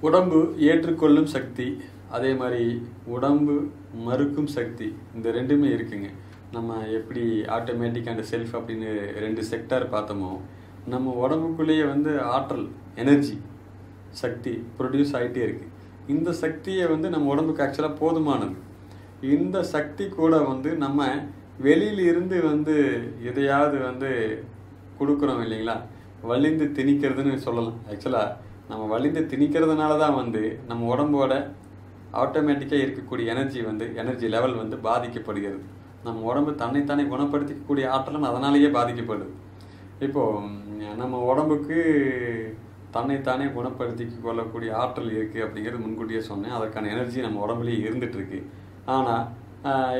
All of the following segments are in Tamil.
உடம்பு ஏற்றுக்கொள்ளும் சக்தி அதே மாதிரி உடம்பு மறுக்கும் சக்தி இந்த ரெண்டுமே இருக்குங்க. நம்ம எப்படி ஆட்டோமேட்டிக் அண்ட் செல்ஃப் அப்படின்னு ரெண்டு செக்டார் பார்த்தோமோ நம்ம உடம்புக்குள்ளேயே வந்து ஆற்றல் எனர்ஜி சக்தி ப்ரொடியூஸ் ஆகிட்டே இருக்குது இந்த சக்தியை வந்து நம்ம உடம்புக்கு ஆக்சுவலாக போதுமானது. இந்த சக்தி கூட வந்து நம்ம வெளியில இருந்து வந்து எதையாவது வந்து கொடுக்குறோம் இல்லைங்களா? வலிந்து திணிக்கிறதுன்னு சொல்லலாம். ஆக்சுவலாக நம்ம வலிந்து திணிக்கிறதுனால தான் வந்து நம்ம உடம்போட ஆட்டோமேட்டிக்காக இருக்கக்கூடிய எனர்ஜி வந்து எனர்ஜி லெவல் வந்து பாதிக்கப்படுகிறது. நம்ம உடம்பு தன்னைத்தானே குணப்படுத்திக்கக்கூடிய ஆற்றலும் அதனாலேயே பாதிக்கப்படுது. இப்போது நம்ம உடம்புக்கு தன்னைத்தானே குணப்படுத்திக் கொள்ளக்கூடிய ஆற்றல் இருக்குது அப்படிங்கிறது முன்கூட்டியே சொன்னேன். அதற்கான எனர்ஜி நம்ம உடம்புலேயே இருந்துகிட்ருக்கு ஆனால்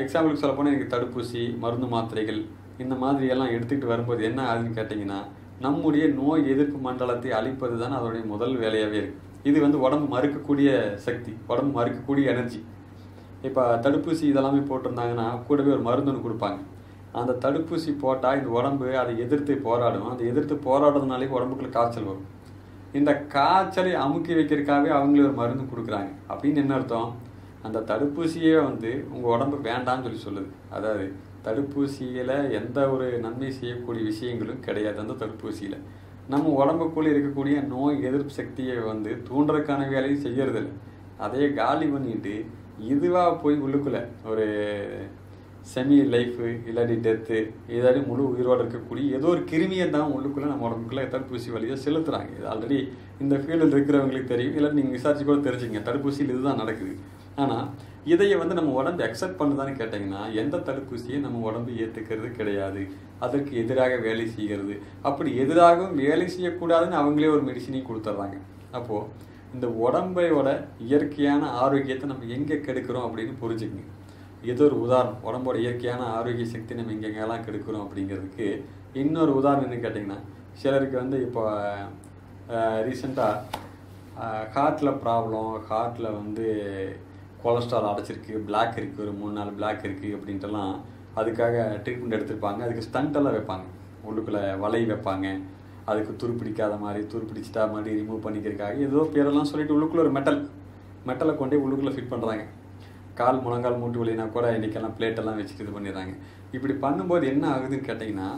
எக்ஸாம்பிளுக்கு சொல்லப்போனால் எனக்கு தடுப்பூசி மருந்து மாத்திரைகள் இந்த மாதிரி எல்லாம் எடுத்துக்கிட்டு வரும்போது என்ன ஆகுதுன்னு கேட்டிங்கன்னா நம்முடைய நோய் எதிர்ப்பு மண்டலத்தை அழிப்பது தான் அதனுடைய முதல் வேலையாகவே இருக்கு. இது வந்து உடம்பு மறுக்கக்கூடிய சக்தி உடம்பு மறுக்கக்கூடிய எனர்ஜி. இப்போ தடுப்பூசி இதெல்லாமே போட்டிருந்தாங்கன்னா கூடவே ஒரு மருந்து ஒன்று கொடுப்பாங்க. அந்த தடுப்பூசி போட்டால் இந்த உடம்பு அதை எதிர்த்து போராடும். அதை எதிர்த்து போராடுறதுனாலே உடம்புக்குள்ள காய்ச்சல் வரும். இந்த காய்ச்சலை அமுக்கி வைக்கிறதுக்காகவே அவங்களே ஒரு மருந்து கொடுக்குறாங்க. அப்படின்னு என்ன அர்த்தம்? அந்த தடுப்பூசியே வந்து உங்கள் உடம்பு வேண்டாம்னு சொல்லி சொல்லுது. அதாவது தடுப்பூசியில் எந்த ஒரு நன்மை செய்யக்கூடிய விஷயங்களும் கிடையாது அந்த தடுப்பூசியில். நம்ம உடம்புக்குள்ளே இருக்கக்கூடிய நோய் எதிர்ப்பு சக்தியை வந்து தூண்டுறதுக்கான வேலையும் செய்கிறதில்ல அதையே காலி பண்ணிட்டு இதுவாக போய் உள்ளுக்குள்ளே ஒரு செமி லைஃபு இல்லாட்டி டெத்து இதாடி முழு உயிரோடு இருக்கக்கூடிய ஏதோ ஒரு கிருமியை தான் உள்ளுக்குள்ளே நம்ம உடம்புக்குள்ளே தடுப்பூசி வழியாக செலுத்துகிறாங்க இது ஆல்ரெடி இந்த ஃபீல்டில் இருக்கிறவங்களுக்கு தெரியும். இல்லை நீங்கள் விசாரிச்சு கூட தெரிஞ்சுங்க தடுப்பூசியில் இதுதான் நடக்குது. ஆனால் இதையை வந்து நம்ம உடம்பு அக்செப்ட் பண்ணுதான்னு கேட்டிங்கன்னா எந்த தடுப்பூசியும் நம்ம உடம்பு ஏற்றுக்கிறது கிடையாது. அதற்கு எதிராக வேலை செய்கிறது. அப்படி எதிராகவும் வேலை செய்யக்கூடாதுன்னு அவங்களே ஒரு மெடிசினையும் கொடுத்துட்றாங்க அப்போது இந்த உடம்பையோட இயற்கையான ஆரோக்கியத்தை நம்ம எங்கே கெடுக்கிறோம் அப்படின்னு புரிஞ்சுக்கங்க. ஏதோ ஒரு உதாரணம். உடம்போட இயற்கையான ஆரோக்கிய சக்தி நம்ம எங்கெங்கெல்லாம் கெடுக்கிறோம் அப்படிங்கிறதுக்கு இன்னொரு உதாரணம் என்ன கேட்டிங்கன்னா சிலருக்கு வந்து இப்போ ரீசெண்டாக ஹார்ட்டில் ப்ராப்ளம் ஹார்ட்டில் வந்து கொலஸ்ட்ரால் அடைச்சிருக்கு பிளாக் இருக்குது ஒரு மூணு நாலு பிளாக் இருக்குது அப்படின்ட்டுலாம் அதுக்காக ட்ரீட்மெண்ட் எடுத்திருப்பாங்க. அதுக்கு ஸ்டண்டெல்லாம் வைப்பாங்க. உள்ளுக்குள்ளே வலை வைப்பாங்க. அதுக்கு துருப்பிடிக்காத மாதிரி துருப்பிடிச்சிட்டா மாதிரி ரிமூவ் பண்ணிக்கிறதுக்காக ஏதோ பேரெல்லாம் சொல்லிட்டு உள்ளுக்குள்ளே ஒரு மெட்டல் மெட்டலை கொண்டே உள்ளுக்குள்ளே ஃபிட் பண்ணுறாங்க கால் முழங்கால் மூட்டு வலினா கூட இன்றைக்கெல்லாம் பிளேட்டெல்லாம் வச்சுட்டு இது பண்ணிடுறாங்க. இப்படி பண்ணும்போது என்ன ஆகுதுன்னு கேட்டிங்கன்னா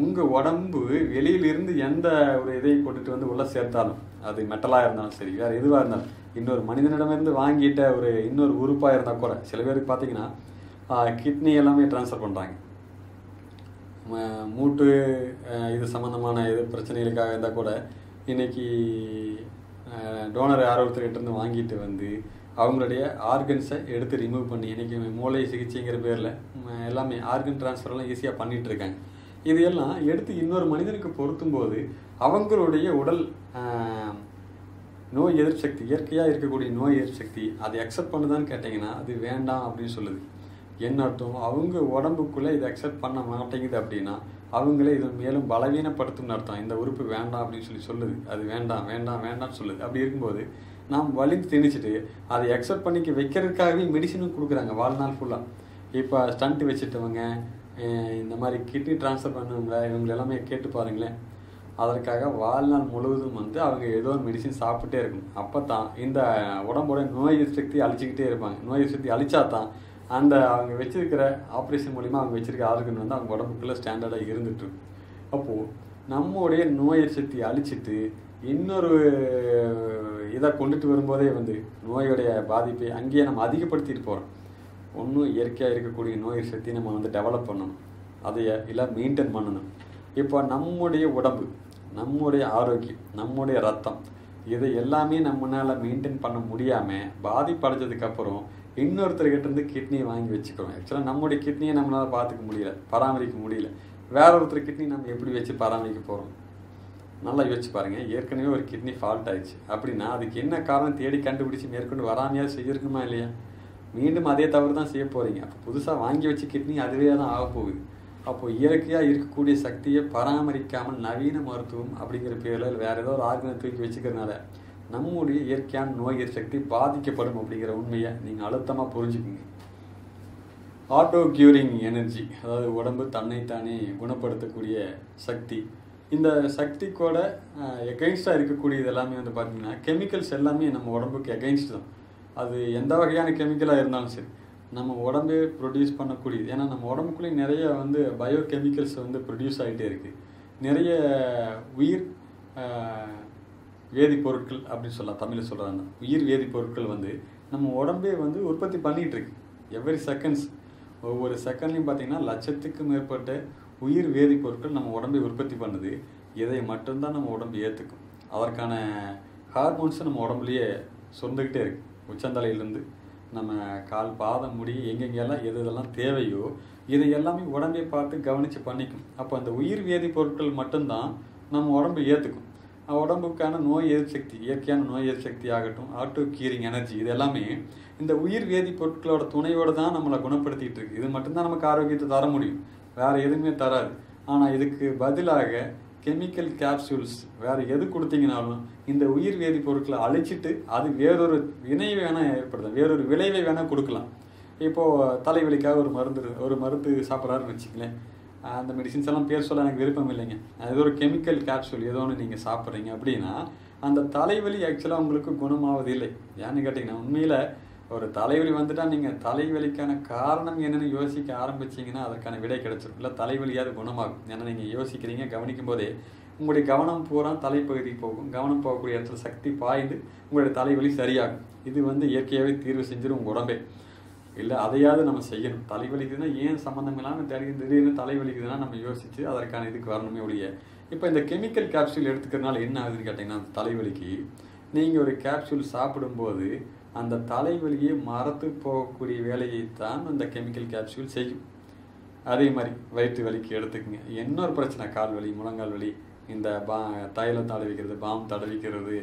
உங்கள் உடம்பு வெளியிலிருந்து எந்த ஒரு இதை கொண்டுட்டு வந்து உள்ளே சேர்த்தாலும் அது மெட்டலாக இருந்தாலும் சரி வேறு எதுவாக இருந்தாலும் இன்னொரு மனிதனிடமிருந்து வாங்கிட்ட ஒரு இன்னொரு உறுப்பாக இருந்தால் கூட சில பேருக்கு பார்த்தீங்கன்னா கிட்னி எல்லாமே ட்ரான்ஸ்ஃபர் பண்ணுறாங்க மூட்டு இது சம்மந்தமான இது பிரச்சனைகளுக்காக இருந்தால் கூட இன்றைக்கி டோனர் யாரோ ஒருத்தர்கிட்ட இருந்து வாங்கிட்டு வந்து அவங்களுடைய ஆர்கன்ஸை எடுத்து ரிமூவ் பண்ணி இன்றைக்கி மூளை சிகிச்சைங்கிற பேரில் எல்லாமே ஆர்கன் ட்ரான்ஸ்ஃபர்லாம் ஈஸியாக பண்ணிகிட்டு இருக்காங்க. இது எல்லாம் எடுத்து இன்னொரு மனிதனுக்கு பொருத்தும் போது அவங்களுடைய உடல் நோய் எதிர்ப்பு சக்தி இயற்கையாக இருக்கக்கூடிய நோய் எதிர்ப்பு சக்தி அதை அக்செப்ட் பண்ணுதான்னு கேட்டிங்கன்னா அது வேண்டாம் அப்படின்னு சொல்லுது. என்ன அர்த்தம்? அவங்க உடம்புக்குள்ளே இதை அக்செப்ட் பண்ண மாட்டேங்குது அப்படின்னா அவங்களே இதை மேலும் பலவீனப்படுத்தும்னு அர்த்தம். இந்த உறுப்பு வேண்டாம் அப்படின்னு சொல்லி சொல்லுது. அது வேண்டாம் வேண்டாம் வேண்டாம்னு சொல்லுது. அப்படி இருக்கும்போது நாம் வலி திணிச்சிட்டு அதை அக்செப்ட் பண்ணிக்க வைக்கிறதுக்காகவே மெடிசனும் கொடுக்குறாங்க வாழ்நாள் ஃபுல்லாக இப்போ ஸ்டண்ட் வச்சுட்டவங்க இந்த மாதிரி கிட்னி ட்ரான்ஸ்ஃபர் பண்ணவங்க இவங்க எல்லாமே கேட்டு பாருங்களேன். அதற்காக வாழ்நாள் முழுவதும் வந்து அவங்க ஏதோ ஒரு மெடிசின் சாப்பிட்டே இருக்கும். அப்போ தான் இந்த உடம்போட நோய் சக்தி அழிச்சிக்கிட்டே இருப்பாங்க. நோய் சக்தி அழிச்சா தான் அந்த அவங்க வச்சிருக்கிற ஆப்ரேஷன் மூலிமா அவங்க வச்சிருக்க ஆர்கன் வந்து அவங்க உடம்புக்குள்ளே ஸ்டாண்டர்டாக இருந்துட்டு அப்போது நம்முடைய நோய் சக்தி அழிச்சிட்டு இன்னொரு இதை கொண்டுட்டு வரும்போதே வந்து நோயுடைய பாதிப்பை அங்கேயே நம்ம அதிகப்படுத்திட்டு போகிறோம் ஒன்றும் இயற்கையாக இருக்கக்கூடிய நோய் சக்தி நம்ம வந்து டெவலப் பண்ணணும். அதைய இல்லை மெயின்டைன் பண்ணணும். இப்போ நம்முடைய உடம்பு நம்முடைய ஆரோக்கியம் நம்முடைய ரத்தம் இதை எல்லாமே நம்மளால் மெயின்டைன் பண்ண முடியாமல் பாதிப்படைஞ்சதுக்கப்புறம் இன்னொருத்தர்கிட்டருந்து கிட்னியை வாங்கி வச்சுக்கிறோம். ஆக்சுவலாக நம்முடைய கிட்னியை நம்மளால் பார்த்துக்க முடியல பராமரிக்க முடியல. வேற ஒருத்தர் கிட்னி நம்ம எப்படி வச்சு பராமரிக்க போகிறோம் நல்லா யோசிச்சு பாருங்கள் ஏற்கனவே ஒரு கிட்னி ஃபால்ட் ஆயிடுச்சு. அப்படின்னா அதுக்கு என்ன காரணம் தேடி கண்டுபிடிச்சி மேற்கொண்டு வராமையாக செய்யிருக்குமா இல்லையா? மீண்டும் அதே தவறு தான் செய்ய போகிறீங்க அப்போ புதுசாக வாங்கி வச்சு கிட்னி அதுவே தான் ஆக போகுது. அப்போது இயற்கையாக இருக்கக்கூடிய சக்தியை பராமரிக்காமல் நவீன மருத்துவம் அப்படிங்கிற பேரில் வேறு ஏதோ ஒரு ஆர்கனை தூக்கி வச்சுக்கிறதுனால நம்முடைய இயற்கையான நோய் சக்தி பாதிக்கப்படும் அப்படிங்கிற உண்மையை நீங்கள் அழுத்தமாக புரிஞ்சுக்குங்க. ஆட்டோ கியூரிங் எனர்ஜி அதாவது உடம்பு தன்னைத்தானே குணப்படுத்தக்கூடிய சக்தி. இந்த சக்திக்கோட எகெயின்ஸ்டாக இருக்கக்கூடியது எல்லாமே வந்து பார்த்தீங்கன்னா கெமிக்கல்ஸ் எல்லாமே நம்ம உடம்புக்கு எகெயின்ஸ்ட் தான். அது எந்த வகையான கெமிக்கலாக இருந்தாலும் சரி. நம்ம உடம்பே ப்ரொடியூஸ் பண்ணக்கூடியது. ஏன்னா நம்ம உடம்புக்குள்ளே நிறைய வந்து பயோ கெமிக்கல்ஸ் வந்து ப்ரொடியூஸ் ஆகிட்டே இருக்குது நிறைய உயிர் வேதிப்பொருட்கள் அப்படின்னு சொல்லலாம். தமிழில் சொல்கிறாங்க உயிர் வேதிப்பொருட்கள் வந்து நம்ம உடம்பே வந்து உற்பத்தி பண்ணிகிட்ருக்கு எவ்ரி செகண்ட்ஸ் ஒவ்வொரு செகண்ட்லையும் பார்த்திங்கன்னா லட்சத்துக்கு மேற்பட்ட உயிர் வேதிப்பொருட்கள் நம்ம உடம்பை உற்பத்தி பண்ணுது. இதை மட்டும்தான் நம்ம உடம்பு ஏற்றுக்கும் அதற்கான ஹார்மோன்ஸை நம்ம உடம்புலயே சொந்துக்கிட்டே இருக்குது உச்சந்தலையிலேருந்து நம்ம கால் பாதம் முடி எங்கெங்கெல்லாம் எது எதெல்லாம் தேவையோ இதை எல்லாமே உடம்பை பார்த்து கவனித்து பண்ணிக்கும். அப்போ அந்த உயிர் வேதி பொருட்கள் மட்டும்தான் நம்ம உடம்பு ஏற்றுக்கும் உடம்புக்கான நோய் எதிர்சக்தி சக்தி இயற்கையான நோய் எதிர்சக்தி சக்தி ஆகட்டும் ஆட்டோ கீரிங் எனர்ஜி இது எல்லாமே இந்த உயிர் வேதிப்பொருட்களோட துணையோடு தான் நம்மளை குணப்படுத்திகிட்டு இருக்கு. இது மட்டும்தான் நமக்கு ஆரோக்கியத்தை தர முடியும். வேறு எதுவுமே தராது. ஆனால் இதுக்கு பதிலாக கெமிக்கல் கேப்சூல்ஸ் வேறு எது கொடுத்தீங்கனாலும் இந்த உயிர் வேதிப்பொருட்களை அழிச்சிட்டு அது வேறொரு வினை வேணால் ஏற்படுது வேறொரு விளைவை வேணால் கொடுக்கலாம். இப்போது தலைவலிக்காக ஒரு மருந்து ஒரு மருந்து சாப்பிட்றாருன்னு வச்சுக்கலேன் அந்த மெடிசின்ஸ் எல்லாம் பேர் சொல்ல எனக்கு விருப்பம் இல்லைங்க. அது ஒரு கெமிக்கல் கேப்சூல் ஏதோ ஒன்று நீங்கள் சாப்பிட்றீங்க அப்படின்னா அந்த தலைவலி ஆக்சுவலாக உங்களுக்கு குணமாவது இல்லை ஏன்னு கேட்டிங்கன்னா உண்மையில் ஒரு தலைவலி வந்துட்டால் நீங்கள் தலைவலிக்கான காரணம் என்னென்னு யோசிக்க ஆரம்பிச்சிங்கன்னா அதற்கான விடை கிடைச்சிடும் இல்லை தலைவலியாவது குணமாகும். ஏன்னா நீங்கள் யோசிக்கிறீங்க கவனிக்கும் போதே உங்களுடைய கவனம் பூரா தலைப்பகுதிக்கு போகும். கவனம் போகக்கூடிய இடத்துல சக்தி பாய்ந்து உங்களுடைய தலைவலி சரியாகும். இது வந்து இயற்கையாகவே தீர்வு செஞ்சிடும் உங்கள் உடம்பே. இல்லை அதையாவது நம்ம செய்யணும். தலைவலிக்குதுன்னா ஏன் சம்மந்தம் இல்லாமல் திடீர்னு திடீர்னு தலைவலிக்குதுன்னா நம்ம யோசிச்சு அதற்கான இதுக்கு வரணுமே ஒழிய. இப்போ இந்த கெமிக்கல் கேப்சூல் எடுத்துக்கிறதுனால என்ன ஆகுதுன்னு கேட்டிங்கன்னா அந்த தலைவலிக்கு நீங்கள் ஒரு கேப்சூல் சாப்பிடும்போது அந்த தலைவலியை மறத்து போகக்கூடிய வேலையை தான் அந்த கெமிக்கல் கேப்சூல் செய்யும். அதே மாதிரி வயிற்று வலிக்கு எடுத்துக்கங்க. இன்னொரு பிரச்சனை கால் வலி முழங்கால் வலி இந்த பா தைலம் தடவிக்கிறது பாம் தடவிக்கிறது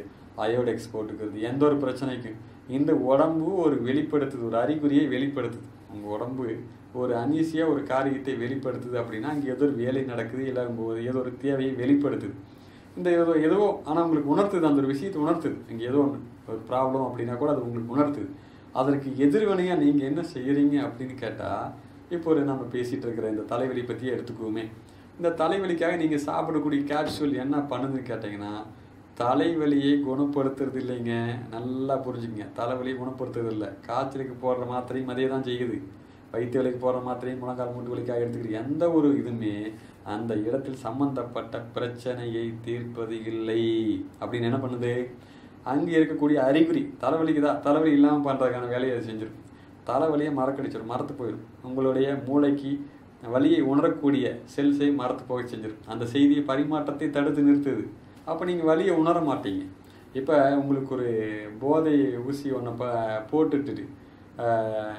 அயோடெக்ஸ் போட்டுக்கிறது எந்த ஒரு பிரச்சனைக்கும். இந்த உடம்பு ஒரு வெளிப்படுத்துது ஒரு அறிகுறியை வெளிப்படுத்துது. உங்கள் உடம்பு ஒரு அனீசியாக ஒரு காரியத்தை வெளிப்படுத்துது அப்படின்னா அங்கே ஏதோ ஒரு வேலை நடக்குது இல்லை ஏதோ ஒரு தேவையை வெளிப்படுத்துது. இந்த ஏதோ ஏதோ ஆனால் உங்களுக்கு உணர்த்துது அந்த ஒரு விஷயத்தை உணர்த்துது. இங்கே ஏதோ ஒன்று ஒரு ப்ராப்ளம் அப்படின்னா கூட அது உங்களுக்கு உணர்த்துது. அதற்கு எதிர்வினையாக நீங்கள் என்ன செய்கிறீங்க அப்படின்னு கேட்டால் இப்போ ஒரு நம்ம பேசிகிட்டு இருக்கிற இந்த தலைவலி பற்றியே எடுத்துக்குவோமே. இந்த தலைவலிக்காக நீங்கள் சாப்பிடக்கூடிய கேப்சூல் என்ன பண்ணுதுன்னு கேட்டிங்கன்னா தலைவலியை குணப்படுத்துறது இல்லைங்க. நல்லா புரிஞ்சுக்கங்க. தலைவலியை குணப்படுத்துறது இல்லை. காய்ச்சலுக்கு போடுற மாத்திரையும் அதே தான் செய்யுது. வைத்திய வலிக்கு போகிற மாத்திரையும் முழங்கால் மூட்டு வலிக்காக எடுத்துக்கிற எந்த ஒரு இதுவுமே அந்த இடத்தில் சம்பந்தப்பட்ட பிரச்சனையை தீர்ப்பது இல்லை. அப்படின்னு என்ன பண்ணுது? அங்கே இருக்கக்கூடிய அறிகுறி தலைவலிக்கு தான் தலைவலி இல்லாமல் பண்ணுறதுக்கான வேலையை அது செஞ்சிடும் தலைவலியை மறக்கடிச்சிடும் மறத்து போயிடும் உங்களுடைய மூளைக்கு வலியை உணரக்கூடிய செல்ஸை மறத்து போக செஞ்சிடும் அந்த செய்தியை பரிமாற்றத்தை தடுத்து நிறுத்துது. அப்போ நீங்கள் வலியை உணர மாட்டீங்க. இப்போ உங்களுக்கு ஒரு போதை ஊசி ஒன்றை ப போட்டுட்டு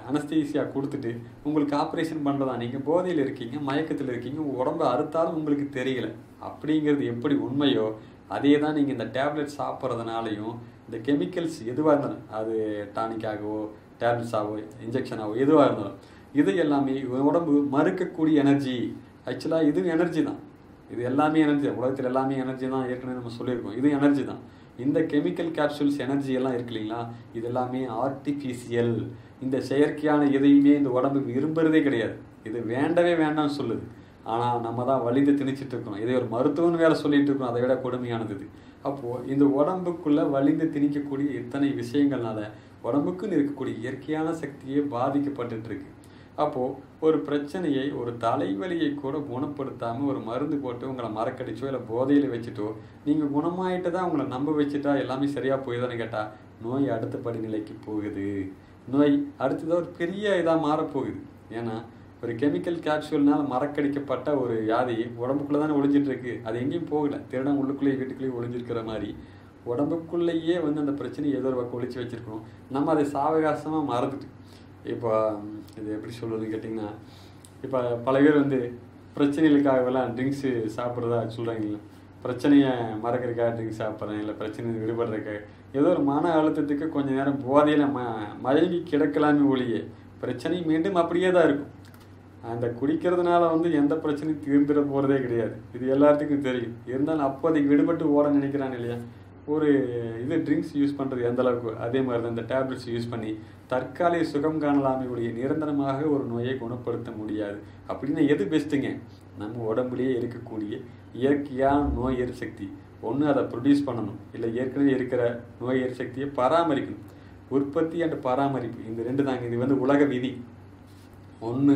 அனஸ்தீசியா கொடுத்துட்டு உங்களுக்கு ஆப்ரேஷன் பண்ணுறதா நீங்கள் போதையில் இருக்கீங்க மயக்கத்தில் இருக்கீங்க உடம்பு அறுத்தாலும் உங்களுக்கு தெரியல. அப்படிங்கிறது எப்படி உண்மையோ அதே தான் நீங்கள் இந்த டேப்லெட் சாப்பிட்றதுனாலையும் இந்த கெமிக்கல்ஸ் எதுவாக இருந்தாலும் அது டானிக்காகவோ டேப்லெட்ஸாகவோ இன்ஜெக்ஷனாகவோ எதுவாக இருந்தாலும் இது எல்லாமே உடம்பு மறுக்கக்கூடிய எனர்ஜி ஆக்சுவலாக இது எனர்ஜி தான். இது எல்லாமே எனர்ஜி தான். உலகத்தில் எல்லாமே எனர்ஜி தான் ஏற்கனவே நம்ம சொல்லியிருக்கோம். இது எனர்ஜி தான். இந்த கெமிக்கல் கேப்சூல்ஸ் எனர்ஜி எல்லாம் இருக்கு இல்லைங்களா? இது எல்லாமே ஆர்டிஃபிஷியல் இந்த செயற்கையான எதையுமே இந்த உடம்பு விரும்புறதே கிடையாது. இது வேண்டவே வேண்டாம்னு சொல்லுது. ஆனால் நம்ம தான் வலிந்து திணிச்சிட்டு இருக்கிறோம் இதை ஒரு மருத்துவம்னு வேலை சொல்லிட்டு இருக்கோம் அதை விட கொடுமையானது இது. அப்போது இந்த உடம்புக்குள்ளே வலிந்து திணிக்கக்கூடிய இத்தனை விஷயங்கள்னால உடம்புக்குன்னு இருக்கக்கூடிய இயற்கையான சக்தியே பாதிக்கப்பட்டுருக்கு அப்போது ஒரு பிரச்சனையை ஒரு தலைவலியை கூட குணப்படுத்தாமல் ஒரு மருந்து போட்டு உங்களை மறக்கடிச்சோ இல்லை போதையில் வச்சுட்டோ நீங்கள் குணமாயிட்டு தான் உங்களை நம்ப வச்சுட்டா எல்லாமே சரியாக போயிதானு கேட்டால் நோய் அடுத்த படிநிலைக்கு போகுது. நோய் அடுத்ததாக ஒரு பெரிய இதாக மாறப்போகுது. ஏன்னா ஒரு கெமிக்கல் கேப்சூல்னால் மறக்கடிக்கப்பட்ட ஒரு வியாதி உடம்புக்குள்ளே தானே ஒளிஞ்சிட்டு அது எங்கேயும் போகலை. திருடம் உள்ளுக்குள்ளேயே வீட்டுக்குள்ளேயே ஒளிஞ்சிருக்கிற மாதிரி. உடம்புக்குள்ளேயே வந்து அந்த பிரச்சனையை ஏதோ ஒரு பக்கம் ஒழிச்சு வச்சுருக்கணும். நம்ம அதை சாவகாசமாக மறந்துட்டு இப்போ இது எப்படி சொல்கிறதுன்னு கேட்டிங்கன்னா இப்போ பல பேர் வந்து பிரச்சனைகளுக்காகவெல்லாம் ட்ரிங்க்ஸு சாப்பிட்றதா சொல்கிறாங்களே பிரச்சனையை மறக்கிறதுக்காக ட்ரிங்க்ஸ் சாப்பிட்றேன் இல்லை பிரச்சனை விடுபடுறதுக்காக ஏதோ ஒரு மன அழுத்தத்துக்கு கொஞ்சம் நேரம் போதையில் ம மயங்கி கிடக்கலாமே ஒழிய பிரச்சனை மீண்டும் அப்படியே தான் இருக்கும். அந்த குடிக்கிறதுனால வந்து எந்த பிரச்சனையும் தீர்ந்துட போகிறதே கிடையாது. இது எல்லாத்துக்கும் தெரியும். இருந்தாலும் அப்போதைக்கு விடுபட்டு ஓட நினைக்கிறான் இல்லையா? ஒரு இது ட்ரிங்க்ஸ் யூஸ் பண்ணுறது எந்த அளவுக்கு? அதே மாதிரி தான் இந்த டேப்லெட்ஸ் யூஸ் பண்ணி தற்காலிக சுகம் காணலாமே ஒழிய நிரந்தரமாக ஒரு நோயை குணப்படுத்த முடியாது. அப்படின்னா எது பெஸ்ட்டுங்க நம்ம உடம்புலேயே இருக்கக்கூடிய இயற்கையான நோய் எரிசக்தி ஒன்று அதை ப்ரொடியூஸ் பண்ணணும். இல்லை ஏற்கனவே இருக்கிற நோய் எரிசக்தியை பராமரிக்கணும். உற்பத்தி அண்ட் பராமரிப்பு இந்த ரெண்டு தாங்க. இது வந்து உலக விதி. ஒன்று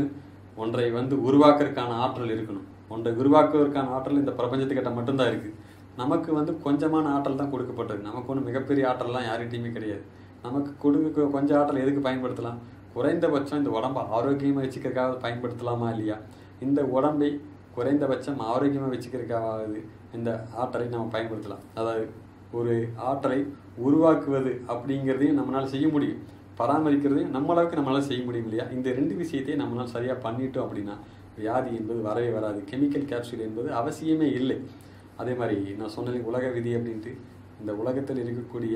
ஒன்றை வந்து உருவாக்குறதுக்கான ஆற்றல் இருக்கணும். ஒன்றை உருவாக்குவதற்கான ஆற்றல் இந்த பிரபஞ்சத்துக்கிட்ட மட்டும்தான் இருக்குது நமக்கு வந்து கொஞ்சமான ஆற்றல் தான் கொடுக்கப்பட்டது. நமக்கு ஒன்றும் மிகப்பெரிய ஆற்றல்லாம் யார்கிட்டையுமே கிடையாது. நமக்கு கொடுங்க கொஞ்சம் ஆற்றல் எதுக்கு பயன்படுத்தலாம்? குறைந்தபட்சம் இந்த உடம்பை ஆரோக்கியமாக வச்சுக்கிறதுக்காக பயன்படுத்தலாமா இல்லையா? இந்த உடம்பை குறைந்தபட்சம் ஆரோக்கியமாக வச்சுக்கிறதுக்காவது இந்த ஆற்றலை நம்ம பயன்படுத்தலாம். அதாவது ஒரு ஆற்றலை உருவாக்குவது அப்படிங்கிறதையும் நம்மளால் செய்ய முடியும். பராமரிக்கிறதையும் நம்மளவுக்கு நம்மளால் செய்ய முடியும் இல்லையா? இந்த ரெண்டு விஷயத்தையும் நம்மளால் சரியாக பண்ணிட்டோம் அப்படின்னா வியாதி என்பது வரவே வராது. கெமிக்கல் கேப்சூல் என்பது அவசியமே இல்லை. அதே மாதிரி நான் சொன்னேன் உலக விதி அப்படின்ட்டு. இந்த உலகத்தில் இருக்கக்கூடிய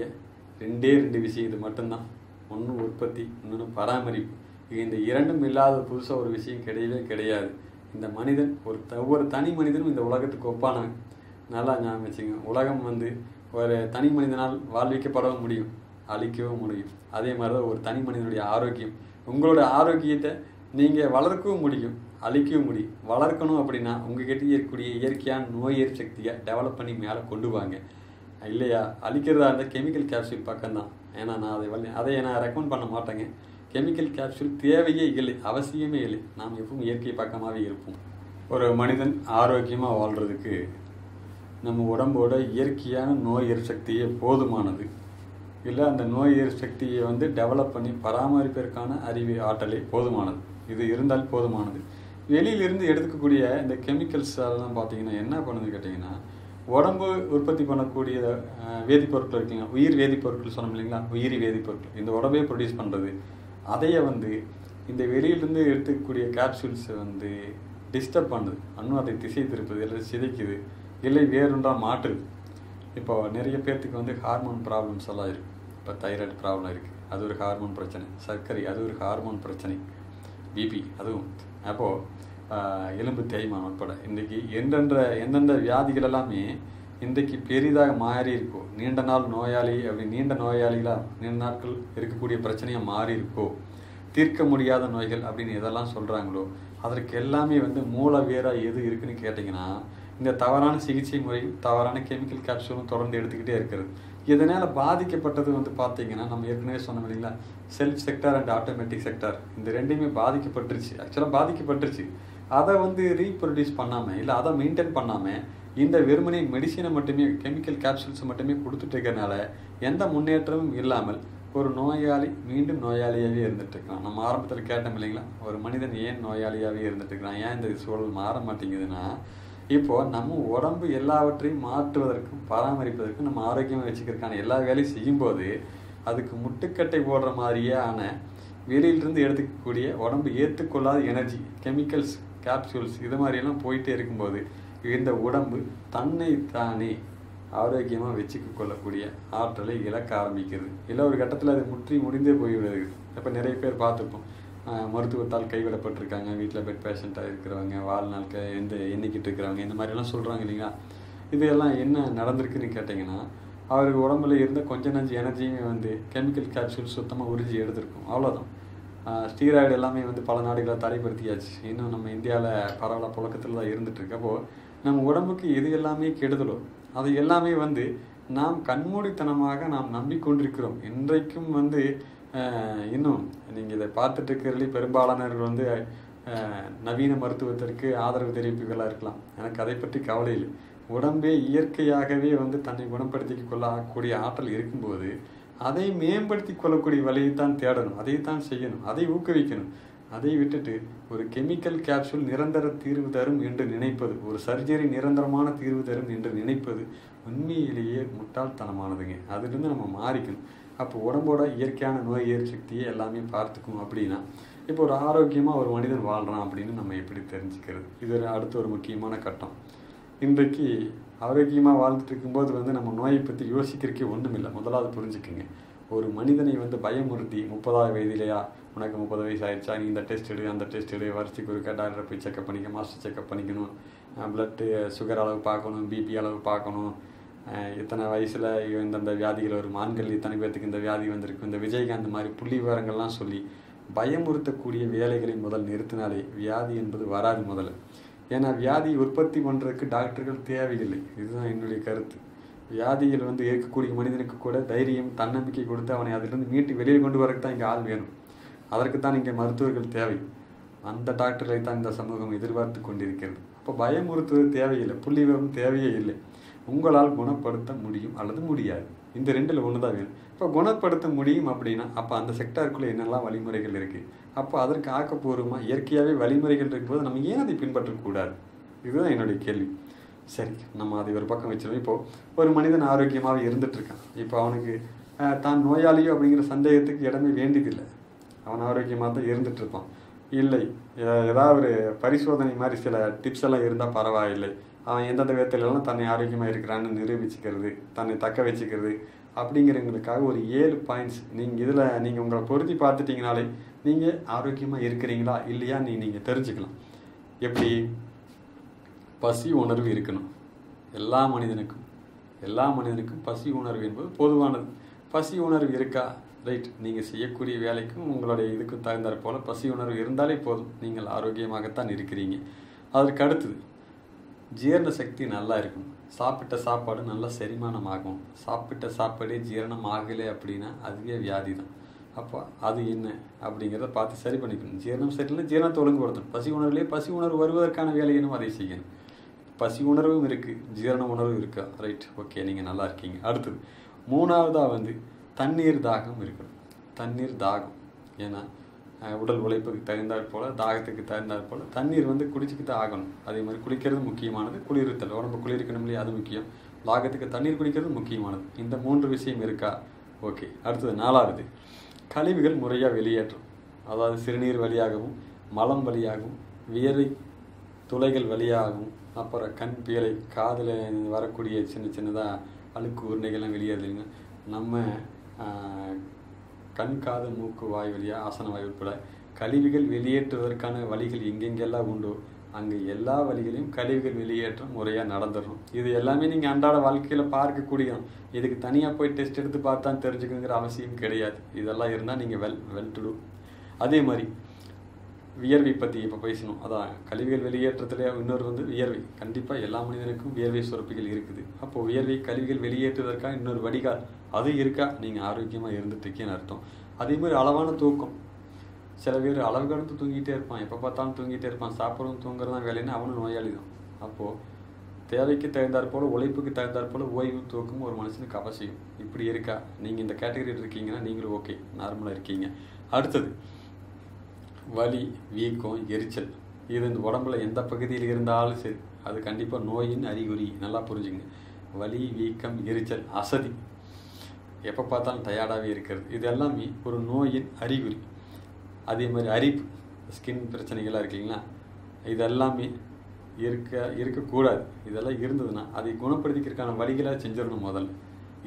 ரெண்டே ரெண்டு விஷயம் இது மட்டும்தான். ஒன்று உற்பத்தி இன்னொன்று பராமரிப்பு. இந்த இரண்டும் இல்லாத புதுசாக ஒரு விஷயம் கிடையவே கிடையாது. இந்த மனிதன் ஒரு ஒவ்வொரு தனி மனிதனும் இந்த உலகத்துக்கு ஒப்பானவன். நல்லா ஞாபகம் வச்சுங்க உலகம் வந்து ஒரு தனி மனிதனால் வாழ்விக்கப்படவும் முடியும் அழிக்கவும் முடியும். அதே மாதிரி தான் ஒரு தனி மனிதனுடைய ஆரோக்கியம். உங்களோட ஆரோக்கியத்தை நீங்கள் வளர்க்கவும் முடியும் அழிக்கவும் முடியும். வளர்க்கணும் அப்படின்னா உங்ககிட்ட இருக்கக்கூடிய இயற்கையான நோய் எதிர்ப்பு சக்தியை டெவலப் பண்ணி மேலே கொண்டு வாங்க. இல்லையா? அழிக்கிறதா இருந்தால் கெமிக்கல் கேப்சூல் பக்கம்தான். ஏன்னா நான் அதை வல்ல அதை நான் ரெக்கமெண்ட் பண்ண மாட்டேங்க. கெமிக்கல் கேப்சூல் தேவையே இல்லை அவசியமே இல்லை. நாம் எப்பவும் இயற்கை பக்கமாகவே இருப்போம். ஒரு மனிதன் ஆரோக்கியமாக வாழ்கிறதுக்கு நம்ம உடம்போட இயற்கையான நோய் எரிசக்தியே சக்தியே போதுமானது. இல்லை அந்த நோய் எதிர்ப்பு சக்தியை வந்து டெவலப் பண்ணி பராமரிப்பதற்கான அறிவு ஆற்றலே போதுமானது. இது இருந்தால் போதுமானது. வெளியிலிருந்து எடுத்துக்கக்கூடிய இந்த கெமிக்கல்ஸ் அதெல்லாம் பார்த்தீங்கன்னா என்ன பண்ணுது கேட்டிங்கன்னா உடம்பு உற்பத்தி பண்ணக்கூடிய வேதிப்பொருட்கள் இருக்குங்க உயிர் வேதிப்பொருட்கள் சொன்னோம் இல்லைங்களா? உயிரி வேதிப்பொருட்கள் இந்த உடம்பே ப்ரொடியூஸ் பண்ணுறது அதையே வந்து இந்த வெளியிலிருந்து எடுத்துக்கக்கூடிய கேப்சூல்ஸை வந்து டிஸ்டர்ப் பண்ணுது. இன்னும் அதை திசை திருப்புது இல்லை சிதைக்குது. இல்லை வேறுண்டாக மாற்றுது. இப்போ நிறைய பேர்த்துக்கு வந்து ஹார்மோன் ப்ராப்ளம்ஸ் எல்லாம் இருக்குது இப்போ தைராய்டு ப்ராப்ளம் இருக்குது அது ஒரு ஹார்மோன் பிரச்சனை. சர்க்கரை அது ஒரு ஹார்மோன் பிரச்சனை. பிபி அதுவும். அப்போது எலும்பு தேய்மானம் உட்பட. இன்றைக்கி எந்தெந்த எந்தெந்த வியாதிகள் எல்லாமே இன்றைக்கு பெரிதாக மாறி இருக்கோ நீண்ட நாள் நோயாளி அப்படி நீண்ட நோயாளிகளாக நீண்ட நாட்கள் இருக்கக்கூடிய பிரச்சனையாக மாறி இருக்கோ தீர்க்க முடியாத நோய்கள் அப்படின்னு எதெல்லாம் சொல்கிறாங்களோ அதற்கு எல்லாமே வந்து மூல வேராக எது இருக்குன்னு கேட்டிங்கன்னா இந்த தவறான சிகிச்சை முறையும் தவறான கெமிக்கல் கேப்சூலும் தொடர்ந்து எடுத்துக்கிட்டே இருக்கிறது. இதனால் பாதிக்கப்பட்டது வந்து பார்த்தீங்கன்னா நம்ம ஏற்கனவே சொன்னோம் இல்லைங்களா self sector and automatic sector இந்த ரெண்டுமே பாதிக்கப்பட்டுருச்சு. ஆக்சுவலாக பாதிக்கப்பட்டுருச்சு. அதை வந்து ரீப்ரொடியூஸ் பண்ணாமல் இல்லை அதை மெயின்டைன் பண்ணாமல் இந்த வெறுமனே மெடிசினை மட்டுமே கெமிக்கல் கேப்சூல்ஸ் மட்டுமே கொடுத்துட்டு இருக்கறனால எந்த முன்னேற்றமும் இல்லாமல் ஒரு நோயாளி மீண்டும் நோயாளியாகவே இருந்துட்டு இருக்கான் நம்ம ஆரம்பத்தில் கேட்டோம் இல்லைங்களா? ஒரு மனிதன் ஏன் நோயாளியாகவே இருந்துட்டு இருக்கிறான் ஏன் இந்த சூழல் மாற மாட்டேங்குதுன்னா இப்போ நம்ம உடம்பு எல்லாவற்றையும் மாற்றுவதற்கும் பராமரிப்பதற்கும் நம்ம ஆரோக்கியமாக வச்சுக்கிறதுக்கான எல்லா வேலையும் செய்யும்போது அதுக்கு முட்டுக்கட்டை போடுற மாதிரியான வெளியிலிருந்து எடுத்துக்கக்கூடிய உடம்பு ஏற்றுக்கொள்ளாத எனர்ஜி கெமிக்கல்ஸ் கேப்சூல்ஸ் இது மாதிரியெல்லாம் போயிட்டே இருக்கும்போது இந்த உடம்பு தன்னை தானே ஆரோக்கியமாக வச்சுக்க கொள்ளக்கூடிய ஆற்றலை இழக்க ஆரம்பிக்கிறது இல்லை ஒரு கட்டத்தில் அது முற்றி முடிந்தே போய்விடுது இப்போ நிறைய பேர் பார்த்துருப்போம். மருத்துவத்தால் கைவிடப்பட்டிருக்காங்க வீட்டில் பெட் பேஷண்ட்டாக இருக்கிறவங்க வாழ்நாளுக்கு எந்த எண்ணிக்கிட்டு இருக்கிறவங்க இந்த மாதிரிலாம் சொல்கிறாங்க இல்லைங்களா? இதெல்லாம் என்ன நடந்திருக்குன்னு கேட்டிங்கன்னா அவருக்கு உடம்புல இருந்த கொஞ்ச நஞ்சு எனர்ஜியுமே வந்து கெமிக்கல் கேப்சூல் சுத்தமாக உறிஞ்சி எடுத்திருக்கும். அவ்வளோதான் ஸ்டீராய்டு எல்லாமே வந்து பல நாடுகளை தடைப்படுத்தியாச்சு இன்னும் நம்ம இந்தியாவில் பரவலாக புழக்கத்தில் தான் இருந்துட்டு இருக்கப்போ நம்ம உடம்புக்கு எது எல்லாமே கெடுதலோ அது எல்லாமே வந்து நாம் கண்மூடித்தனமாக நாம் நம்பிக்கொண்டிருக்கிறோம். இன்றைக்கும் வந்து இன்னும் நீங்கள் இதை பார்த்துட்டு இருக்கிறதுலே பெரும்பாலானவர்கள் வந்து நவீன மருத்துவத்திற்கு ஆதரவு தெரிவிப்புகளாக இருக்கலாம். எனக்கு அதை பற்றி கவலை இல்லை. உடம்பே இயற்கையாகவே வந்து தன்னை குணப்படுத்திக் கொள்ளக்கூடிய ஆற்றல் இருக்கும்போது அதை மேம்படுத்தி கொள்ளக்கூடிய வழியை தான் தேடணும் அதை தான் செய்யணும் அதை ஊக்குவிக்கணும். அதை விட்டுட்டு ஒரு கெமிக்கல் கேப்சூல் நிரந்தர தீர்வு தரும் என்று நினைப்பது ஒரு சர்ஜரி நிரந்தரமான தீர்வு தரும் என்று நினைப்பது உண்மையிலேயே முட்டாள்தனமானதுங்க. அதுலேருந்து நம்ம மாறிக்கணும். அப்போ உடம்போட இயற்கையான நோய் எதிர்ப்பு சக்தியை எல்லாமே பார்த்துக்கணும் அப்படின்னா இப்போ ஒரு ஆரோக்கியமாக ஒரு மனிதன் வாழ்கிறான் அப்படின்னு நம்ம எப்படி தெரிஞ்சுக்கிறது? இது ஒரு அடுத்த ஒரு முக்கியமான கட்டம். இன்றைக்கு ஆரோக்கியமாக வாழ்ந்துட்டு இருக்கும்போது வந்து நம்ம நோயை பற்றி யோசிக்கிறதுக்கே ஒன்றும் இல்லை முதலாவது புரிஞ்சுக்குங்க. ஒரு மனிதனை வந்து பயமுறுத்தி முப்பதாவது வயதிலையா உனக்கு முப்பது வயசு ஆயிடுச்சா நீ இந்த டெஸ்ட் எடு அந்த டெஸ்ட் எடு வருஷத்துக்கு ஒருக்கா டாக்டரை போய் செக்அப் பண்ணிக்க மாஸ்டர் செக்அப் பண்ணிக்கணும். பிளட்டு சுகர் அளவு பார்க்கணும் பிபி அளவு பார்க்கணும். இத்தனை வயசில் இந்தந்த வியாதிகள் வரும் ஆண்கள் இத்தனை பேர்த்துக்கு இந்த வியாதி வந்திருக்கு இந்த விஜயகாந்த் மாதிரி புள்ளி விவரங்கள்லாம் சொல்லி பயமுறுத்தக்கூடிய வேலைகளை முதல் நிறுத்தினாலே வியாதி என்பது வராது முதல்ல. ஏன்னா வியாதி உற்பத்தி பண்ணுறதுக்கு டாக்டர்கள் தேவையில்லை. இதுதான் என்னுடைய கருத்து. வியாதியில் வந்து இருக்கக்கூடிய மனிதனுக்கு கூட தைரியம் தன்னம்பிக்கை கொடுத்து அவனை அதிலிருந்து மீட்டு வெளியே கொண்டு வரக்கு தான் இங்கே ஆள் வேணும். அதற்கு தான் இங்கே மருத்துவர்கள் தேவை. அந்த டாக்டர்களை தான் இந்த சமூகம் எதிர்பார்த்து கொண்டிருக்கிறது. அப்போ பயமுறுத்துவது தேவையில்லை. புள்ளி விவரம் தேவையே இல்லை. உங்களால் குணப்படுத்த முடியும் அல்லது முடியாது. இந்த ரெண்டில் ஒன்று தான் வேணும். இப்போ குணப்படுத்த முடியும் அப்படின்னா அப்போ அந்த செக்டாருக்குள்ளே என்னெல்லாம் வழிமுறைகள் இருக்குது அப்போ அதற்கு ஆக்கப்பூர்வமாக இயற்கையாகவே வழிமுறைகள் இருக்கும்போது நம்ம ஏன் அதை பின்பற்றக்கூடாது இதுதான் என்னுடைய கேள்வி. சரி நம்ம அதை ஒரு பக்கம் வச்சிருவோம். இப்போது ஒரு மனிதன் ஆரோக்கியமாக இருந்துகிட்ருக்கான் இப்போ அவனுக்கு தான் நோயாளியோ அப்படிங்கிற சந்தேகத்துக்கு இடமே வேண்டியதில்லை. அவன் ஆரோக்கியமாக தான் இருந்துட்டுருப்பான் இல்லை ஏதாவது ஒரு பரிசோதனை மாதிரி சில டிப்ஸ் எல்லாம் இருந்தால் பரவாயில்லை. அவன் எந்தெந்த விதத்துலலாம் தன்னை ஆரோக்கியமாக இருக்கிறான்னு நிரூபிச்சுக்கிறது தன்னை தக்க வச்சுக்கிறது அப்படிங்கிறவங்களுக்காக ஒரு ஏழு பாயிண்ட்ஸ் நீங்கள் இதில் நீங்கள் உங்களை பொருத்தி பார்த்துட்டிங்கனாலே நீங்கள் ஆரோக்கியமாக இருக்கிறீங்களா இல்லையா நீ நீங்கள் தெரிஞ்சுக்கலாம். எப்படி? பசி உணர்வு இருக்கணும். எல்லா மனிதனுக்கும் எல்லா மனிதனுக்கும் பசி உணர்வு என்பது பொதுவானது. பசி உணர்வு இருக்கா? ரைட். நீங்கள் செய்யக்கூடிய வேலைக்கும் உங்களுடைய இதுக்கும் தகுந்தாற் போல் பசி உணர்வு இருந்தாலே போதும். நீங்கள் ஆரோக்கியமாகத்தான் இருக்கிறீங்க. அதற்கு அடுத்தது ஜீரண சக்தி நல்லா இருக்கும் சாப்பிட்ட சாப்பாடு நல்லா செரிமானம் ஆகும் சாப்பிட்ட சாப்பாடே ஜீரணம் ஆகலை அப்படின்னா அதுவே வியாதி தான் அப்போ அது என்ன அப்படிங்கிறத பார்த்து சரி பண்ணிக்கணும். ஜீரணம் சரியில்லை ஜீரணத்தை ஒழுங்குபடுத்தணும். பசி உணர்வுலேயே பசி உணர்வு வருவதற்கான வேலையினும் அதை செய்யணும். பசி உணர்வும் இருக்குது ஜீரண உணர்வும் இருக்கா. ரைட் ஓகே நீங்கள் நல்லா இருக்கீங்க. அடுத்தது மூணாவதாக வந்து தண்ணீர் தாகம் இருக்கணும். தண்ணீர் தாகம். ஏன்னா உடல் உழைப்புக்கு தகுந்தாற் போல் தாகத்துக்கு தகுந்தாற் போல் தண்ணீர் வந்து குடிச்சுக்கிட்டு ஆகணும். அதே மாதிரி குளிக்கிறது முக்கியமானது. குளிர்த்தல் உடம்பு குளிர்க்கணும் இல்லையா? அது முக்கியம். தாகத்துக்கு தண்ணீர் குடிக்கிறது முக்கியமானது. இந்த மூன்று விஷயம் இருக்கா? ஓகே அடுத்தது நாலாவது. கழிவுகள் முறையாக வெளியேற்றும். அதாவது சிறுநீர் வழியாகவும் மலம் வழியாகவும் வியர்வை துளைகள் வழியாகவும் அப்புறம் கண் பீலை காதில் வரக்கூடிய சின்ன சின்னதாக அழுக்கு உருண்டைகள்லாம் வெளியேறுதுங்க. நம்ம கண் காது மூக்கு வாய் வழியாக ஆசன வாய் உட்பட கழிவுகள் வெளியேற்றுவதற்கான வழிகள் எங்கெங்கெல்லாம் உண்டோ அங்கே எல்லா வழிகளையும் கழிவுகள் வெளியேற்றம் முறையாக நடந்துடணும் இது எல்லாமே நீங்கள் அன்றாட வாழ்க்கையில் பார்க்கக்கூடிய இதுக்கு தனியாக போய் டெஸ்ட் எடுத்து பார்த்தா தெரிஞ்சுக்கணுங்கிற அவசியம் கிடையாது. இதெல்லாம் இருந்தால் நீங்கள் வெல் வெல் டு அதே மாதிரி வியர்வை பற்றி இப்போ பேசணும். அதான் கழிவுகள் வெளியேற்றத்தில் இன்னொரு வந்து வியர்வை. கண்டிப்பாக எல்லா மனிதனுக்கும் வியர்வை சுரப்பிகள் இருக்குது. அப்போது வியர்வை கழிவுகள் வெளியேற்றுவதற்காக இன்னொரு வடிகால் அது இருக்கா? நீங்கள் ஆரோக்கியமாக இருந்துட்டு இருக்கேன்னு அர்த்தம். அதே மாதிரி அளவான தூக்கம். சில பேர் அளவு கடந்து தூங்கிட்டே இருப்பான். எப்போ பார்த்தாலும் தூங்கிட்டே இருப்பான். சாப்பிட்றதும் தூங்குறதான் வேலைன்னு அவனும் நோயாளி தான் அப்போது தேவைக்கு தகுந்தாற் போல் உழைப்புக்கு தகுந்தாற் போல் ஓய்வு தூக்கமும் ஒரு மனுஷனுக்கு அவசியம். இப்படி இருக்கா? நீங்கள் இந்த கேட்டகரியில் இருக்கீங்கன்னா நீங்களும் ஓகே. நார்மலாக இருக்கீங்க. அடுத்தது வலி வீக்கம் எரிச்சல். இது இந்த உடம்புல எந்த பகுதியில் இருந்தாலும் சரி அது கண்டிப்பாக நோயின் அறிகுறி. நல்லா புரிஞ்சுங்க வலி வீக்கம் எரிச்சல் அசதி. எப்போ பார்த்தாலும் டயர்டாகவே இருக்கிறது. இது எல்லாமே ஒரு நோயின் அறிகுறி. அதே மாதிரி அரிப்பு ஸ்கின் பிரச்சனைகள்லாம் இருக்கு இல்லைங்களா? இது இருக்க இருக்கக்கூடாது. இதெல்லாம் இருந்ததுன்னா அதை குணப்படுத்திக்கிறதுக்கான வழிகளாக செஞ்சிடணும் முதல்ல.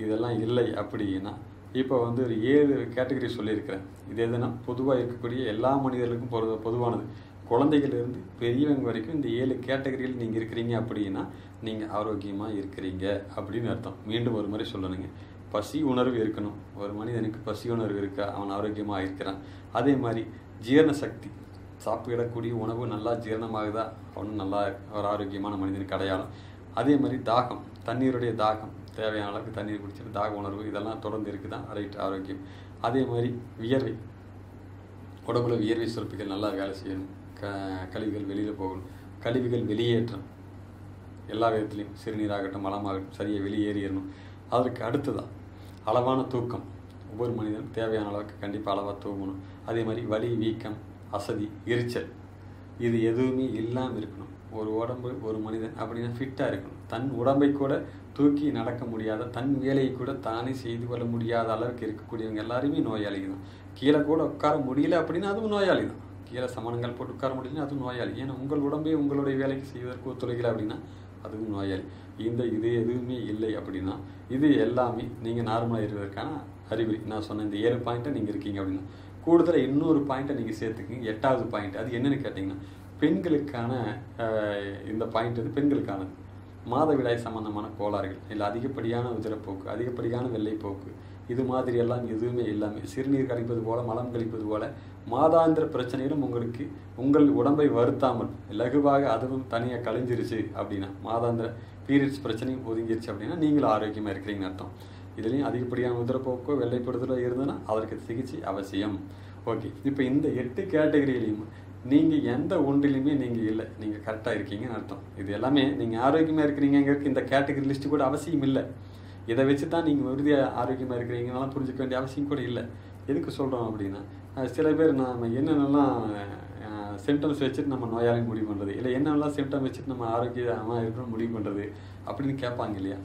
இதெல்லாம் இல்லை அப்படின்னா இப்போ வந்து ஒரு ஏழு கேட்டகரி சொல்லியிருக்கிறேன். இது எதுனா பொதுவாக இருக்கக்கூடிய எல்லா மனிதர்களுக்கும் பொது பொதுவானது. குழந்தைகளிலிருந்து பெரியவங்க வரைக்கும் இந்த ஏழு கேட்டகரியில் நீங்கள் இருக்கிறீங்க அப்படின்னா நீங்கள் ஆரோக்கியமாக இருக்கிறீங்க அப்படின்னு அர்த்தம். மீண்டும் ஒரு முறை சொல்லணுங்க. பசி உணர்வு இருக்கணும். ஒரு மனிதனுக்கு பசி உணர்வு இருக்கா? அவன் ஆரோக்கியமாக இருக்கிறான். அதே மாதிரி ஜீரண சக்தி. சாப்பிடக்கூடிய உணவு நல்லா ஜீரணமாகுதா? அவனும் நல்லா ஒரு ஆரோக்கியமான மனிதனுக்கு அடையாளம். அதே மாதிரி தாகம். தண்ணீருடைய தாகம். தேவையான அளவுக்கு தண்ணீர் குடிச்சிட்டு தாக உணர்வு இதெல்லாம் தொடர்ந்து இருக்குதான். ரைட் ஆரோக்கியம். அதே மாதிரி வியர்வை. உடம்புல வியர்வை சுரப்பிகள் நல்லா வேலை செய்யணும். க கழிவுகள் வெளியில் போகணும். கழிவுகள் வெளியேற்றம். எல்லா விதத்துலையும் சிறுநீராகட்டும் மலமாகட்டும் சரியாக வெளியேறிடணும். அதற்கு அடுத்ததான் அளவான தூக்கம். ஒவ்வொரு மனிதனும் தேவையான அளவுக்கு கண்டிப்பாக அளவாக தூங்கணும். அதே மாதிரி வலி வீக்கம் அசதி எரிச்சல் இது எதுவுமே இல்லாமல் இருக்கணும். ஒரு உடம்பு ஒரு மனிதன் அப்படின்னா ஃபிட்டாக இருக்கணும். தன் உடம்பை கூட தூக்கி நடக்க முடியாத தன் வேலையை கூட தானே செய்து கொள்ள முடியாத அளவுக்கு இருக்கக்கூடியவங்க எல்லாருமே நோயாளி தான். கீழே கூட உட்கார முடியல அப்படின்னா அதுவும் நோயாளி தான். கீழே சமணங்கள் போட்டு உட்கார முடியலன்னா அதுவும் நோயாளி. ஏன்னா உங்கள் உடம்பை உங்களுடைய வேலைக்கு செய்வதற்கு ஒத்துழைக்கல அப்படின்னா அதுவும் நோயாளி. இந்த இது எதுவுமே இல்லை அப்படின்னா இது எல்லாமே நீங்கள் நார்மலாக இருக்கிறதுக்கான அறிகுறி நான் சொன்ன இந்த ஏழு பாயிண்ட்டை நீங்கள் இருக்கீங்க அப்படின்னா கூடுதலாக இன்னொரு பாயிண்ட்டை நீங்கள் சேர்த்துக்கிங்க. எட்டாவது பாயிண்ட் அது என்னென்னு கேட்டிங்கன்னா பெண்களுக்கான இந்த பாயிண்ட் வந்து பெண்களுக்கானது. மாதவிடாய் சம்பந்தமான கோளாறுகள். இல்லை அதிகப்படியான உதிரப்போக்கு அதிகப்படியான வெள்ளைப்போக்கு. இது மாதிரியெல்லாம் எதுவுமே இல்லாமல் சிறுநீர் கழிப்பது போல மலம் கழிப்பது போல் மாதாந்திர பிரச்சனைகளும் உங்களுக்கு உங்கள் உடம்பை வருத்தாமல் லகுவாக அதுவும் தனியாக கழிஞ்சிருச்சு அப்படின்னா மாதாந்திர பீரியட்ஸ் பிரச்சனையும் ஒதுங்கிருச்சு அப்படின்னா நீங்களும் ஆரோக்கியமாக இருக்கிறீங்கன்னு அர்த்தம். இதுலேயும் அதிகப்படியான உதிரப்போக்கோ வெள்ளைப்படுதலோ இருந்ததுன்னா அதற்கு சிகிச்சை அவசியம். ஓகே இப்போ இந்த எட்டு கேட்டகரியிலையும் நீங்கள் எந்த ஒன்றிலையுமே நீங்கள் இல்லை. நீங்கள் கரெக்டாக இருக்கீங்கன்னு அர்த்தம். இது எல்லாமே நீங்கள் ஆரோக்கியமாக இருக்கிறீங்கிறதுக்கு இந்த கேட்டகரி லிஸ்ட்டு கூட அவசியம் இல்லை. இதை வச்சு தான் நீங்கள் உறுதியாக ஆரோக்கியமாக இருக்கிறீங்கனாலாம் புரிஞ்சிக்க வேண்டிய அவசியம் கூட இல்லை. எதுக்கு சொல்கிறோம் அப்படின்னா சில பேர் நாம் என்னென்னலாம் சிம்டம்ஸ் வச்சுட்டு நம்ம நோயாளி முடிவு பண்ணுறது இல்லை என்னெல்லாம் சிம்டம் வச்சுட்டு நம்ம ஆரோக்கியமாக இருக்கணும்னு முடிவு பண்ணுறது அப்படின்னு கேட்பாங்க இல்லையா?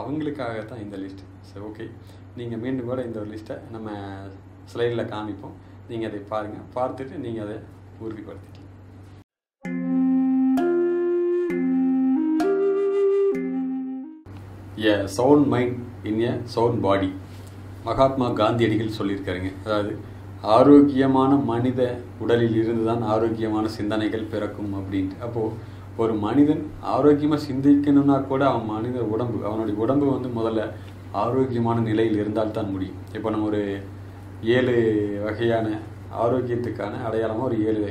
அவங்களுக்காக தான் இந்த லிஸ்ட்டு சரி ஓகே நீங்கள் மீண்டும் கூட இந்த ஒரு லிஸ்ட்டை நம்ம ஸ்லைடில் காமிப்போம் நீங்கள் அதை பாருங்கள் பார்த்துட்டு நீங்கள் அதை உறுதிப்படுத்திக்கலாம். A sound mind in a sound body Mahatma காந்தியடிகள் சொல்லியிருக்காருங்க. அதாவது ஆரோக்கியமான மனித உடலில் இருந்து தான் ஆரோக்கியமான சிந்தனைகள் பிறக்கும் அப்படின்ட்டு. அப்போது ஒரு மனிதன் ஆரோக்கியமாக சிந்திக்கணும்னா கூட அவன் மனித உடம்பு அவனுடைய உடம்பு வந்து முதல்ல ஆரோக்கியமான நிலையில் இருந்தால் தான் முடியும். இப்போ நம்ம ஒரு ஏழு வகையான ஆரோக்கியத்துக்கான அடையாளமாக ஒரு ஏழு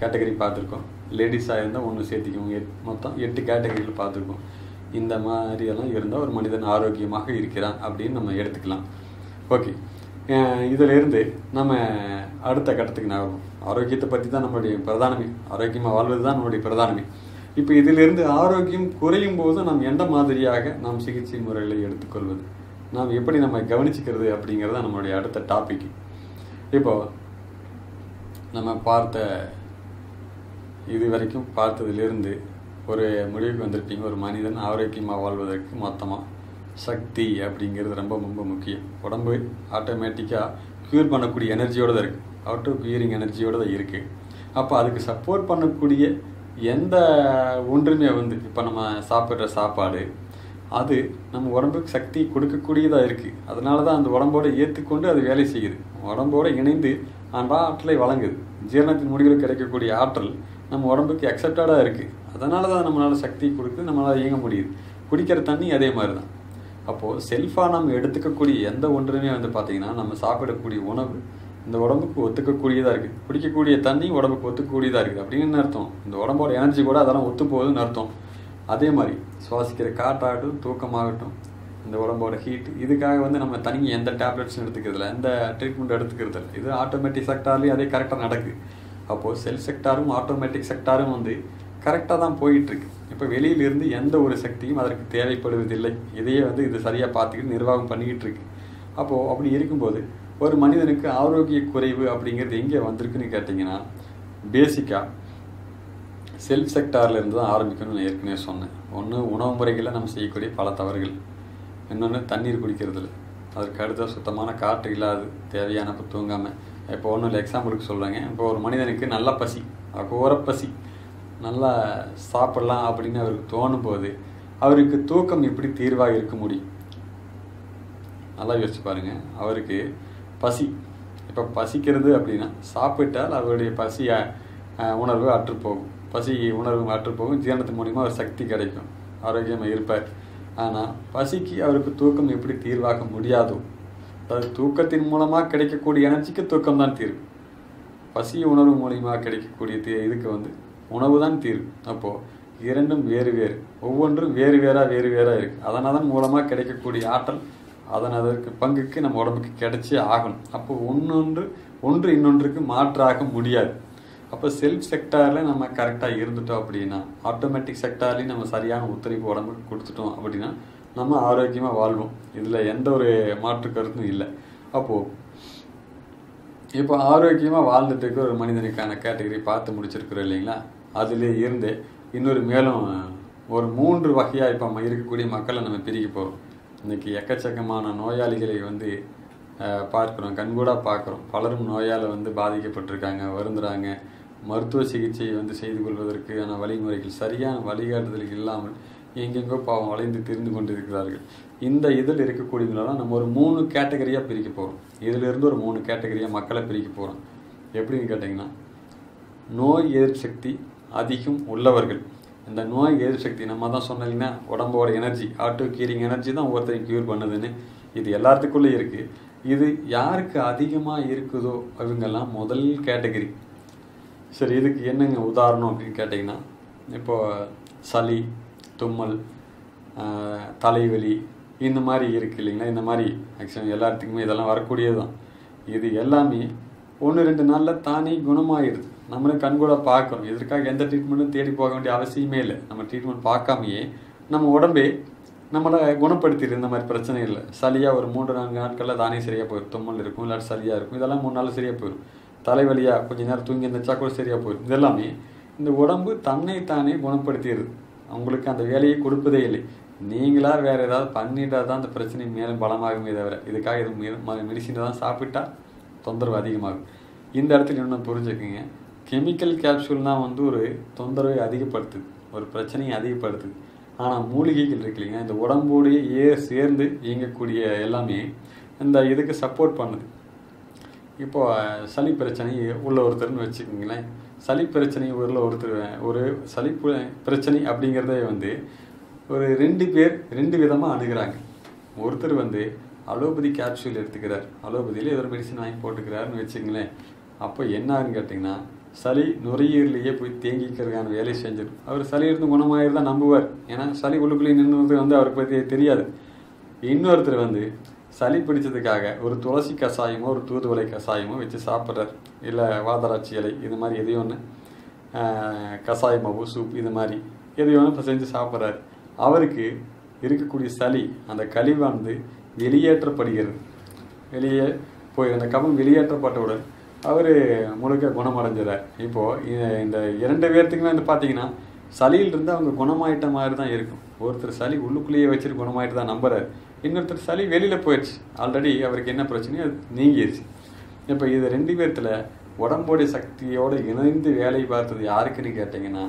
கேட்டகரி பார்த்துருக்கோம். லேடிஸாக இருந்தால் ஒன்று சேர்த்திக்கோங்க எட் மொத்தம் எட்டு கேட்டகரியில் பார்த்துருக்கோம். இந்த மாதிரியெல்லாம் இருந்தால் ஒரு மனிதன் ஆரோக்கியமாக இருக்கிறான் அப்படின்னு நம்ம எடுத்துக்கலாம். ஓகே. இதிலிருந்து நம்ம அடுத்த கட்டத்துக்கு நகரும். ஆரோக்கியத்தை பற்றி தான் நம்மளுடைய பிரதானமே. ஆரோக்கியமாக வாழ்வது தான் நம்மளுடைய பிரதானமே. இப்போ இதிலிருந்து ஆரோக்கியம் குறையும் போது நாம் எந்த மாதிரியாக நாம் சிகிச்சை முறைகளை எடுத்துக்கொள்வது? நாம் எப்படி நம்ம கவனிச்சுக்கிறது அப்படிங்கிறது தான் நம்மளுடைய அடுத்த டாபிக் இப்போ நம்ம பார்த்த இது வரைக்கும் பார்த்ததிலிருந்து ஒரு முடிவுக்கு வந்திருப்பீங்க. ஒரு மனிதன் ஆரோக்கியமாக வாழ்வதற்கு மொத்தமாக சக்தி அப்படிங்கிறது ரொம்ப ரொம்ப முக்கியம். உடம்பு ஆட்டோமேட்டிக்காக க்யூர் பண்ணக்கூடிய எனர்ஜியோடு தான் இருக்குது ஆட்டோ க்யூரிங் எனர்ஜியோடு தான் இருக்குது அப்போ அதுக்கு சப்போர்ட் பண்ணக்கூடிய எந்த ஒன்றுமே வந்து இப்போ நம்ம சாப்பிட்ற சாப்பாடு அது நம்ம உடம்புக்கு சக்தி கொடுக்கக்கூடியதாக இருக்குது அதனால தான் அந்த உடம்போடு ஏற்றுக்கொண்டு அது வேலை செய்யுது. உடம்போடு இணைந்து அந்த ஆற்றலை வழங்குது. ஜீரணத்தின் முடிவில் கிடைக்கக்கூடிய ஆற்றல் நம்ம உடம்புக்கு அக்செப்டடாக இருக்குது அதனால தான் நம்மளால் சக்தி கொடுத்து நம்மளால் இயங்க முடியுது. குடிக்கிற தண்ணி அதே மாதிரி தான் அப்போது செல்ஃபாக நம்ம எடுத்துக்கக்கூடிய எந்த ஒன்றுமே வந்து பார்த்திங்கன்னா நம்ம சாப்பிடக்கூடிய உணவு இந்த உடம்புக்கு ஒத்துக்கக்கூடியதாக இருக்குது குடிக்கக்கூடிய தண்ணி உடம்புக்கு ஒத்துக்கக்கூடியதாக இருக்குது அப்படின்னு அர்த்தம். இந்த உடம்போட எனர்ஜி கூட அதெல்லாம் ஒத்து போகுதுன்னு அர்த்தம். அதே மாதிரி சுவாசிக்கிற காற்றாகட்டும் தூக்கமாகட்டும் இந்த உடம்போட ஹீட் இதுக்காக வந்து நம்ம தனியாக எந்த டேப்லெட்ஸும் எடுத்துக்கிறதில்ல எந்த ட்ரீட்மெண்ட் எடுத்துக்கிறதில்ல. இது ஆட்டோமேட்டிக் செக்டார்லேயும் அதே கரெக்டாக நடக்குது. அப்போது செல் செக்டாரும் ஆட்டோமேட்டிக் செக்டாரும் வந்து கரெக்டாக தான் போயிட்டுருக்கு இப்போ வெளியிலிருந்து எந்த ஒரு சக்தியும் அதற்கு தேவைப்படுவதில்லை. இதையே வந்து இது சரியாக பார்த்துக்கிட்டு நிர்வாகம் பண்ணிக்கிட்டு இருக்கு. அப்போது அப்படி இருக்கும்போது ஒரு மனிதனுக்கு ஆரோக்கிய குறைவு அப்படிங்கிறது எங்கே வந்திருக்குன்னு கேட்டிங்கன்னா பேசிக்காக செல்ஃப் செக்டார்லேருந்து தான் ஆரம்பிக்கணும்னு நான் ஏற்கனவே சொன்னேன். ஒன்று உணவு முறைகளில் நம்ம செய்யக்கூடிய பல தவறுகள். இன்னொன்று தண்ணீர் குடிக்கிறதுல அதற்கு அடுத்த சுத்தமான காற்று இல்லாது தேவையானப்போ தூங்காமல் இப்போ ஒன்றும் இல்லை எக்ஸாம்பிளுக்கு சொல்கிறாங்க இப்போ ஒரு மனிதனுக்கு நல்ல பசி அகோர பசி நல்லா சாப்பிடலாம் அப்படின்னு அவருக்கு தோணும் போது அவருக்கு தூக்கம் எப்படி தீர்வாக இருக்க முடியும்? நல்லா யோசிச்சு பாருங்க. அவருக்கு பசி. இப்போ பசிக்கிறது அப்படின்னா சாப்பிட்டால் அவருடைய பசி உணர்வு அற்றுப்போகும். பசி உணர்வு அற்றுப்போகும். ஜீரணத்து மூலிமா ஒரு சக்தி கிடைக்கும். ஆரோக்கியமாக இருப்பார். ஆனால் பசிக்கு அவருக்கு தூக்கம் எப்படி தீர்வாக முடியாதோ அதாவது தூக்கத்தின் மூலமாக கிடைக்கக்கூடிய எனர்ஜிக்கு தூக்கம் தான் தீர்வு. பசி உணர்வு மூலியமாக கிடைக்கக்கூடிய இதுக்கு வந்து உணவு தான் தீர்வு. அப்போது இரண்டும் வேறு வேறு. ஒவ்வொன்றும் வேறு வேறாக வேறு வேறாக இருக்குது அதனால் மூலமாக கிடைக்கக்கூடிய ஆற்றல் அதன் அதற்கு பங்குக்கு நம்ம உடம்புக்கு கிடைச்சே ஆகணும். அப்போ ஒன்றொன்று ஒன்று இன்னொன்றுக்கு மாற்றாக முடியாது. அப்போ செல்ஃப் செக்டாரில் நம்ம கரெக்டாக இருந்துட்டோம் அப்படின்னா ஆட்டோமேட்டிக் செக்டார்லேயும் நம்ம சரியான ஒத்துழைப்பு உடம்புக்கு கொடுத்துட்டோம் அப்படின்னா நம்ம ஆரோக்கியமாக வாழ்வோம். இதில் எந்த ஒரு மாற்று கருத்தும் இல்லை. அப்போது இப்போ ஆரோக்கியமாக வாழ்ந்துட்டு இருக்கிற ஒரு மனிதனுக்கான கேட்டகரி பார்த்து முடிச்சிருக்கிறோம் இல்லைங்களா? அதில் இருந்து இன்னொரு மேலும் ஒரு மூன்று வகையாக இப்போ நம்ம இருக்கக்கூடிய மக்களை நம்ம பிரிக்க போகிறோம் இன்றைக்கி எக்கச்சக்கமான நோயாளிகளை வந்து பார்க்குறோம் கண்கூடாக பார்க்குறோம். பலரும் நோயால் வந்து பாதிக்கப்பட்டிருக்காங்க வருந்துறாங்க. மருத்துவ சிகிச்சை வந்து செய்து கொள்வதற்கான வழிமுறைகள் சரியான வழிகாட்டுதல் இல்லாமல் எங்கெங்கோ பாவம் வளைந்து தெரிந்து கொண்டிருக்கிறார்கள். இந்த இதில் இருக்கக்கூடியவங்களெல்லாம் நம்ம ஒரு மூணு கேட்டகரியாக பிரிக்க போகிறோம் இதிலிருந்து ஒரு மூணு கேட்டகரியாக மக்களை பிரிக்க போகிறோம் எப்படின்னு கேட்டிங்கன்னா நோய் எதிர்ப்பு சக்தி அதிகம் உள்ளவர்கள். இந்த நோய் எதிர் சக்தி நம்ம தான் சொன்னீங்கன்னா உடம்போட எனர்ஜி ஆட்டோ கீரிங் எனர்ஜி தான் ஒவ்வொருத்தரையும் க்யூர் பண்ணுதுன்னு. இது எல்லாத்துக்குள்ளே இருக்குது இது யாருக்கு அதிகமாக இருக்குதோ அவங்கெல்லாம் முதல் கேட்டகரி சரி இதுக்கு என்னங்க உதாரணம் அப்படின்னு கேட்டிங்கன்னா இப்போ சளி தும்மல் தலைவலி இந்த மாதிரி இருக்குது இல்லைங்களா? இந்த மாதிரி ஆக்சுவலி எல்லாத்துக்குமே இதெல்லாம் வரக்கூடியது தான் இது எல்லாமே ஒன்று ரெண்டு நாளில் தானே குணமாயிடுது நம்மளும் கண்கூட பார்க்குறோம் இதற்காக எந்த ட்ரீட்மெண்ட்டும் தேடி போக வேண்டிய அவசியமே இல்லை. நம்ம ட்ரீட்மெண்ட் பார்க்காமையே நம்ம உடம்பே நம்மளை குணப்படுத்திடு இந்த மாதிரி பிரச்சனை இல்லை. சளியாக ஒரு மூன்று நான்கு நாட்களில் தானே சரியாக போயிடும். தும்மல் இருக்கும் இல்லாட்டி சளியாக இருக்கும். இதெல்லாம் மூணு நாள் சரியாக போயிடும் தலைவலியாக கொஞ்சம் நேரம் தூங்கி இருந்துச்சா கூட சரியாக போயிடும். இதெல்லாமே இந்த உடம்பு தன்னை தானே குணப்படுத்திடுது. அவங்களுக்கு அந்த வேலையை கொடுப்பதே இல்லை. நீங்களாக வேற ஏதாவது பண்ணிட்டா தான் அந்த பிரச்சனை மேலும் பலமாகுமே தவிர இதுக்காக இது மெடிசினை தான் சாப்பிட்டா தொந்தரவு அதிகமாகும். இந்த இடத்துல இன்னும் புரிஞ்சுக்குங்க. கெமிக்கல் கேப்சூல்னா வந்து ஒரு தொந்தரவை அதிகப்படுத்துது. ஒரு பிரச்சனையை அதிகப்படுத்துது. ஆனால் மூலிகைகள் இருக்கு இல்லைங்க இந்த உடம்போடு ஏ சேர்ந்து இயங்கக்கூடிய எல்லாமே இந்த இதுக்கு சப்போர்ட் பண்ணுது. இப்போ சளி பிரச்சனை உள்ள ஒருத்தர்னு வச்சுக்கோங்களேன். சளி பிரச்சனை உள்ள ஒருத்தர் ஒரு சளி பிரச்சனை அப்படிங்கிறதே வந்து ஒரு ரெண்டு பேர் ரெண்டு விதமாக அணுகிறாங்க. ஒருத்தர் வந்து அலோபதி கேப்சூல் எடுத்துக்கிறார். அலோபதியில் ஏதோ ஒரு மெடிசன் வாங்கி போட்டுக்கிறாருன்னு வச்சுங்களேன் அப்போ என்ன ஆகுன்னு கேட்டிங்கன்னா சளி நுரையீரலையே போய் தேங்கிக்கிறதுக்கான வேலையை செஞ்சிடும் அவர் சளி இருந்து குணமாயிரு தான் நம்புவார். ஏன்னா சளி உள்ளுக்குள்ளே நின்றது வந்து அவருக்கு பற்றி தெரியாது. இன்னொருத்தர் வந்து சளி பிடிச்சதுக்காக ஒரு துளசி கஷாயமோ ஒரு தூதுவளை கஷாயமோ வச்சு சாப்பிட்றார். இல்லை வாதராட்சி இலை இது மாதிரி எதையோ ஒன்று கஷாயமாவோ சூப் இது மாதிரி எதையோ ஒன்று இப்போ செஞ்சு சாப்பிட்றாரு. அவருக்கு இருக்கக்கூடிய சளி அந்த கழிவானது வெளியேற்றப்படுகிறது. வெளியே போய் அந்த கபம் வெளியேற்றப்பட்டவுடன் அவர் முழுக்க குணமடைஞ்சிடார் இப்போது இந்த இரண்டு பேர்த்துக்குமே வந்து பார்த்தீங்கன்னா சளியிலிருந்து அவங்க குணமாயிட்ட மாதிரி தான் இருக்கும். ஒருத்தர் சளி உள்ளுக்குள்ளேயே வச்சுட்டு குணமாயிட்டு தான் நம்புறாரு. இன்னொருத்தர் சளி வெளியில் போயிடுச்சு. ஆல்ரெடி அவருக்கு என்ன பிரச்சனையோ அது நீங்கிடுச்சு இப்போ இது ரெண்டு பேர்த்தில் உடம்போடைய சக்தியோடு இணைந்து வேலை பார்த்தது யாருக்குன்னு கேட்டிங்கன்னா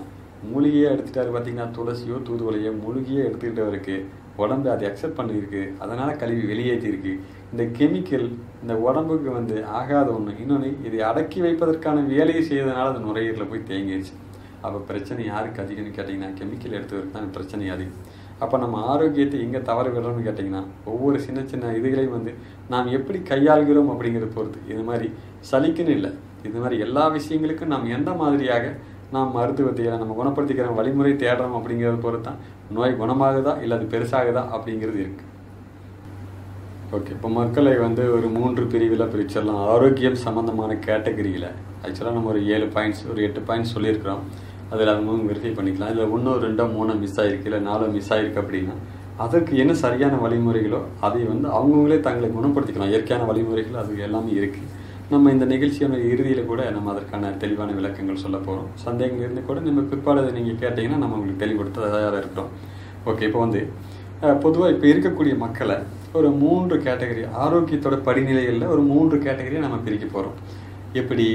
மூலிகையாக எடுத்துட்டாரு பார்த்தீங்கன்னா துளசியோ தூதுவளையோ மூலிகையே எடுத்துக்கிட்டவருக்கு உடம்பு அதை அக்செப்ட் பண்ணியிருக்கு. அதனால் கழிவு வெளியேற்றிருக்கு இந்த கெமிக்கல் இந்த உடம்புக்கு வந்து ஆகாத ஒன்று இன்னொன்று இதை அடக்கி வைப்பதற்கான வேலையை செய்யறதுனால அது நுரையீரலில் போய் தேங்கிடுச்சு அப்போ பிரச்சனை யாருக்கு அதிகம்னு கேட்டிங்கன்னா கெமிக்கல் எடுத்தவருக்கு தான் பிரச்சனை அதிகம் அப்போ நம்ம ஆரோக்கியத்தை எங்கே தவற விடுறோம்னு கேட்டிங்கன்னா ஒவ்வொரு சின்ன சின்ன இதுகளையும் வந்து நாம் எப்படி கையாள்கிறோம் அப்படிங்கிறத பொறுத்து. இது மாதிரி சலிக்குன்னு இல்லை. இது மாதிரி எல்லா விஷயங்களுக்கும் நாம் எந்த மாதிரியாக நாம் மருத்துவத்தை நம்ம குணப்படுத்திக்கிற வழிமுறை தேடுறோம் அப்படிங்கிறத பொறுத்து தான் நோய் குணமாகுதா இல்லை அது பெருசாகுதா அப்படிங்கிறது இருக்குது ஓகே இப்போ மக்களை வந்து ஒரு மூன்று பிரிவில் பிரிச்சிடலாம். ஆரோக்கியம் சம்மந்தமான கேட்டகரியில். ஆக்சுவலாக நம்ம ஒரு ஏழு பாயிண்ட்ஸ் ஒரு எட்டு பாயிண்ட்ஸ் சொல்லியிருக்கிறோம். அதில் அது மூணு வெரிஃபை பண்ணிக்கலாம். இதில் ஒன்றோ ரெண்டோ மூணோ மிஸ் ஆகிருக்கு இல்லை நாலோ மிஸ் ஆகிருக்கு அப்படின்னா அதற்கு என்ன சரியான வழிமுறைகளோ அதை வந்து அவங்கவுங்களே தங்களை குணப்படுத்திக்கலாம். இயற்கையான வழிமுறைகள் அது எல்லாமே இருக்குது நம்ம இந்த நிகழ்ச்சியோட இறுதியில் கூட நம்ம அதற்கான தெளிவான விளக்கங்கள் சொல்ல போகிறோம் சந்தேகங்கள் இருந்து கூட நம்ம பிற்பாடு அதை நீங்கள் கேட்டிங்கன்னா நம்ம உங்களுக்கு தெளிவுபடுத்த தயாராக இருக்கிறோம் ஓகே இப்போ வந்து பொதுவாக இப்போ இருக்கக்கூடிய மக்களை ஒரு மூன்று கேட்டகரி ஆரோக்கியத்தோட படிநிலைகளில் ஒரு மூன்று கேட்டகரியை நம்ம பிரிக்க போகிறோம் எப்படி?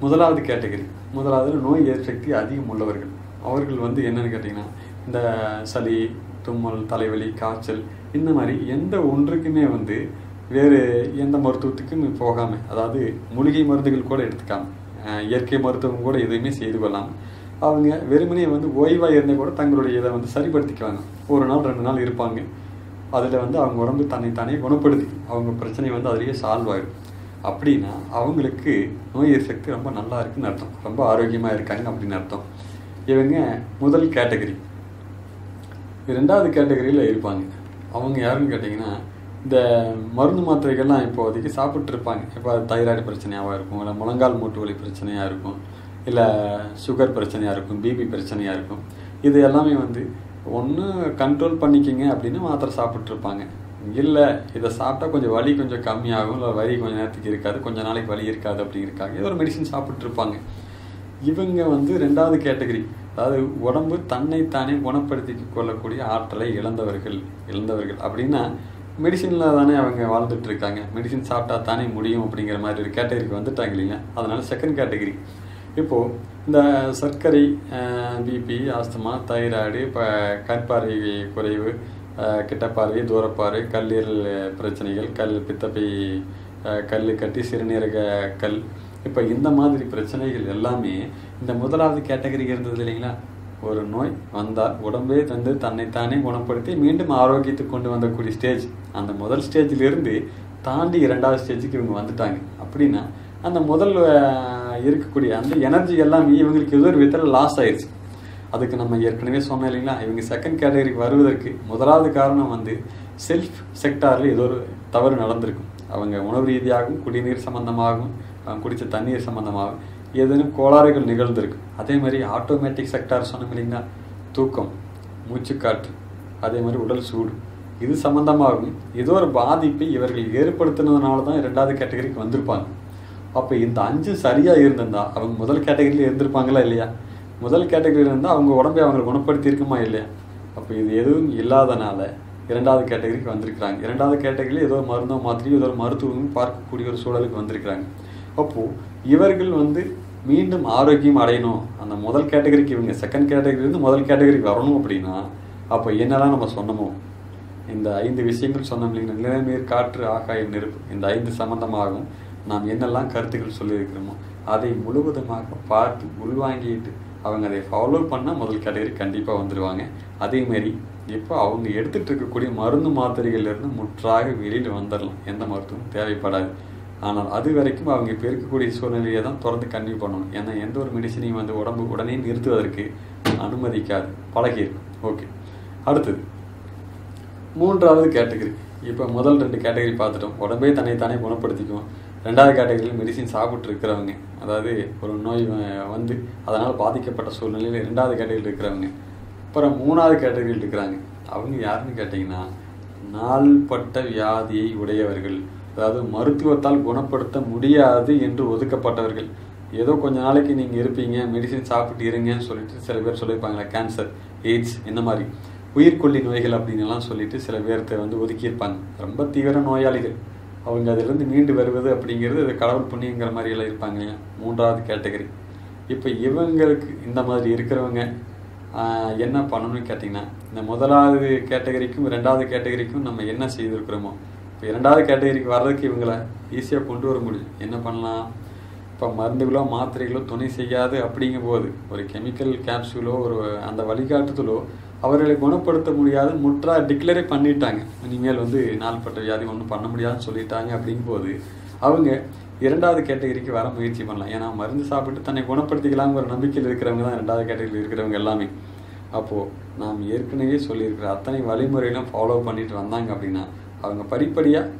முதலாவது கேட்டகரி முதலாவது நோய் எதிர்சக்தி சக்தி அதிகம் உள்ளவர்கள். அவர்கள் வந்து என்னென்னு கேட்டிங்கன்னா இந்த சளி தும்மல் தலைவலி காய்ச்சல் இந்த மாதிரி எந்த ஒன்றுக்குமே வந்து வேறு எந்த மருத்துவத்துக்கும் போகாமல் அதாவது மூலிகை மருந்துகள் கூட எடுத்துக்காமல் இயற்கை மருத்துவம் கூட எதுவுமே செய்து கொள்ளாமல் அவங்க வெறுமனே வந்து ஓய்வாக இருந்தால் கூட தங்களுடைய இதை வந்து சரிப்படுத்திக்குவாங்க. ஒரு நாள் ரெண்டு நாள் இருப்பாங்க. அதில் வந்து அவங்க உடம்பு தன்னை தானே குணப்படுத்தி அவங்க பிரச்சனை வந்து அதிலேயே சால்வ் ஆகிடும் அப்படின்னா அவங்களுக்கு நோய் எதிர்ப்பு சக்தி ரொம்ப நல்லா இருக்குன்னு அர்த்தம். ரொம்ப ஆரோக்கியமாக இருக்காங்க அப்படின்னு அர்த்தம். இவங்க முதல் கேட்டகரி ரெண்டாவது கேட்டகரியில் இருப்பாங்க. அவங்க யாருன்னு கேட்டிங்கன்னா இந்த மருந்து மாத்திரைகள்லாம் இப்போதைக்கு சாப்பிட்ருப்பாங்க இப்போ அது தைராய்டு பிரச்சனையாக இருக்கும் இல்லை முழங்கால் மூட்டு வலி பிரச்சனையாக இருக்கும் இல்லை சுகர் பிரச்சனையாக இருக்கும் பிபி பிரச்சனையாக இருக்கும். இது எல்லாமே வந்து ஒன்று கண்ட்ரோல் பண்ணிக்கிங்க அப்படின்னு மாத்திரை சாப்பிட்ருப்பாங்க இல்லை இதை சாப்பிட்டா கொஞ்சம் வலி கொஞ்சம் கம்மியாகும் இல்லை வலி கொஞ்சம் நேரத்துக்கு இருக்காது கொஞ்சம் நாளைக்கு வலி இருக்காது அப்படிங்கிறக்காங்க ஏதோ ஒரு மெடிசன் சாப்பிட்ருப்பாங்க இவங்க வந்து ரெண்டாவது கேட்டகரி அதாவது உடம்பு தன்னைத்தானே குணப்படுத்தி கொள்ளக்கூடிய ஆற்றலை இழந்தவர்கள் இழந்தவர்கள் அப்படின்னா மெடிசினில் தானே அவங்க வாழ்ந்துட்டு இருக்காங்க மெடிசின் சாப்பிட்டா தானே முடியும் அப்படிங்கிற மாதிரி ஒரு கேட்டகரிக்கு வந்துட்டாங்க இல்லைங்க அதனால் செகண்ட் கேட்டகரி இப்போது இந்த சர்க்கரை பிபி ஆஸ்துமா தைராய்டு இப்போ கற்பார்வை குறைவு கிட்டப்பார்வை தூரப்பார்வை கல்லீரல் பிரச்சனைகள் கல் பித்தப்பை கல் கட்டி சிறுநீரக கல். இப்போ இந்த மாதிரி பிரச்சனைகள் எல்லாமே இந்த முதலாவது கேட்டகரி இருந்தது இல்லைங்களா? ஒரு நோய் வந்தால் உடம்பே வந்து தன்னைத்தானே குணப்படுத்தி மீண்டும் ஆரோக்கியத்துக்கு கொண்டு வந்தக்கூடிய ஸ்டேஜ் அந்த முதல் ஸ்டேஜிலிருந்து தாண்டி இரண்டாவது ஸ்டேஜுக்கு இவங்க வந்துட்டாங்க. அப்படின்னா அந்த முதல் இருக்கக்கூடிய அந்த எனர்ஜி எல்லாமே இவங்களுக்கு ஏதோ ஒரு விதத்தில் லாஸ் ஆயிடுச்சு அதுக்கு நம்ம ஏற்கனவே சொன்னோம் இல்லைங்களா? இவங்க செகண்ட் கேட்டகரிக்கு வருவதற்கு முதலாவது காரணம் வந்து செல்ஃப் செக்டாரில் ஏதோ ஒரு தவறு நடந்திருக்கும். அவங்க உணவு ரீதியாகவும் குடிநீர் சம்மந்தமாகவும் குடித்த தண்ணீர் சம்மந்தமாகவும் ஏதேனும் கோளாறுகள் நிகழ்ந்திருக்கு. அதே மாதிரி ஆட்டோமேட்டிக் செக்டார் சொன்னோம் இல்லைங்களா? தூக்கம் மூச்சுக்காற்று அதே மாதிரி உடல் சூடு. இது சம்மந்தமாகவும் ஏதோ ஒரு பாதிப்பை இவர்கள் ஏற்படுத்தினதுனால தான் இரண்டாவது கேட்டகரிக்கு வந்திருப்பாங்க. அப்போ இந்த அஞ்சு சரியாக இருந்திருந்தா அவங்க முதல் கேட்டகரியில் இருந்திருப்பாங்களா இல்லையா? முதல் கேட்டகரியில் இருந்தால் அவங்க உடம்பை அவங்க குணப்படுத்தியிருக்குமா இல்லையா? அப்போ இது எதுவும் இல்லாதனால இரண்டாவது கேட்டகரிக்கு வந்திருக்கிறாங்க. இரண்டாவது கேட்டகரியில் ஏதோ மருந்தோ மாத்திரையோ ஏதோ ஒரு மருத்துவமும் பார்க்கக்கூடிய ஒரு சூழலுக்கு வந்திருக்கிறாங்க. அப்போது இவர்கள் வந்து மீண்டும் ஆரோக்கியம் அடையணும். அந்த முதல் கேட்டகரிக்கு இவங்க செகண்ட் கேட்டகரிலேருந்து முதல் கேட்டகரிக்கு வரணும் அப்படின்னா அப்போ என்னெல்லாம் நம்ம சொன்னோமோ இந்த ஐந்து விஷயங்கள் சொன்னோம் இல்லைங்களா? நிலநீர் காற்று ஆகாயம் நெருப்பு இந்த ஐந்து சம்பந்தமாகவும் நாம் என்னெல்லாம் கருத்துக்கள் சொல்லியிருக்கிறோமோ அதை முழுவதுமாக பார்த்து உள்வாங்கிட்டு அவங்க அதை ஃபாலோ பண்ணால் முதல் கேட்டகரி கண்டிப்பாக வந்துடுவாங்க அதேமாரி இப்போ அவங்க எடுத்துகிட்டு இருக்கக்கூடிய மருந்து மாத்திரைகள்லேருந்து முற்றாக வெளியில் வந்துடலாம் எந்த மருத்துவமும் தேவைப்படாது. ஆனால் அது வரைக்கும் அவங்க இப்போ இருக்கக்கூடிய சூழ்நிலையை தான் தொடர்ந்து கன்டினியூ பண்ணணும். ஏன்னா எந்த ஒரு மெடிசனையும் வந்து உடம்பு உடனே நிறுத்துவதற்கு அனுமதிக்காது. பழகியிருக்கும் ஓகே அடுத்தது. மூன்றாவது கேட்டகரி இப்போ முதல் ரெண்டு கேட்டகரி பார்த்துட்டோம். உடம்பே தன்னை தானே குணப்படுத்திக்கும். ரெண்டாவது கேட்டகரியில் மெடிசின் சாப்பிட்டு இருக்கிறவங்க. அதாவது ஒரு நோய் வந்து அதனால் பாதிக்கப்பட்ட சூழ்நிலையில் ரெண்டாவது கேட்டகரியில் இருக்கிறவங்க. அப்புறம் மூணாவது கேட்டகரியில் இருக்கிறாங்க. அவங்க யாருன்னு கேட்டிங்கன்னா நாள்பட்ட வியாதியை உடையவர்கள். அதாவது மருத்துவத்தால் குணப்படுத்த முடியாது என்று ஒதுக்கப்பட்டவர்கள். ஏதோ கொஞ்ச நாளைக்கு நீங்கள் இருப்பீங்க மெடிசின் சாப்பிட்டு இருங்கன்னு சொல்லிட்டு சில பேர் சொல்லியிருப்பாங்களே கேன்சர் எய்ட்ஸ் இந்த மாதிரி. உயிர்கொல்லி நோய்கள் அப்படின்னு எல்லாம் சொல்லிட்டு சில பேர்த்த வந்து ஒதுக்கியிருப்பாங்க. ரொம்ப தீவிர நோயாளிகள். அவங்க அதிலிருந்து மீண்டு வருவது அப்படிங்கிறது அது கடவுள் புண்ணியங்கிற மாதிரி எல்லாம் இருப்பாங்க இல்லையா? மூன்றாவது கேட்டகரி. இப்போ இவங்களுக்கு இந்த மாதிரி இருக்கிறவங்க என்ன பண்ணணும்னு கேட்டிங்கன்னா இந்த முதலாவது கேட்டகரிக்கும் ரெண்டாவது கேட்டகரிக்கும் நம்ம என்ன செய்திருக்கிறோமோ இப்போ இரண்டாவது கேட்டகரிக்கு வர்றதுக்கு இவங்களை ஈஸியாக கொண்டு வர முடியும். என்ன பண்ணலாம்? இப்போ மருந்துகளோ மாத்திரைகளோ துணை செய்யாது அப்படிங்கும் போது ஒரு கெமிக்கல் கேப்சூலோ ஒரு அந்த வழிகாட்டுதலோ அவர்களை குணப்படுத்த முடியாது. முற்றா டிக்ளரே பண்ணிட்டாங்க. இனிமேல் வந்து நாள்பட்ட வியாதி ஒன்றும் பண்ண முடியாதுன்னு சொல்லிட்டாங்க அப்படிங்கும்போது அவங்க இரண்டாவது கேட்டகரிக்கு வர முயற்சி பண்ணலாம். ஏன்னா மருந்து சாப்பிட்டு தன்னை குணப்படுத்திக்கலாங்கிற நம்பிக்கையில் இருக்கிறவங்க தான் ரெண்டாவது கேட்டகரியில் இருக்கிறவங்க எல்லாமே. அப்போது நாம் ஏற்கனவே சொல்லியிருக்கிற அத்தனை வழிமுறையிலும் ஃபாலோ பண்ணிட்டு வந்தாங்க அப்படின்னா அவங்க படிப்படியாக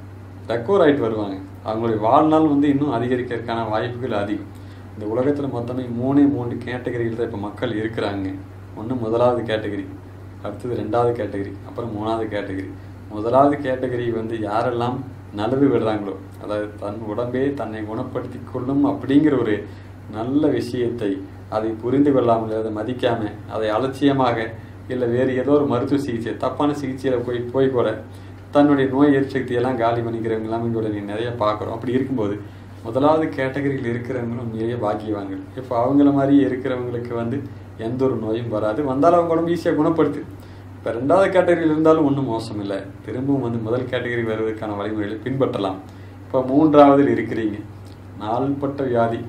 ரெக்கவர் ஆகிட்டு வருவாங்க. அவங்களுடைய வாழ்நாள் வந்து இன்னும் அதிகரிக்கிறதுக்கான வாய்ப்புகள் அதிகம். இந்த உலகத்தில் மொத்தமே மூணே மூணு கேட்டகரியில் தான் இப்போ மக்கள் இருக்கிறாங்க. ஒன்று முதலாவது கேட்டகரி அடுத்தது ரெண்டாவது கேட்டகரி அப்புறம் மூணாவது கேட்டகரி முதலாவது கேட்டகரி வந்து யாரெல்லாம் நழுவி விடுறாங்களோ அதாவது தன் உடம்பே தன்னை குணப்படுத்தி கொள்ளும் அப்படிங்கிற ஒரு நல்ல விஷயத்தை அதை புரிந்து கொள்ளாமல் அதை மதிக்காமல் அதை அலட்சியமாக இல்லை வேறு ஏதோ ஒரு மருத்துவ சிகிச்சை தப்பான சிகிச்சையில் போய் போய் கூட தன்னுடைய நோய் எரிசக்தியெல்லாம் காலி பண்ணிக்கிறவங்க எல்லாம் இங்கே நிறைய பார்க்குறோம். அப்படி இருக்கும்போது முதலாவது கேட்டகரியில் இருக்கிறவங்களும் உண்மையிலேயே பாக்கியவான்கள். இப்போ அவங்கள மாதிரி இருக்கிறவங்களுக்கு வந்து எந்த ஒரு நோயும் வராது. வந்தாலும் அவங்க உடம்பு ஈஸியாக குணப்படுத்து. இப்போ ரெண்டாவது கேட்டகரியில் இருந்தாலும் ஒன்றும் மோசம் இல்லை திரும்பவும் வந்து முதல் கேட்டகரி வருவதற்கான வழிமுறைகளை பின்பற்றலாம். இப்போ மூன்றாவதில் இருக்கிறீங்க. நாள்பட்ட வியாதி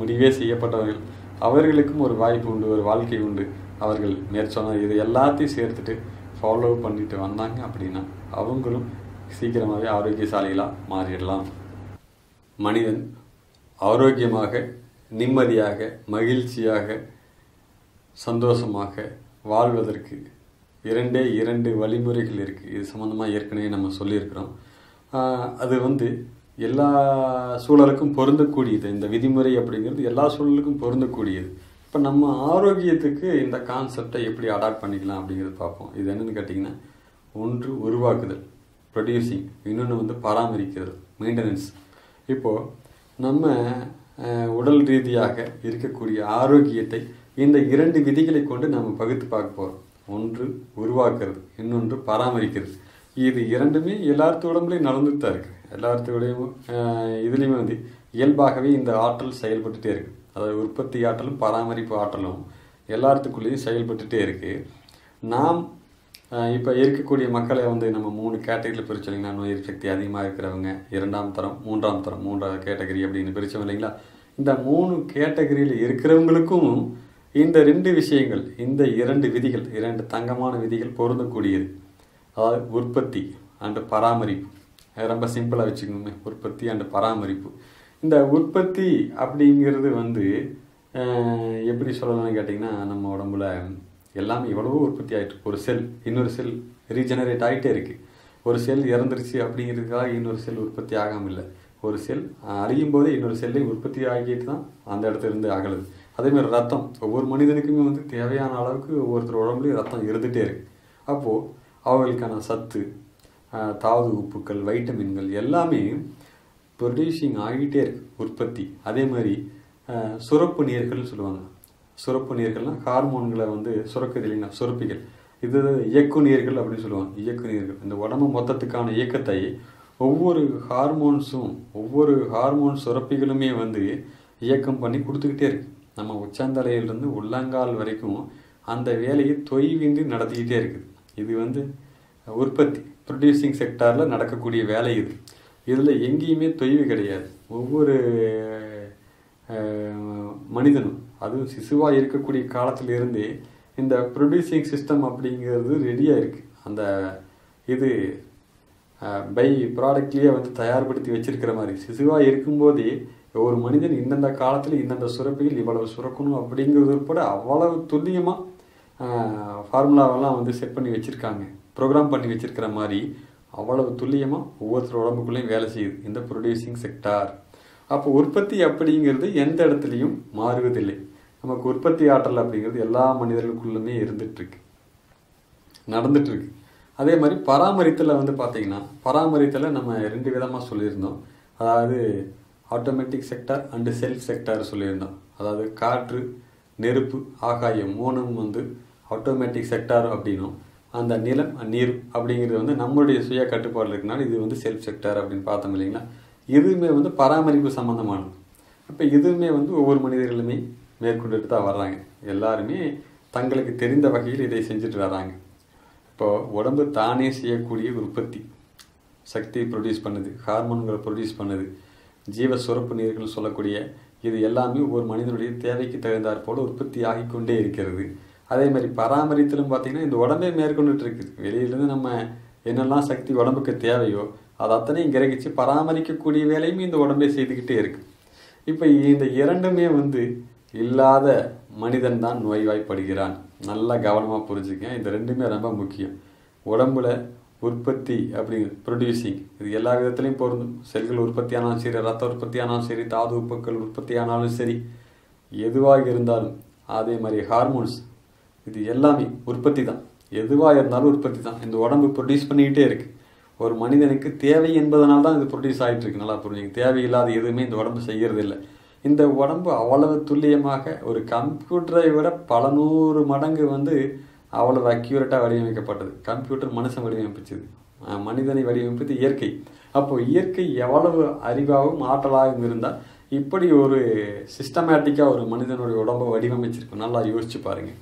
முடிவே செய்யப்பட்டவர்கள். அவர்களுக்கும் ஒரு வாய்ப்பு உண்டு ஒரு வாழ்க்கை உண்டு. அவர்கள் மேற்சொன்ன இது எல்லாத்தையும் சேர்த்துட்டு ஃபாலோ பண்ணிட்டு வந்தாங்க அப்படின்னா அவங்களும் சீக்கிரமாகவே ஆரோக்கியசாலிகளாக மாறிடலாம். மனிதன் ஆரோக்கியமாக நிம்மதியாக மகிழ்ச்சியாக சந்தோஷமாக வாழ்வதற்கு இரண்டே இரண்டு வழிமுறைகள் இருக்குது இது சம்மந்தமாக ஏற்கனவே நம்ம சொல்லியிருக்கிறோம். அது வந்து எல்லா சூழலுக்கும் பொருந்தக்கூடியது. இந்த விதிமுறை அப்படிங்கிறது எல்லா சூழலுக்கும் பொருந்தக்கூடியது. இப்போ நம்ம ஆரோக்கியத்துக்கு இந்த கான்செப்டை எப்படி அடாப்ட் பண்ணிக்கலாம் அப்படிங்கிறது பார்ப்போம். இது என்னென்னு கேட்டிங்கன்னா ஒன்று உருவாக்குதல் ப்ரொடியூசிங் இன்னொன்று வந்து பராமரிக்கிறது மெயின்டெனன்ஸ் இப்போது நம்ம உடல் ரீதியாக இருக்கக்கூடிய ஆரோக்கியத்தை இந்த இரண்டு விதிகளை கொண்டு நம்ம பகுத்து பார்க்க போகிறோம் ஒன்று உருவாக்குறது இன்னொன்று பராமரிக்கிறது. இது இரண்டுமே எல்லாத்து உடம்புலையும் நடந்துட்டு தான் இருக்குது எல்லாத்துடையும் இதுலேயுமே வந்து இயல்பாகவே இந்த ஆற்றல் செயல்பட்டுட்டே இருக்குது அதாவது உற்பத்தி ஆற்றலும் பராமரிப்பு ஆற்றலும் எல்லாத்துக்குள்ளேயும் செயல்பட்டுட்டே இருக்குது நாம் இப்போ இருக்கக்கூடிய மக்களை வந்து நம்ம மூணு கேட்டகரியில் பிரிச்சோம். நோய் சக்தி அதிகமாக இருக்கிறவங்க இரண்டாம் தரம் மூன்றாம் தரம் மூன்றாவது கேட்டகரி அப்படின்னு பிரித்தோம் இல்லைங்களா? இந்த மூணு கேட்டகரியில் இருக்கிறவங்களுக்கும் இந்த ரெண்டு விஷயங்கள் இந்த இரண்டு விதிகள் இரண்டு தங்கமான விதிகள் பொருந்தக்கூடியது. அதாவது உற்பத்தி அண்டு பராமரிப்பு. ரொம்ப சிம்பிளாக வச்சுக்கோங்க உற்பத்தி அண்டு பராமரிப்பு. இந்த உற்பத்தி அப்படிங்கிறது வந்து எப்படி சொல்லலாம்னு கேட்டிங்கன்னா நம்ம உடம்புல எல்லாமே எவ்வளவோ உற்பத்தி ஆகிட்டு ஒரு செல் இன்னொரு செல் ரீஜெனரேட் ஆகிட்டே இருக்குது ஒரு செல் இறந்துருச்சு அப்படிங்கிறதுக்காக இன்னொரு செல் உற்பத்தி ஆகாமல் இல்லை ஒரு செல் அழியும் போதே இன்னொரு செல்லை உற்பத்தி ஆகிட்டு தான் அந்த இடத்துல இருந்து அகலுது. அதேமாதிரி ரத்தம் ஒவ்வொரு மனிதனுக்குமே வந்து தேவையான அளவுக்கு ஒவ்வொருத்தர் உடம்புலையும் ரத்தம் இருந்துகிட்டே இருக்கு. அப்போது அவர்களுக்கான சத்து தாது உப்புக்கள் வைட்டமின்கள் எல்லாமே ப்ரொடியூசிங் ஆகிட்டே இருக்கு. உற்பத்தி. அதே மாதிரி சுரப்பு நீர்கள்னு சொல்லுவாங்க. சுரப்பு நீர்கள்லாம் ஹார்மோன்களை வந்து சுரக்குது இல்லைங்களா சுரப்பிகள். இது இயக்கு நீர்கள் அப்படின்னு சொல்லுவாங்க. இயக்கு நீர்கள். இந்த உடம்பு மொத்தத்துக்கான இயக்கத்தை ஒவ்வொரு ஹார்மோன்ஸும் ஒவ்வொரு ஹார்மோன் சுரப்பிகளுமே வந்து இயக்கம் பண்ணி கொடுத்துக்கிட்டே இருக்கு. நம்ம உச்சந்தலையிலிருந்து உள்ளங்கால் வரைக்கும் அந்த வேலையை தொய்வின்றி நடத்திக்கிட்டே இருக்குது. இது வந்து உற்பத்தி ப்ரொடியூசிங் செக்டாரில் நடக்கக்கூடிய வேலை இது. இதில் எங்கேயுமே தொய்வு கிடையாது. ஒவ்வொரு மனிதனும் அதுவும் சிசுவாக இருக்கக்கூடிய காலத்திலிருந்தே இந்த ப்ரொடியூசிங் சிஸ்டம் அப்படிங்கிறது ரெடியாக இருக்குது அந்த இது பை ப்ராடக்ட்லேயே வந்து தயார்படுத்தி வச்சிருக்கிற மாதிரி. சிசுவாக இருக்கும்போதே ஒரு மனிதன் இந்தந்த காலத்தில் இந்தந்த சுரப்பிகள் இவ்வளவு சுரக்கணும் அப்படிங்கிறது உட்பட அவ்வளவு துல்லியமாக ஃபார்முலாவெல்லாம் வந்து செட் பண்ணி வச்சுருக்காங்க. ப்ரோக்ராம் பண்ணி வச்சுருக்கிற மாதிரி அவ்வளவு துல்லியமாக ஒவ்வொருத்தர் உடம்புக்குள்ளேயும் வேலை செய்யுது. இந்த ப்ரொடியூசிங் செக்டார் அப்போ உற்பத்தி அப்படிங்கிறது எந்த இடத்துலையும் மாறுவதில்லை. நமக்கு உற்பத்தி ஆற்றல் அப்படிங்கிறது எல்லா மனிதர்களுக்குள்ளுமே இருந்துகிட்ருக்கு நடந்துகிட்ருக்கு அதே மாதிரி பராமரித்தலை வந்து பார்த்தீங்கன்னா பராமரித்தலை நம்ம ரெண்டு விதமாக சொல்லியிருந்தோம். அதாவது automatic sector and self sector சொல்லியிருந்தோம். அதாவது காற்று நெருப்பு ஆகாயம் மூணும் வந்து ஆட்டோமேட்டிக் செக்டார் அப்படின்னும். அந்த நிலம் நீர் அப்படிங்கிறது வந்து நம்மளுடைய சுய கட்டுப்பாடு இருக்கனால இது வந்து செல்ஃப் செக்டார் அப்படின்னு பார்த்தோம் இல்லைங்களா? இதுவுமே வந்து பராமரிப்பு சம்மந்தமானது அப்போ இதுவுமே வந்து ஒவ்வொரு மனிதர்களுமே மேற்கொண்டுட்டு தான் வர்றாங்க. எல்லாருமே தங்களுக்கு தெரிந்த வகையில் இதை செஞ்சுட்டு வராங்க இப்போது உடம்பு தானே செய்யக்கூடிய உற்பத்தி சக்தி ப்ரொடியூஸ் பண்ணுது ஹார்மோன்களை ப்ரொடியூஸ் பண்ணுது ஜீவ சுரப்பு நீர்கள் சொல்லக்கூடிய இது எல்லாமே ஒவ்வொரு மனிதனுடைய தேவைக்கு தகுந்தாற் போல் உற்பத்தி ஆகிக்கொண்டே இருக்கிறது. அதே மாதிரி பராமரித்திலும் பார்த்தீங்கன்னா இந்த உடம்பே மேற்கொண்டுட்டு இருக்குது வெளியிலேருந்து நம்ம என்னெல்லாம் சக்தி உடம்புக்கு தேவையோ அது அத்தனையும் கிரகிச்சு பராமரிக்கக்கூடிய வேலையும் இந்த உடம்பே செய்துக்கிட்டே இருக்குது இப்போ இந்த இரண்டுமே வந்து இல்லாத மனிதன் தான் நோய்வாய்ப்படுகிறான். நல்லா கவனமாக புரிஞ்சுக்க. இந்த ரெண்டுமே ரொம்ப முக்கியம். உடம்புல உற்பத்தி அப்படிங்கிற ப்ரொடியூசிங் இது எல்லா விதத்துலையும் பொருந்தும். செல்கள் உற்பத்தி ஆனாலும் சரி ரத்த உற்பத்தி ஆனாலும் சரி தாது உப்புக்கள் உற்பத்தி ஆனாலும் சரி எதுவாக இருந்தாலும் அதே மாதிரி ஹார்மோன்ஸ் இது எல்லாமே உற்பத்தி தான். எதுவாக இருந்தாலும் உற்பத்தி தான். இந்த உடம்பு ப்ரொடியூஸ் பண்ணிக்கிட்டே இருக்குது ஒரு மனிதனுக்கு தேவை என்பதனால தான் இது ப்ரொடியூஸ் ஆகிட்டு இருக்கு. நல்லா புரிஞ்சுங்க தேவையில்லாத எதுவுமே இந்த உடம்பு செய்கிறது இல்லை இந்த உடம்பு அவ்வளவு துல்லியமாக ஒரு கம்ப்யூட்டரை விட பல நூறு மடங்கு வந்து அவ்வளவு அக்யூரேட்டாக வடிவமைக்கப்பட்டது. கம்ப்யூட்டர் மனுஷன் வடிவமைப்பிச்சது. மனிதனை வடிவமைப்பது இயற்கை. அப்போது இயற்கை எவ்வளவு அறிவாகவும் ஆற்றலாகவும் இருந்தால் இப்படி ஒரு சிஸ்டமேட்டிக்காக ஒரு மனிதனுடைய உடம்பை வடிவமைச்சிருக்கும் நல்லா யோசிச்சு பாருங்கள்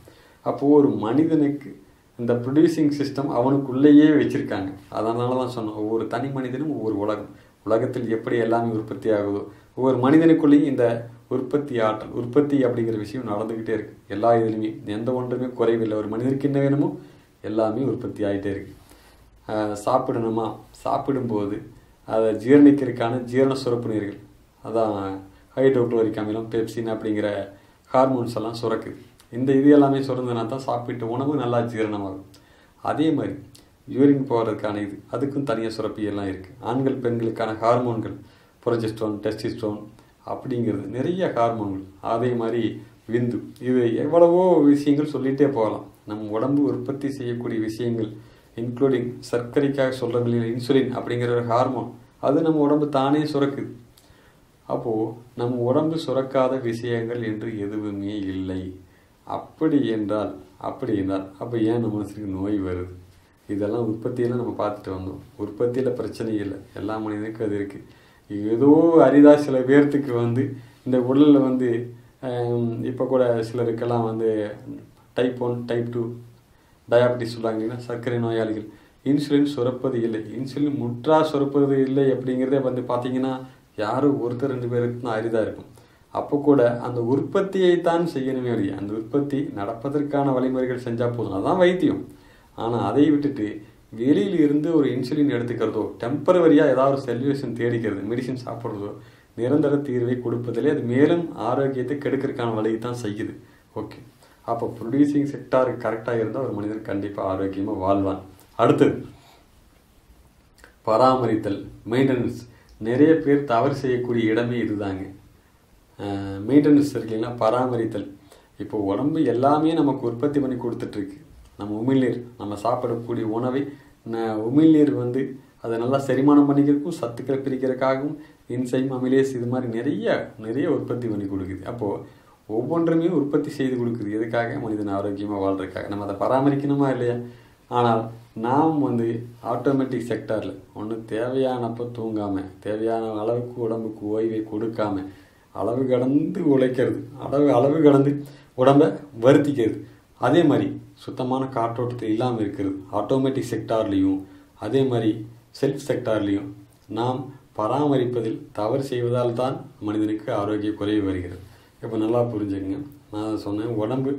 அப்போது ஒரு மனிதனுக்கு இந்த ப்ரொடியூசிங் சிஸ்டம் அவனுக்குள்ளேயே வச்சுருக்காங்க. அதனால தான் சொன்னோம் ஒவ்வொரு தனி மனிதனும் ஒவ்வொரு உலகம். உலகத்தில் எப்படி எல்லாமே உற்பத்தி ஆகுதோ ஒவ்வொரு மனிதனுக்குள்ளேயும் இந்த உற்பத்தி ஆற்றல் உற்பத்தி அப்படிங்கிற விஷயம் நடந்துக்கிட்டே இருக்கு. எல்லா இதுலையுமே எந்த ஒன்றுமே குறைவில்லை ஒரு மனிதனுக்கு என்ன வேணுமோ எல்லாமே உற்பத்தி ஆகிட்டே இருக்கு. சாப்பிடணுமா? சாப்பிடும்போது அதை ஜீரணிக்கிறதுக்கான ஜீரண சுரப்பு நீர்கள் அதான் ஹைட்ரோக்ளோரிக் அமிலம் பெப்சின் அப்படிங்கிற ஹார்மோன்ஸ் எல்லாம் சுரக்குது. இந்த இது எல்லாமே சுரந்தனா தான் சாப்பிட்டு உணவு நல்லா ஜீரணமாகும். அதே மாதிரி யூரின் போகிறதுக்கான இது அதுக்கும் தனியாக சுரப்பி எல்லாம் இருக்குது ஆண்கள் பெண்களுக்கான ஹார்மோன்கள் புரஜெஸ்ட்ரோன் டெஸ்டிஸ்ட்ரோன் அப்படிங்கிறது நிறைய ஹார்மோன்கள். அதே மாதிரி விந்து. இது எவ்வளவோ விஷயங்கள் சொல்லிகிட்டே போகலாம். நம்ம உடம்பு உற்பத்தி செய்யக்கூடிய விஷயங்கள் இன்க்ளூடிங் சர்க்கரைக்காக சொல்கிறோம் இன்சுலின் அப்படிங்கிற ஒரு ஹார்மோன் அது நம்ம உடம்பு தானே சுரக்குது. அப்போது நம்ம உடம்பு சுரக்காத விஷயங்கள் என்று எதுவுமே இல்லை. அப்படி என்றால் அப்படி என்றால் அப்போ ஏன் நம்ம மனசுக்கு நோய் வருது? இதெல்லாம் உற்பத்தியெல்லாம் நம்ம பார்த்துட்டு வந்தோம். உற்பத்தியில் பிரச்சனை இல்லை. எல்லா மனிதனுக்கும் அது இருக்குது ஏதோ அரிதாக சில பேர்த்துக்கு வந்து இந்த உடலில் வந்து இப்போ கூட சிலருக்கெல்லாம் வந்து type one type two diabetes சொல்கிறாங்கன்னா சர்க்கரை நோயாளிகள். இன்சுலின் சுரப்பது இல்லை. இன்சுலின் முற்றா சுரப்பது இல்லை அப்படிங்கிறதே வந்து பார்த்தீங்கன்னா யாரும் ஒருத்தர் ரெண்டு பேருக்கு தான் அரிதாக இருக்கும். அப்போ கூட அந்த உற்பத்தியை தான் செய்யணுமே ஒழிய அந்த உற்பத்தி நடப்பதற்கான வழிமுறைகள் செஞ்சால் போதும். அதுதான் வைத்தியம். ஆனால் அதை விட்டுட்டு வெளியில் இருந்து ஒரு இன்சுலின் எடுத்துக்கிறதோ டெம்பரவரியாக ஏதாவது ஒரு செல்யூஷன் தேடிக்கிறது மெடிசின் சாப்பிட்றதோ நிரந்தர தீர்வை கொடுப்பதிலே அது மேலும் ஆரோக்கியத்தை கெடுக்கிறதுக்கான வழியை தான் செய்யுது. ஓகே அப்போ ப்ரொடியூசிங் செக்டார் கரெக்டாக இருந்தால் ஒரு மனிதன் கண்டிப்பாக ஆரோக்கியமாக வாழ்வான். அடுத்தது பராமரித்தல் மெயின்டெனன்ஸ் நிறைய பேர் தவறு செய்யக்கூடிய இடமே இதுதாங்க. மெயின்டெனன்ஸ் இருக்கீங்களா பராமரித்தல். இப்போ உடம்பு எல்லாமே நமக்கு உற்பத்தி பண்ணி கொடுத்துட்ருக்கு நம்ம உமிழ்நீர் நம்ம சாப்பிடக்கூடிய உணவை உமிழ்நீர் வந்து அதை நல்லா செரிமானம் பண்ணிக்கிறதுக்கும் சத்துக்களை பிரிக்கிறதுக்காகவும் இன்சைம் அமிலேஸ் இது மாதிரி நிறைய நிறைய உற்பத்தி பண்ணி கொடுக்குது. அப்போது ஒவ்வொன்றுமே உற்பத்தி செய்து கொடுக்குது. எதுக்காக? மனிதன் ஆரோக்கியமாக வாழ்றதுக்காக. நம்ம அதை பராமரிக்கணுமா இல்லையா? ஆனால் நாம் வந்து ஆட்டோமேட்டிக் செக்டாரில் ஒன்று தேவையானப்போ தூங்காமல் தேவையான அளவுக்கு உடம்புக்கு ஓய்வை கொடுக்காம அளவு கடந்து உழைக்கிறது. அளவு அளவு கடந்து உடம்பை வருத்திக்கிறது. அதே மாதிரி சுத்தமான காற்றோட்டத்தை இல்லாமல் இருக்கிறது. ஆட்டோமேட்டிக் செக்டார்லேயும் அதே மாதிரி செல்ஃப் செக்டார்லேயும் நாம் பராமரிப்பதில் தவறு செய்வதால் தான் மனிதனுக்கு ஆரோக்கிய குறைவு வருகிறது. இப்போ நல்லா புரிஞ்சுக்கங்க. நான் சொன்னேன். உடம்பு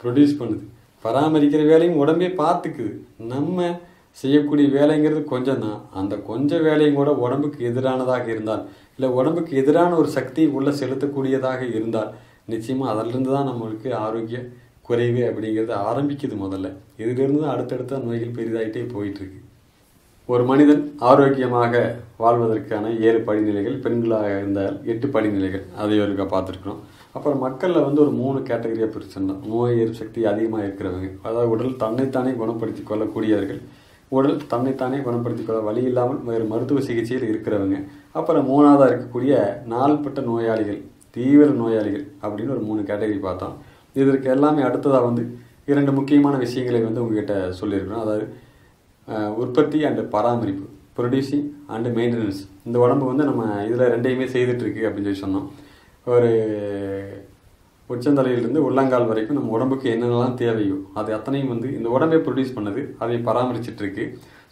ப்ரொடியூஸ் பண்ணுது. பராமரிக்கிற வேலையும் உடம்பே பார்த்துக்குது. நம்ம செய்யக்கூடிய வேலைங்கிறது கொஞ்சம் தான். அந்த கொஞ்ச வேலையும் கூட உடம்புக்கு எதிரானதாக இருந்தால் இல்லை உடம்புக்கு எதிரான ஒரு சக்தி உள்ளே செலுத்தக்கூடியதாக இருந்தால் நிச்சயமாக அதிலிருந்து தான் நம்மளுக்கு ஆரோக்கிய குறைவு அப்படிங்கிறது ஆரம்பிக்குது முதல்ல. இதிலிருந்து தான் அடுத்தடுத்த நோய்கள் பெரிதாயிட்டே போயிட்டுருக்கு. ஒரு மனிதன் ஆரோக்கியமாக வாழ்வதற்கான ஏழு படிநிலைகள் பெண்களாக இருந்தால் எட்டு படிநிலைகள். அதை ஒருக்கா பார்த்துருக்குறோம். அப்புறம் மக்களில் வந்து ஒரு மூணு கேட்டகரியாக பிரிச்சிருந்தோம் நோய் எதிர்ப்பு சக்தி அதிகமாக இருக்கிறவங்க. அதாவது உடல் தன்னைத்தானே குணப்படுத்தி கொள்ளக்கூடியவர்கள். உடல் தன்னைத்தானே குணப்படுத்தி கொள்ள வழி இல்லாமல் வேறு மருத்துவ சிகிச்சையில் இருக்கிறவங்க. அப்புறம் மூணாவதாக இருக்கக்கூடிய நாள்பட்ட நோயாளிகள் தீவிர நோயாளிகள் அப்படின்னு ஒரு மூணு கேட்டகரி பார்த்தோம். இதற்கு எல்லாமே அடுத்ததாக வந்து இரண்டு முக்கியமான விஷயங்களை வந்து உங்ககிட்ட சொல்லியிருக்கிறோம். அதாவது உற்பத்தி அண்டு பராமரிப்பு ப்ரொடியூசிங் அண்டு மெயின்டெனன்ஸ் இந்த உடம்பு வந்து நம்ம இதில் ரெண்டையுமே செய்துட்டுருக்கு அப்படின்னு சொல்லி சொன்னோம். ஒரு உச்சந்தலையிலிருந்து உள்ளங்கால் வரைக்கும் நம்ம உடம்புக்கு என்னென்னலாம் தேவையோ அது அத்தனையும் வந்து இந்த உடம்பே ப்ரொடியூஸ் பண்ணுது அதை பராமரிச்சிட்ருக்கு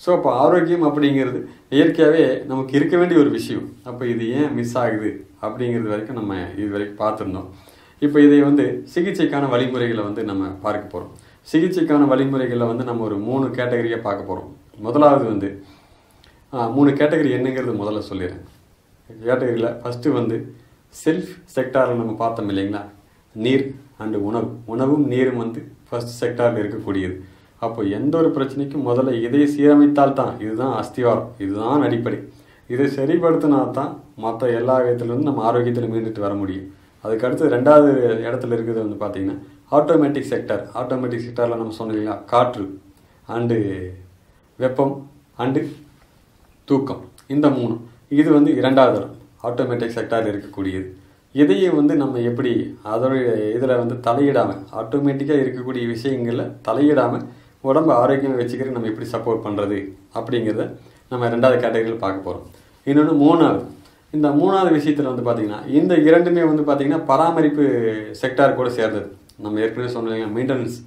ஸோ அப்போ ஆரோக்கியம் அப்படிங்கிறது இயற்கையாகவே நமக்கு இருக்க வேண்டிய ஒரு விஷயம். அப்போ இது ஏன் மிஸ் ஆகுது அப்படிங்கிறது வரைக்கும் நம்ம இது வரைக்கும் பார்த்துருந்தோம். இப்போ இதை வந்து சிகிச்சைக்கான வழிமுறைகளை வந்து நம்ம பார்க்க போகிறோம் சிகிச்சைக்கான வழிமுறைகளை வந்து நம்ம ஒரு மூணு கேட்டகரியாக பார்க்க போகிறோம் முதலாவது வந்து மூணு கேட்டகரி என்னங்கிறது முதல்ல சொல்லிடுறேன். கேட்டகரியில் ஃபஸ்ட்டு வந்து செல்ஃப் செக்டாரில் நம்ம பார்த்தோம் இல்லைங்களா? நீர் அண்டு உணவு. உணவும் நீரும் வந்து ஃபர்ஸ்ட் செக்டாரில் இருக்கக்கூடியது. அப்போ எந்த ஒரு பிரச்சனைக்கும் முதல்ல இதை சீரமைத்தால் தான் இதுதான் அஸ்திவாரம் இதுதான் அடிப்படை. இதை சரிப்படுத்தினா தான் மற்ற எல்லா விதத்துலேருந்து நம்ம ஆரோக்கியத்தில் மீண்டுட்டு வர முடியும். அதுக்கு அடுத்து ரெண்டாவது இடத்துல இருக்கிறது வந்து பார்த்திங்கன்னா ஆட்டோமேட்டிக் செக்டார் ஆட்டோமேட்டிக் செக்டாரில் நம்ம சொன்னீங்களா காற்று அண்டு வெப்பம் அண்டு தூக்கம். இந்த மூணு இது வந்து இரண்டாவது இடம். ஆட்டோமேட்டிக் செக்டார் இருக்கக்கூடியது. இதையே வந்து நம்ம எப்படி அதோடைய இதில் வந்து தலையிடாமல் ஆட்டோமேட்டிக்காக இருக்கக்கூடிய விஷயங்களில் தலையிடாமல் உடம்பு ஆரோக்கியமாக வச்சுக்கிற நம்ம எப்படி சப்போர்ட் பண்ணுறது அப்படிங்கிறத நம்ம ரெண்டாவது கேட்டகரியில் பார்க்க போகிறோம் இன்னொன்று மூணாவது. இந்த மூணாவது விஷயத்தில் வந்து பார்த்திங்கன்னா இந்த இரண்டுமே வந்து பார்த்திங்கன்னா பராமரிப்பு செக்டார் கூட சேர்ந்தது. நம்ம ஏற்கனவே சொன்ன மெயின்டெனன்ஸ்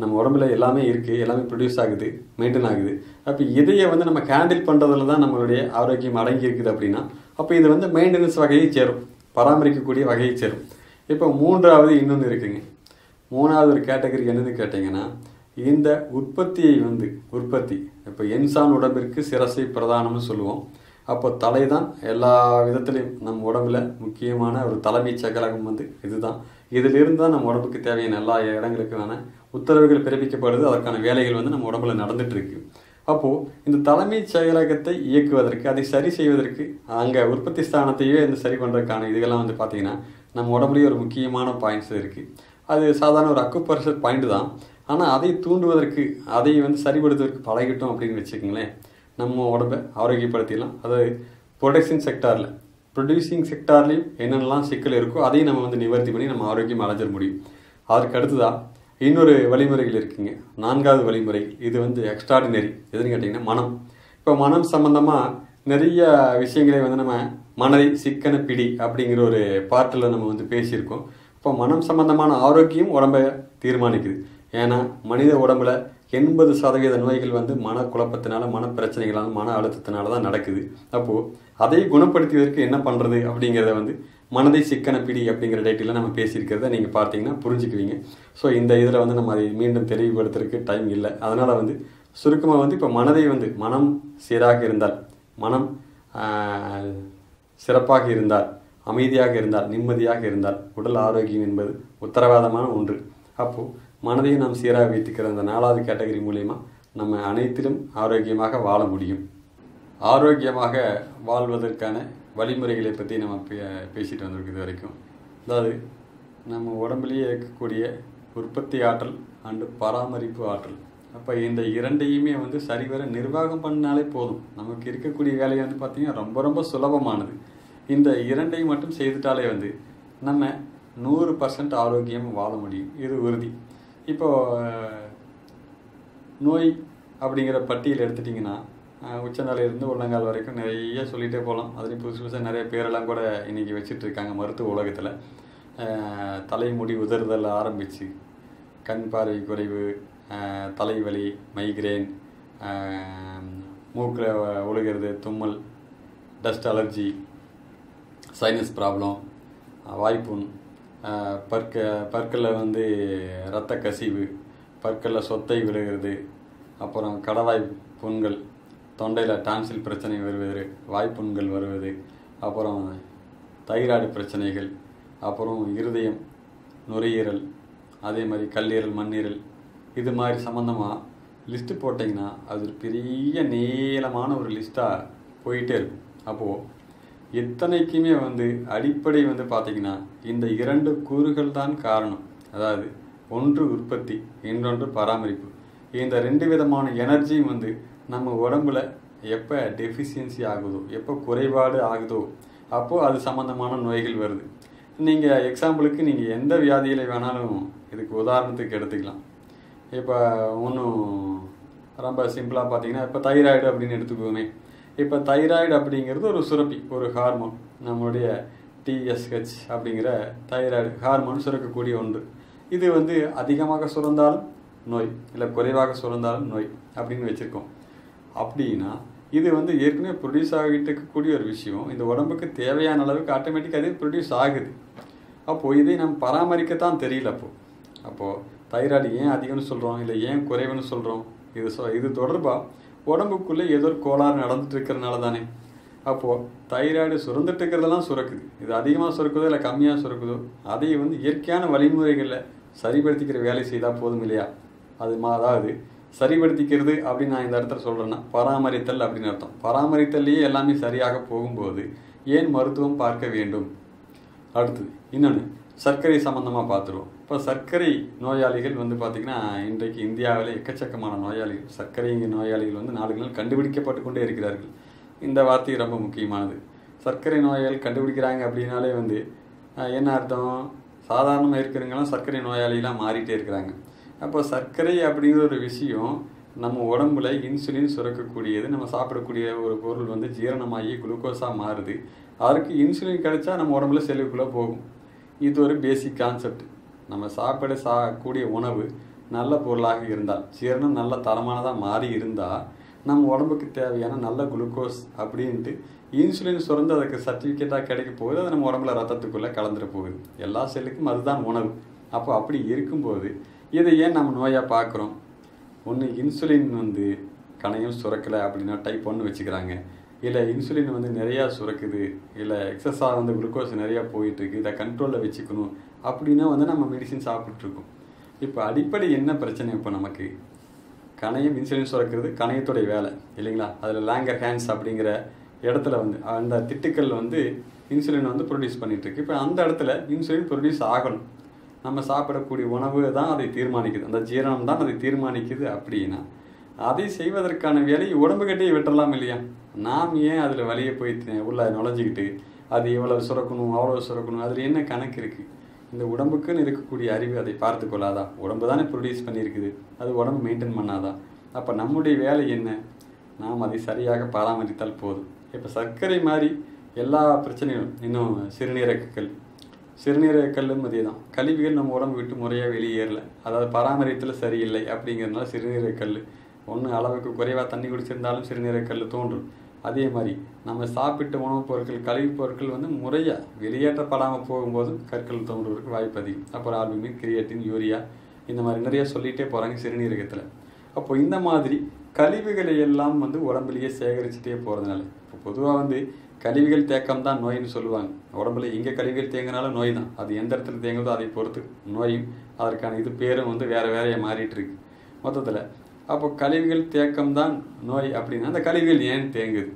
நம்ம உடம்புல எல்லாமே இருக்குது எல்லாமே ப்ரொடியூஸ் ஆகுது மெயின்டைன் ஆகுது. அப்போ இதையை வந்து நம்ம ஹேண்டில் பண்ணுறதுல தான் நம்மளுடைய ஆரோக்கியம் அடங்கி இருக்குது அப்படின்னா அப்போ இது வந்து மெயின்டெனன்ஸ் வகையை சேரும் பராமரிக்கக்கூடிய வகையை சேரும். இப்போ மூன்றாவது இன்னொன்று இருக்குங்க. மூணாவது ஒரு கேட்டகரி என்னது கேட்டிங்கன்னா இந்த உற்பத்தியை வந்து உற்பத்தி இப்போ என்சான் உடம்பிற்கு சிரசை பிரதானம்னு சொல்லுவோம். அப்போ தலை தான் எல்லா விதத்துலையும் நம்ம உடம்புல முக்கியமான ஒரு தலைமைச் செயலகம் வந்து இதுதான். இதிலிருந்து தான் நம்ம உடம்புக்கு தேவையான எல்லா இடங்களுக்கான உத்தரவுகள் பிறப்பிக்கப்படுது. அதற்கான வேலைகள் வந்து நம்ம உடம்புல நடந்துட்டு இருக்கு அப்போது இந்த தலைமைச் செயலகத்தை இயக்குவதற்கு அதை சரி செய்வதற்கு அங்கே உற்பத்தி ஸ்தானத்தையே இந்த சரி பண்ணுறதுக்கான இதுகெல்லாம் வந்து பார்த்திங்கன்னா நம்ம உடம்புலேயே ஒரு முக்கியமான பாயிண்ட்ஸ் இருக்குது அது சாதாரண ஒரு அக்குப்பரிசர் பாயிண்ட் தான். ஆனால் அதை தூண்டுவதற்கு அதை வந்து சரிபடுத்துவதற்கு பழகிட்டோம் அப்படின்னு வச்சுக்கோங்களேன். நம்ம உடம்பை ஆரோக்கியப்படுத்திடலாம். அதாவது ப்ரொடக்ஷன் செக்டாரில் ப்ரொடியூசிங் செக்டார்லேயும் என்னென்னலாம் சிக்கல் இருக்கோ அதையும் நம்ம வந்து நிவர்த்தி பண்ணி நம்ம ஆரோக்கியம் அடைஞ்சிட முடியும். அதற்கு அடுத்ததாக இன்னொரு வழிமுறைகள் இருக்குங்க. நான்காவது வழிமுறை இது வந்து எக்ஸ்ட்ராடினரி எதுன்னு கேட்டிங்கன்னா மனம். இப்போ மனம் சம்மந்தமாக நிறைய விஷயங்களை வந்து நம்ம மனதை சிக்கன பிடி அப்படிங்கிற ஒரு பார்ட்டில் நம்ம வந்து பேசியிருக்கோம். இப்போ மனம் சம்மந்தமான ஆரோக்கியம் உடம்பை தீர்மானிக்குது. ஏன்னா மனித உடம்புல எண்பது சதவீத நோய்கள் வந்து மனக்குழப்பத்தினால மனப்பிரச்சனைகளால் மன அழுத்தத்தினால தான் நடக்குது. அப்போது அதை குணப்படுத்துவதற்கு என்ன பண்ணுறது அப்படிங்கிறத வந்து மனதை சிக்கன பிடி அப்படிங்கிற டைட்டில் நம்ம பேசியிருக்கிறத நீங்கள் பார்த்தீங்கன்னா புரிஞ்சுக்குவீங்க. ஸோ இந்த இதில் வந்து நம்ம அதை மீண்டும் தெளிவுபடுத்துறதுக்கு டைம் இல்லை. அதனால் வந்து சுருக்கமாக வந்து இப்போ மனதை வந்து மனம் சீராக இருந்தால் மனம் சிறப்பாக இருந்தால் அமைதியாக இருந்தால் நிம்மதியாக இருந்தால் உடல் ஆரோக்கியம் என்பது உத்தரவாதமான ஒன்று. அப்போது மனதையும் நாம் சீராக வைத்துக்கிற அந்த நாலாவது கேட்டகரி மூலயமா நம்ம அனைத்திலும் ஆரோக்கியமாக வாழ முடியும். ஆரோக்கியமாக வாழ்வதற்கான வழிமுறைகளை பற்றி நம்ம பே- பேசிட்டு வந்திருக்கு இது வரைக்கும். அதாவது நம்ம உடம்புலேயே இருக்கக்கூடிய உற்பத்தி ஆற்றல் அண்டு பராமரிப்பு ஆற்றல். அப்போ இந்த இரண்டையுமே வந்து சரிவர நிர்வாகம் பண்ணாலே போதும். நமக்கு இருக்கக்கூடிய வேலையை வந்து பார்த்திங்கன்னா ரொம்ப ரொம்ப சுலபமானது. இந்த இரண்டையும் மட்டும் செய்துட்டாலே வந்து நம்ம நூறு பர்சன்ட் ஆரோக்கியம் வாழ முடியும். இது உறுதி. இப்போ நோய் அப்படிங்கிற பட்டியல் எடுத்துட்டிங்கன்னா அஹ், உள்ளங்கால் வரைக்கும் நிறைய சொல்லிகிட்டே போகலாம். அதுலேயும் புதுசு புதுசாக நிறைய பேரெல்லாம் கூட இன்றைக்கி வச்சுட்டு இருக்காங்க மருத்துவ உலகத்தில். தலைமுடி உதறுதல் ஆரம்பித்து கண் பார்வை குறைவு தலைவலி மைக்ரேன் மூக்கில் ஒழுகிறது தும்மல் டஸ்ட் அலர்ஜி சைனஸ் ப்ராப்ளம் வாய்ப்புண் பற்க பற்களில் வந்து இரத்த கசிவு பற்களில் சொத்தை விழுகிறது அப்புறம் கடவாய் புண்கள் தொண்டையில் டான்சில் பிரச்சனை வருவது வாய்ப்புண்கள் வருவது அப்புறம் தைராய்டு பிரச்சனைகள் அப்புறம் இருதயம் நுரையீரல் அதே மாதிரி கல்லீரல் மண்ணீரல் இது மாதிரி சம்மந்தமாக லிஸ்ட்டு போட்டிங்கன்னா அது பெரிய நீளமான ஒரு லிஸ்ட்டாக போயிட்டே இருக்கும். அப்போது எத்தனைக்குமே வந்து அடிப்படை வந்து பார்த்திங்கன்னா இந்த இரண்டு கூறுகள் தான் காரணம். அதாவது ஒன்று உற்பத்தி இன்னொன்று பராமரிப்பு. இந்த ரெண்டு விதமான எனர்ஜியும் வந்து நம்ம உடம்புல எப்போ டெஃபிஷியன்சி ஆகுதோ எப்போ குறைபாடு ஆகுதோ அப்போது அது சம்மந்தமான நோய்கள் வருது. நீங்கள் எக்ஸாம்பிளுக்கு நீங்கள் எந்த வியாதியில் வேணாலும் இதுக்கு உதாரணத்துக்கு எடுத்துக்கலாம். இப்போ ஒன்றும் ரொம்ப சிம்பிளாக பார்த்தீங்கன்னா இப்போ தைராய்டு அப்படின்னு எடுத்துக்குவோமே இப்போ தைராய்டு அப்படிங்கிறது ஒரு சுரப்பி ஒரு ஹார்மோன் நம்மளுடைய டிஎஸ்ஹெச் அப்படிங்கிற தைராய்டு ஹார்மோன் சுரக்கக்கூடிய ஒன்று. இது வந்து அதிகமாக சுரந்தாலும் நோய் இல்லை குறைவாக சுரந்தாலும் நோய் அப்படின்னு வச்சுருக்கோம். அப்படின்னா இது வந்து ஏற்கனவே ப்ரொடியூஸ் ஆகிட்டு இருக்கக்கூடிய ஒரு விஷயம். இந்த உடம்புக்கு தேவையான அளவுக்கு ஆட்டோமேட்டிக்காக அதே ப்ரொடியூஸ் ஆகுது. அப்போது இதை நம்ம பராமரிக்கத்தான் தெரியல அப்போது அப்போது தைராய்டு ஏன் அதிகம்னு சொல்கிறோம் இல்லை ஏன் குறைவுன்னு சொல்கிறோம் இது சொ இது தொடர்பாக உடம்புக்குள்ளே ஏதோ ஒரு கோளாறு நடந்துட்டு இருக்கிறனால தானே? அப்போது தைராய்டு சுரந்துட்டு இருக்கிறதெல்லாம் சுரக்குது. இது அதிகமாக சுரக்குதோ இல்லை கம்மியாக சுரக்குதோ அதை வந்து இயற்கையான வழிமுறைகளில் சரிப்படுத்திக்கிற வேலை செய்தால் போதும் இல்லையா? அது மா அதாவது சரிப்படுத்திக்கிறது அப்படின்னு நான் இந்த இடத்துல சொல்கிறேன்னா பராமரித்தல் அப்படின்னு அர்த்தம். பராமரித்தல்லையே எல்லாமே சரியாக போகும்போது ஏன் மருத்துவம் பார்க்க வேண்டும்? அடுத்தது இன்னொன்று சர்க்கரை சம்மந்தமாக பார்த்துருவோம். இப்போ சர்க்கரை நோயாளிகள் வந்து பார்த்திங்கன்னா இன்றைக்கு இந்தியாவில் எக்கச்சக்கமான நோயாளிகள் சர்க்கரை நோயாளிகள் வந்து நாளுக்கு நாள் கண்டுபிடிக்கப்பட்டு கொண்டே இருக்கிறார்கள். இந்த வார்த்தை ரொம்ப முக்கியமானது. சர்க்கரை நோயாளிகள் கண்டுபிடிக்கிறாங்க அப்படின்னாலே வந்து என்ன அர்த்தம்? சாதாரணமாக இருக்கிறவங்களாம் சர்க்கரை நோயாளிகளாக மாறிட்டே இருக்கிறாங்க. அப்போ சர்க்கரை அப்படிங்கிற ஒரு விஷயம் நம்ம உடம்புல இன்சுலின் சுரக்கக்கூடியது நம்ம சாப்பிடக்கூடிய ஒரு பொருள் வந்து ஜீரணமாகி குளுக்கோஸாக மாறுது. அதற்கு இன்சுலின் கிடைச்சா நம்ம உடம்புல செல்லுக்குள்ளே போகும். இது ஒரு பேசிக் கான்செப்ட் நம்ம சாப்பிட சா கூடிய உணவு நல்ல பொருளாக இருந்தால் ஜீரணம் நல்ல தரமானதாக மாறி இருந்தால் நம்ம உடம்புக்கு தேவையான நல்ல குளுக்கோஸ் அப்படின்ட்டு இன்சுலின் சுரந்து அதுக்கு சர்டிஃபிகேட்டாக கிடைக்க போகுது. அது நம்ம உடம்புல ரத்தத்துக்குள்ளே கலந்துட போகுது. எல்லா செல்லுக்கும் அதுதான் உணவு. அப்போ அப்படி இருக்கும்போது இதை ஏன் நம்ம நோயாக பார்க்குறோம்? ஒன்று இன்சுலின் வந்து கணையும் சுரக்கலை அப்படின்னா டைப் ஒன்று வச்சுக்கிறாங்க. இல்லை இன்சுலின் வந்து நிறையா சுரக்குது. இல்லை எக்ஸஸாக வந்து குளுக்கோஸ் நிறையா போயிட்டுருக்கு இதை கண்ட்ரோலில் வச்சுக்கணும். அப்படின்னா வந்து நம்ம மெடிசின் சாப்பிட்ருக்கோம் இப்போ அடிப்படை என்ன பிரச்சனை இப்போ நமக்கு? கணையம் இன்சுலின் சுரக்கிறது கணையத்துடைய வேலை இல்லைங்களா? அதில் லேங்கர் ஹேண்ட்ஸ் அப்படிங்கிற இடத்துல வந்து அந்த திட்டுக்கள் வந்து இன்சுலின் வந்து ப்ரொடியூஸ் பண்ணிகிட்ருக்கு இருக்கு இப்போ அந்த இடத்துல இன்சுலின் ப்ரொடியூஸ் ஆகணும். நம்ம சாப்பிடக்கூடிய உணவு தான் அதை தீர்மானிக்குது. அந்த ஜீரணம் தான் அதை தீர்மானிக்குது அப்படின்னா அதை செய்வதற்கான வேலையை உடம்புகிட்டே விட்டுறலாம் இல்லையா? நாம் ஏன் அதில் வழியே போய் உள்ள நுழைஞ்சிக்கிட்டு அது எவ்வளோ சுரக்கணும் அவ்வளோ சுரக்கணும் அதில் என்ன கணக்கு இருக்குது இந்த உடம்புக்குன்னு இருக்கக்கூடிய அறிவு அதை பார்த்து கொள்ளாதா? உடம்பு தானே ப்ரொடியூஸ் பண்ணியிருக்குது. அது உடம்பு மெயின்டைன் பண்ணாதா? அப்போ நம்முடைய வேலை என்ன? நாம் அதை சரியாக பராமரித்தால் போதும். இப்போ சர்க்கரை மாதிரி எல்லா பிரச்சனைகளும் இன்னும் சிறுநீரகங்கள் சிறுநீரக கல்லும் அதே தான் கழிவுகள் நம்ம உடம்பு விட்டு முறையாக வெளியேறல அதாவது பராமரித்தில் சரியில்லை அப்படிங்கிறதுனால சிறுநீரக கல் ஒன்று அளவுக்கு குறைவாக தண்ணி குடிச்சிருந்தாலும் சிறுநீரக கல் தோன்றும். அதே மாதிரி நம்ம சாப்பிட்ட உணவுப் பொருட்கள் கழிவுப் பொருட்கள் வந்து முறையாக வெளியேற்றப்படாமல் போகும்போதும் கற்கள் தோன்றுவதற்கு வாய்ப்பு அதிகம். அப்புறம் ஆல்புமின் கிரியேட்டின் யூரியா இந்த மாதிரி நிறைய சொல்லிகிட்டே போகிறாங்க சிறுநீரகத்தில். அப்போ இந்த மாதிரி கழிவுகளை எல்லாம் வந்து உடம்புலேயே சேகரிச்சுட்டே போகிறதுனால இப்போ பொதுவாக வந்து கழிவுகள் தேக்கம் தான் நோயின்னு சொல்லுவாங்க. உடம்புல எங்கே கழிவுகள் தேங்கினாலும் நோய் தான். அது எந்த இடத்துல தேங்குதோ அதை பொறுத்து நோயும் அதற்கான இது பேரும் வந்து வேறு வேறையாக மாறிட்டு இருக்கு. மொத்தத்தில் அப்போ கழிவுகள் தேக்கம் தான் நோய் அப்படின்னா அந்த கழிவுகள் ஏன் தேங்குது?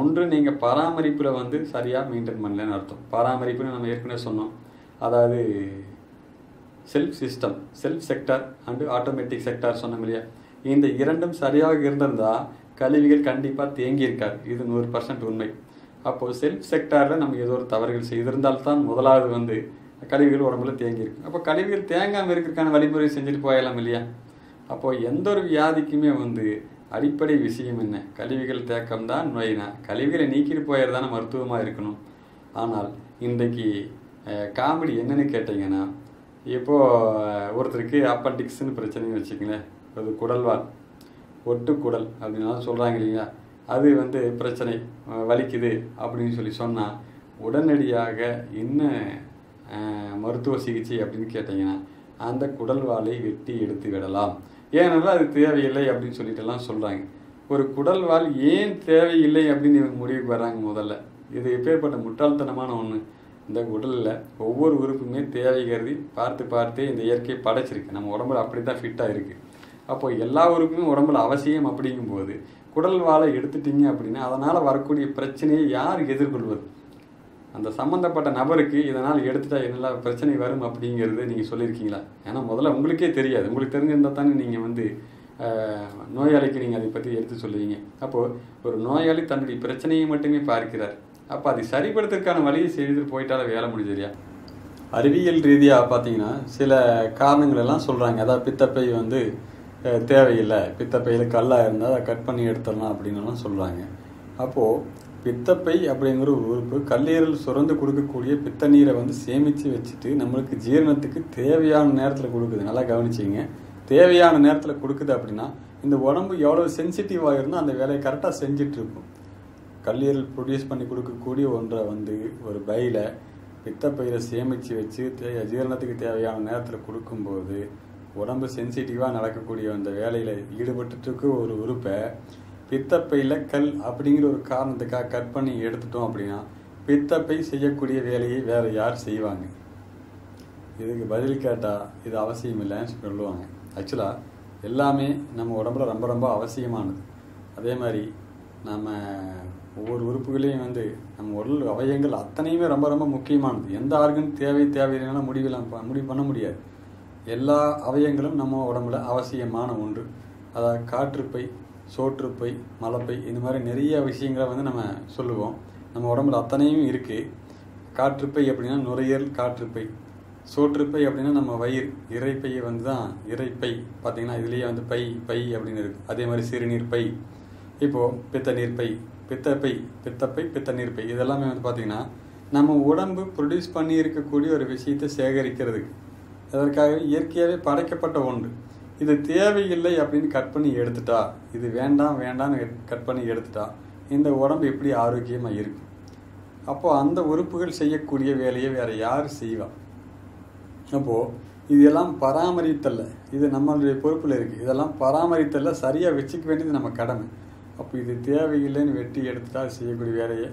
ஒன்று நீங்கள் பராமரிப்பில் வந்து சரியாக மெயின்டைன் பண்ணலன்னு அர்த்தம். பராமரிப்புன்னு நம்ம ஏற்கனவே சொன்னோம். அதாவது self system self sector and automatic sector சொன்னோம் இல்லையா? இந்த இரண்டும் சரியாக இருந்திருந்தால் கழிவுகள் கண்டிப்பாக தேங்கியிருக்காது. இது நூறு பர்சன்ட் உண்மை. அப்போது செல்ஃப் செக்டாரில் நம்ம ஏதோ ஒரு தவறுகள் செய்திருந்தால்தான் முதலாவது வந்து கழிவுகள் உடம்புல தேங்கியிருக்கு. அப்போ கழிவுகள் தேங்காமல் இருக்கிறதுக்கான வழிமுறை செஞ்சுட்டு போயிடலாம் இல்லையா? அப்போது எந்த ஒரு வியாதிக்குமே வந்து அடிப்படை விஷயம் என்ன? கழிவுகள் தேக்கம் தான் நோயினா கழிவுகளை நீக்கிட்டு போயிடுறதான மருத்துவமாக இருக்கணும். ஆனால் இன்றைக்கு காமெடி என்னென்னு கேட்டிங்கன்னா இப்போது ஒருத்தருக்கு அப்பண்டிக்ஸ்னு பிரச்சனைன்னு வச்சுக்கங்களேன். அது குடல்வால். ஒட்டு குடல் அப்படின்லாம் சொல்கிறாங்க இல்லைங்களா? அது வந்து பிரச்சனை வலிக்குது அப்படின்னு சொல்லி சொன்னால் உடனடியாக என்ன மருத்துவ சிகிச்சை அப்படின்னு கேட்டிங்கன்னா அந்த குடல்வாலை வெட்டி எடுத்து விடலாம். ஏனென்றால் அது தேவையில்லை அப்படின்னு சொல்லிட்டுலாம் சொல்கிறாங்க ஒரு குடல்வால் ஏன் தேவையில்லை அப்படின்னு இவங்க முடிவுக்கு வர்றாங்க முதல்ல. இது எப்பேற்பட்ட முட்டாள்தனமான ஒன்று இந்த உடலில் ஒவ்வொரு உறுப்புமே தேவை கருதி பார்த்து பார்த்தே இந்த இயற்கையை படைச்சிருக்கு. நம்ம உடம்புல அப்படி தான் ஃபிட்டாக இருக்குது அப்போ எல்லா உறுப்புமே உடம்புல அவசியம் அப்படிங்கும்போது குடல் வாழை எடுத்துட்டீங்க அப்படின்னா அதனால் வரக்கூடிய பிரச்சனையை யார் எதிர்கொள்வது? அந்த சம்மந்தப்பட்ட நபருக்கு இதனால் எடுத்துட்டா என்ன பிரச்சனை வரும் அப்படிங்கிறது நீங்கள் சொல்லியிருக்கீங்களா? ஏன்னா முதல்ல உங்களுக்கே தெரியாது. உங்களுக்கு தெரிஞ்சிருந்தால் தானே நீங்கள் வந்து நோயாளிக்கு நீங்கள் அதை பற்றி எடுத்து சொல்லுவீங்க. அப்போது ஒரு நோயாளி தன்னுடைய பிரச்சனையை மட்டுமே பார்க்கிறார். அப்போ அதை சரிப்படுத்துறதுக்கான வழியை செய்து போயிட்டால வேலை முடிஞ்சிரியா அறிவியல் ரீதியாக பார்த்தீங்கன்னா சில காரணங்கள் எல்லாம் சொல்கிறாங்க அதாவது பித்தப்பை வந்து தேவையில்லை. பித்தப்பையில் கல்லாக இருந்தால் அதை கட் பண்ணி எடுத்துடலாம் அப்படின்னுலாம் சொல்கிறாங்க அப்போது பித்தப்பை அப்படிங்கிற ஒரு உறுப்பு கல்லீரல் சுரந்து கொடுக்கக்கூடிய பித்த நீரை வந்து சேமித்து வச்சுட்டு நம்மளுக்கு ஜீரணத்துக்கு தேவையான நேரத்தில் கொடுக்குது. நல்லா கவனிச்சிங்க. தேவையான நேரத்தில் கொடுக்குது அப்படின்னா இந்த உடம்பு எவ்வளோ சென்சிட்டிவாக இருந்தால் அந்த வேலையை கரெக்டாக செஞ்சிட்ருக்கும் கல்லீரல் ப்ரொடியூஸ் பண்ணி கொடுக்கக்கூடிய ஒன்றை வந்து ஒரு பையில் பித்தப்பயிரை சேமித்து வச்சு தே ஜீரணத்துக்கு தேவையான நேரத்தில் கொடுக்கும்போது உடம்பு சென்சிட்டிவாக நடக்கக்கூடிய அந்த வேலையில் ஈடுபட்டுட்டு ஒரு உறுப்பை பித்தப்பையில் கல் அப்படிங்கிற ஒரு காரணத்துக்காக கட் பண்ணி எடுத்துட்டோம் அப்படின்னா பித்தப்பை செய்யக்கூடிய வேலையை வேறு யார் செய்வாங்க? இதுக்கு பதில் கேட்டால் இது அவசியம் இல்லைன்னு சொல்லுவாங்க. ஆக்சுவலாக எல்லாமே நம்ம உடம்புல ரொம்ப ரொம்ப அவசியமானது. அதே மாதிரி நம்ம ஒவ்வொரு உறுப்புகளையும் வந்து நம்ம உடல் அவயங்கள் அத்தனையுமே ரொம்ப ரொம்ப முக்கியமானது. எந்த ஆர்கன் தேவை தேவையில்லைன்னா முடிவெல்லாம் முடிவு பண்ண முடியாது. எல்லா அவயங்களும் நம்ம உடம்புல அவசியமான ஒன்று. அதாவது காற்றுப்பை சோற்றுப்பை மலப்பை இந்த மாதிரி நிறைய விஷயங்களை வந்து நம்ம சொல்லுவோம். நம்ம உடம்புல அத்தனையும் இருக்குது காற்றுப்பை அப்படின்னா நுரையீரல் காற்றுப்பை சோற்றுப்பை அப்படின்னா நம்ம வயிறு. இறைப்பையை வந்து தான் இறைப்பை பார்த்திங்கன்னா இதுலேயே வந்து பை பை அப்படின்னு இருக்குது அதே மாதிரி சிறுநீர் பை இப்போது பித்த நீர்ப்பை பித்தப்பை பித்தப்பை பித்த நீர்ப்பை இதெல்லாமே வந்து பார்த்திங்கன்னா நம்ம உடம்பு ப்ரொடியூஸ் பண்ணி இருக்கக்கூடிய ஒரு விஷயத்தை சேகரிக்கிறதுக்கு. அதற்காக இயற்கையாகவே படைக்கப்பட்ட ஒன்று. இது தேவையில்லை அப்படின்னு கட் பண்ணி எடுத்துட்டா இது வேண்டாம் வேண்டாம்னு கட் பண்ணி எடுத்துட்டா இந்த உடம்பு எப்படி ஆரோக்கியமாக இருக்கும்? அப்போது அந்த உறுப்புகள் செய்யக்கூடிய வேலையை வேறு யார் செய்வா? அப்போது இதெல்லாம் பராமரித்தல்ல. இது நம்மளுடைய பொறுப்பில் இருக்குது இதெல்லாம் பராமரித்தல்ல சரியாக வச்சுக்க வேண்டியது நம்ம கடமை. அப்போ இது தேவையில்லைன்னு வெட்டி எடுத்துட்டா செய்யக்கூடிய வேலையை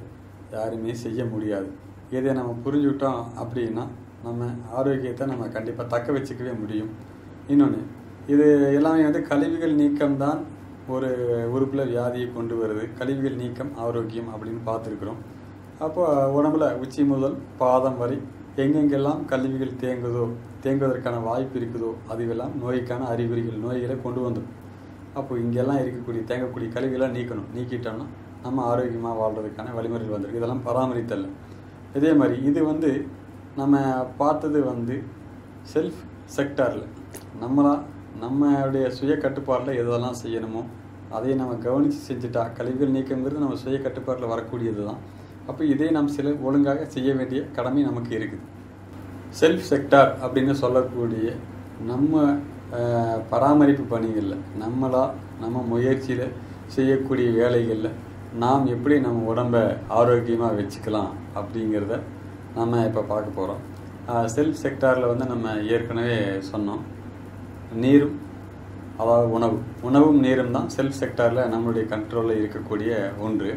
யாருமே செய்ய முடியாது. இதை நம்ம புரிஞ்சுக்கிட்டோம் அப்படின்னா நம்ம ஆரோக்கியத்தை நம்ம கண்டிப்பாக தக்க வச்சுக்கவே முடியும். இன்னொன்று இது எல்லாமே வந்து கழிவுகள் நீக்கம் தான் ஒரு உறுப்பில் வியாதியை கொண்டு வருது. கழிவுகள் நீக்கம் ஆரோக்கியம் அப்படின்னு பார்த்துருக்குறோம். அப்போ உடம்புல உச்சி முதல் பாதம் வரை எங்கெங்கெல்லாம் கழிவுகள் தேங்குதோ தேங்குவதற்கான வாய்ப்பு இருக்குதோ அதுவெல்லாம் நோய்க்கான அறிகுறிகள் நோய்களை கொண்டு வந்துடும். அப்போது இங்கெல்லாம் இருக்கக்கூடிய தேங்கக்கூடிய கழிவுகளாக நீக்கணும். நீக்கிட்டோம்னா நம்ம ஆரோக்கியமாக வாழ்கிறதுக்கான வழிமுறைகள் வந்திருக்கு இதெல்லாம் பராமரித்தல்ல இதே மாதிரி இது வந்து நம்ம பார்த்தது வந்து செல்ஃப் செக்டாரில் நம்மளாக நம்மளுடைய சுய கட்டுப்பாட்டில் எதெல்லாம் செய்யணுமோ அதை நம்ம கவனித்து செஞ்சுட்டா கழிவுகள் நீக்கங்கிறது நம்ம சுய கட்டுப்பாட்டில் வரக்கூடியது தான் அப்போ இதே நாம் சில ஒழுங்காக செய்ய வேண்டிய கடமை நமக்கு இருக்குது. செல்ஃப் செக்டார் அப்படின்னு சொல்லக்கூடிய நம்ம பராமரிப்பு பணிகளில் நம்மளா நம்ம முயற்சியில் செய்யக்கூடிய வேலைகளில் நாம் எப்படி நம்ம உடம்பை ஆரோக்கியமாக வச்சுக்கலாம் அப்படிங்கிறத நம்ம இப்போ பார்க்க போகிறோம் செல்ஃப் செக்டாரில் வந்து நம்ம ஏற்கனவே சொன்னோம். நீரும் அதாவது உணவு. உணவும் நீரும் தான் செல்ஃப் செக்டாரில் நம்மளுடைய கண்ட்ரோலில் இருக்கக்கூடிய ஒன்று.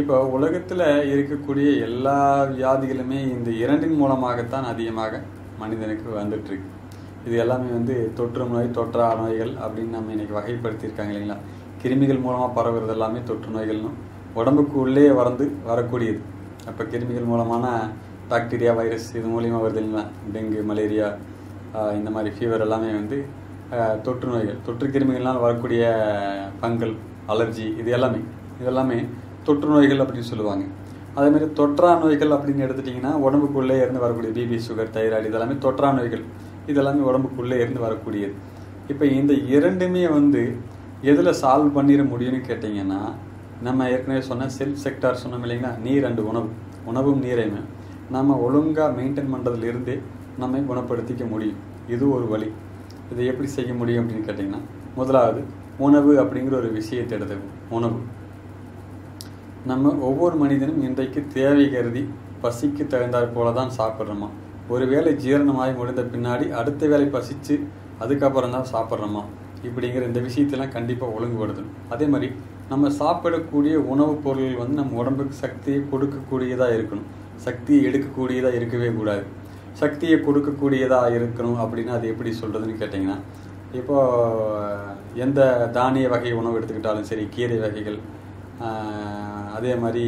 இப்போ உலகத்தில் இருக்கக்கூடிய எல்லா வியாதிகளுமே இந்த இரண்டின் மூலமாகத்தான் அதிகமாக மனிதனுக்கு வந்துட்டுருக்கு. இது எல்லாமே வந்து தொற்று நோய் தொற்றா நோய்கள் அப்படின்னு நம்ம இன்னைக்கு வகைப்படுத்தியிருக்காங்க இல்லைங்களா? கிருமிகள் மூலமாக பரவுறது எல்லாமே தொற்று நோய்கள்னும் உடம்புக்கு உள்ளே வந்து வரக்கூடியது. அப்போ கிருமிகள் மூலமான பாக்டீரியா வைரஸ் இது மூலியமாக வருது இல்லைங்களா? டெங்கு மலேரியா இந்த மாதிரி ஃபீவர் எல்லாமே வந்து தொற்று நோய்கள். தொற்று கிருமிகள்னால் வரக்கூடிய பங்கல் அலர்ஜி இது எல்லாமே இது எல்லாமே தொற்று நோய்கள் அப்படின்னு சொல்லுவாங்க. அதே மாதிரி தொற்றா நோய்கள் அப்படின்னு எடுத்துட்டிங்கன்னா உடம்புக்குள்ளே இருந்து வரக்கூடிய பிபி சுகர் தைராய்டு இதெல்லாமே தொற்றா நோய்கள். இதெல்லாமே உடம்புக்குள்ளே இருந்து வரக்கூடியது. இப்போ இந்த இரண்டுமே வந்து எதில் சால்வ் பண்ணிட முடியும்னு கேட்டிங்கன்னா நம்ம ஏற்கனவே சொன்ன செல்ஃப் செக்டார் சொன்னோம் இல்லைங்களா? நீர் அண்டு உணவு. உணவும் நீரையுமே. நம்ம ஒழுங்காக மெயின்டைன் பண்ணுறதுலேருந்து நம்ம குணப்படுத்திக்க முடியும். இது ஒரு வழி. இதை எப்படி செய்ய முடியும் அப்படின்னு கேட்டிங்கன்னா முதலாவது உணவு அப்படிங்கிற ஒரு விஷயத்தை எடுத்துக்கும் உணவு. நம்ம ஒவ்வொரு மனிதனும் இன்றைக்கு தேவை கருதி பசிக்கு தகுந்தாற் போல தான் சாப்பிட்றோமா? ஒருவேளை ஜீரணமாகி முடிந்த பின்னாடி அடுத்த வேளை பசிச்சு அதுக்கப்புறம் தான் சாப்பிட்றோமா? இப்படிங்கிற இந்த விஷயத்தெல்லாம் கண்டிப்பாக ஒழுங்குபடுத்தணும் அதே மாதிரி நம்ம சாப்பிடக்கூடிய உணவுப் பொருள்கள் வந்து நம்ம உடம்புக்கு சக்தியை கொடுக்கக்கூடியதாக இருக்கணும். சக்தியை எடுக்கக்கூடியதாக இருக்கவே கூடாது. சக்தியை கொடுக்கக்கூடியதாக இருக்கணும் அப்படின்னு அது எப்படி சொல்கிறதுன்னு கேட்டிங்கன்னா இப்போது எந்த தானிய வகை உணவு எடுத்துக்கிட்டாலும் சரி கீரை வகைகள் அதே மாதிரி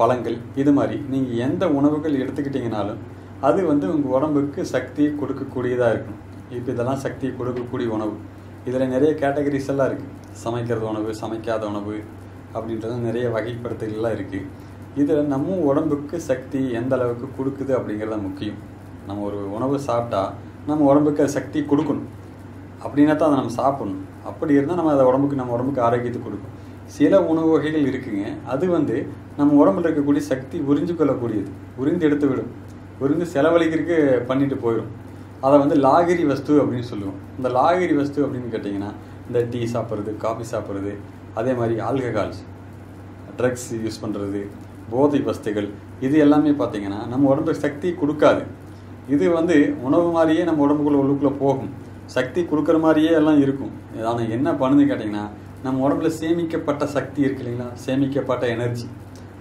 பழங்கள் இது மாதிரி நீங்கள் எந்த உணவுகள் எடுத்துக்கிட்டிங்கனாலும் அது வந்து உங்கள் உடம்புக்கு சக்தியை கொடுக்கக்கூடியதாக இருக்கணும். இப்போ இதெல்லாம் சக்தியை கொடுக்கக்கூடிய உணவு. இதில் நிறைய கேட்டகரிஸ் எல்லாம் இருக்குது சமைக்கிறது உணவு சமைக்காத உணவு அப்படின்றது நிறைய வகைப்படுத்தல்கள்லாம் இருக்குது இதில் நம்ம உடம்புக்கு சக்தி எந்த அளவுக்கு கொடுக்குது அப்படிங்கிறது முக்கியம். நம்ம ஒரு உணவு சாப்பிட்டா நம்ம உடம்புக்கு அது சக்தி கொடுக்கணும். அப்படின்னா தான் அதை நம்ம சாப்பிடணும். அப்படி இருந்தால் நம்ம அதை உடம்புக்கு நம்ம உடம்புக்கு ஆரோக்கியத்தை கொடுக்கும். சில உணவு வகைகள் இருக்குங்க. அது வந்து நம்ம உடம்புல இருக்கக்கூடிய சக்தி உறிஞ்சு கொள்ளக்கூடியது. உறிந்து எடுத்து விடும். உறிந்து செலவழிக்கிறதுக்கு பண்ணிட்டு போயிடும் அதை வந்து லாகிரி வஸ்து அப்படின்னு சொல்லுவோம். இந்த லாகிரி வஸ்து அப்படின்னு கேட்டிங்கன்னா இந்த டீ சாப்பிட்றது காஃபி சாப்பிட்றது அதே மாதிரி ஆல்கஹால்ஸ் ட்ரக்ஸ் யூஸ் பண்ணுறது போதை வஸ்துகள் இது எல்லாமே பார்த்தீங்கன்னா நம்ம உடம்புக்கு சக்தி கொடுக்காது. இது வந்து உணவு மாதிரியே நம்ம உடம்புக்குள்ளே உள்ளுக்குள்ளே போகும். சக்தி கொடுக்குற மாதிரியே எல்லாம் இருக்கும். ஆனால் என்ன பண்ணுதுன்னு கேட்டிங்கன்னா நம்ம உடம்புல சேமிக்கப்பட்ட சக்தி இருக்கு இல்லைங்களா? சேமிக்கப்பட்ட எனர்ஜி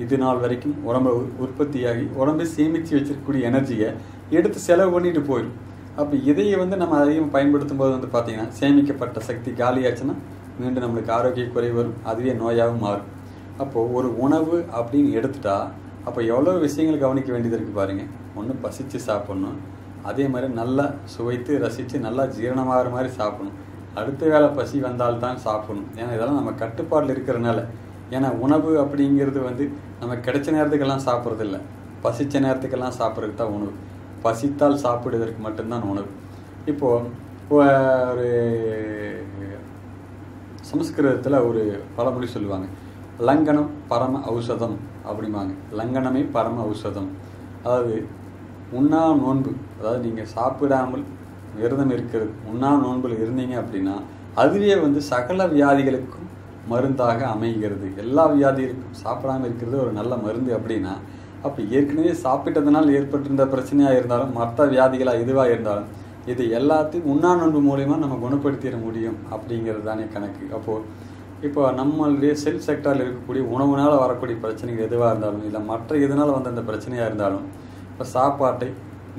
இது நாள் வரைக்கும் உடம்பு உற்பத்தியாகி உடம்பை சேமித்து வச்சிருக்கக்கூடிய எனர்ஜியை எடுத்து செலவு பண்ணிட்டு போயிடும். அப்போ இதையை வந்து நம்ம அதிகம் பயன்படுத்தும் போது வந்து பார்த்திங்கன்னா சேமிக்கப்பட்ட சக்தி காலியாச்சுன்னா மீண்டும் நம்மளுக்கு ஆரோக்கிய குறைவு வரும். அதுவே நோயாகவும் மாறும். அப்போது ஒரு உணவு அப்படின்னு எடுத்துட்டா அப்போ எவ்வளோ விஷயங்கள் கவனிக்க வேண்டியது இருக்குது பாருங்கள் ஒன்று பசித்து சாப்பிட்ணும். அதே மாதிரி நல்லா சுவைத்து ரசித்து நல்லா ஜீரணமாகிற மாதிரி சாப்பிடணும். அடுத்த வேளை பசி வந்தால்தான் சாப்பிடணும். ஏன்னா இதெல்லாம் நம்ம கட்டுப்பாட்டில் இருக்கிறனால. ஏன்னா உணவு அப்படிங்கிறது வந்து நம்ம கிடைச்ச நேரத்துக்கெல்லாம் சாப்பிட்றது இல்லை நேரத்துக்கெல்லாம் சாப்பிட்றதுக்கு தான் உணவு. பசித்தால் சாப்பிடுவதற்கு மட்டும்தான் உணவு. இப்போது ஒரு சமஸ்கிருதத்தில் ஒரு பழமொழி சொல்லுவாங்க. லங்கனம் பரம ஔஷதம் அப்படிம்பாங்க. லங்கனமே பரம ஔஷதம். அதாவது உண்ணா நோன்பு அதாவது நீங்கள் சாப்பிடாமல் விரதம் இருக்கிறது உண்ணா நோன்பில் இருந்தீங்க அப்படின்னா அதுவே வந்து சகல வியாதிகளுக்கும் மருந்தாக அமைகிறது. எல்லா வியாதிகளுக்கும் சாப்பிடாமல் இருக்கிறது ஒரு நல்ல மருந்து அப்படின்னா அப்போ ஏற்கனவே சாப்பிட்டதுனால் ஏற்பட்டிருந்த பிரச்சனையாக இருந்தாலும் மற்ற வியாதிகளாக இதுவாக இருந்தாலும் இது எல்லாத்தையும் உண்ணா நோன்பு மூலயமா நம்ம குணப்படுத்திட முடியும் அப்படிங்கிறது தானே கணக்கு. அப்போது இப்போ நம்மளுடைய செல்ஃப் செக்டாரில் இருக்கக்கூடிய உணவுனால் வரக்கூடிய பிரச்சனைகள் எதுவாக இருந்தாலும் இல்லை மற்ற எதனால் வந்த அந்த பிரச்சனையாக இருந்தாலும் இப்போ சாப்பாட்டை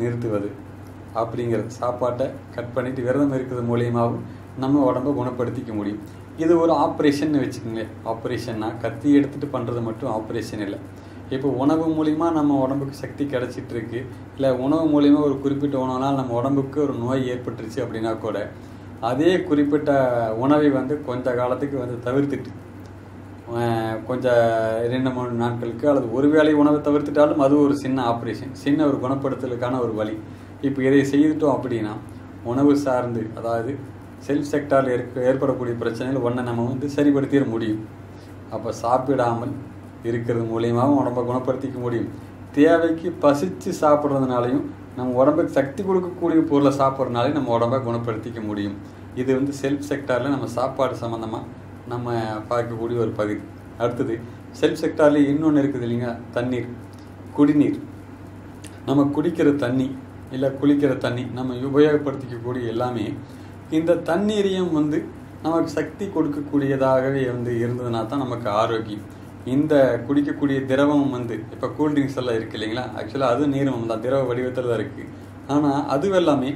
நிறுத்துவது அப்படிங்கிறது சாப்பாட்டை கட் பண்ணிட்டு விரதம் இருக்கிறது மூலியமாகவும் நம்ம உடம்பை குணப்படுத்திக்க முடியும். இது ஒரு ஆப்ரேஷன் வச்சுக்கோங்களேன். ஆப்ரேஷன்னா கத்தி எடுத்துகிட்டு பண்ணுறது மட்டும் ஆப்ரேஷன் இல்லை. இப்போ உணவு மூலிமா நம்ம உடம்புக்கு சக்தி கிடைச்சிட்டு இருக்கு. இல்லை உணவு மூலிமா ஒரு குறிப்பிட்ட உணவுனால் நம்ம உடம்புக்கு ஒரு நோய் ஏற்பட்டுருச்சு அப்படின்னா கூட அதே குறிப்பிட்ட உணவை வந்து கொஞ்ச காலத்துக்கு வந்து தவிர்த்துட்டு கொஞ்சம் ரெண்டு மூணு நாட்களுக்கு அல்லது ஒரு வேளை உணவை தவிர்த்துட்டாலும் அது ஒரு சின்ன ஆப்ரேஷன் சின்ன ஒரு குணப்படுத்தலுக்கான ஒரு வழி. இப்போ இதை செய்துட்டோம் அப்படின்னா உணவு சார்ந்து அதாவது செல்ஃப் செக்டாரில் இருக்க ஏற்படக்கூடிய பிரச்சனைகள் ஒன்றை நம்ம வந்து சரிப்படுத்திட முடியும். அப்போ சாப்பிடாமல் இருக்கிறது மூலியமாகவும் உடம்பை குணப்படுத்திக்க முடியும். தேவைக்கு பசித்து சாப்பிட்றதுனாலையும் நம்ம உடம்புக்கு சக்தி கொடுக்கக்கூடிய பொருளை சாப்பிட்றனாலே நம்ம உடம்பை குணப்படுத்திக்க முடியும். இது வந்து செல்ஃப் செக்டாரில் நம்ம சாப்பாடு சம்மந்தமாக நம்ம பார்க்கக்கூடிய ஒரு பகுதி. அடுத்தது செல்ஃப் செக்டார்லேயே இன்னொன்று இருக்குது இல்லைங்க தண்ணீர். குடிநீர். நம்ம குடிக்கிற தண்ணி இல்லை குளிக்கிற தண்ணி நம்ம உபயோகப்படுத்திக்கக்கூடிய எல்லாமே இந்த தண்ணீரையும் வந்து நமக்கு சக்தி கொடுக்கக்கூடியதாகவே வந்து இருந்ததுனா தான் நமக்கு ஆரோக்கியம். இந்த குடிக்கக்கூடிய திரவம் வந்து இப்போ கூல்ட்ரிங்க்ஸ் எல்லாம் இருக்குது இல்லைங்களா? ஆக்சுவலாக அது நீரமம் தான் திரவ வடிவத்தில் தான் இருக்குது ஆனால் அது எல்லாமே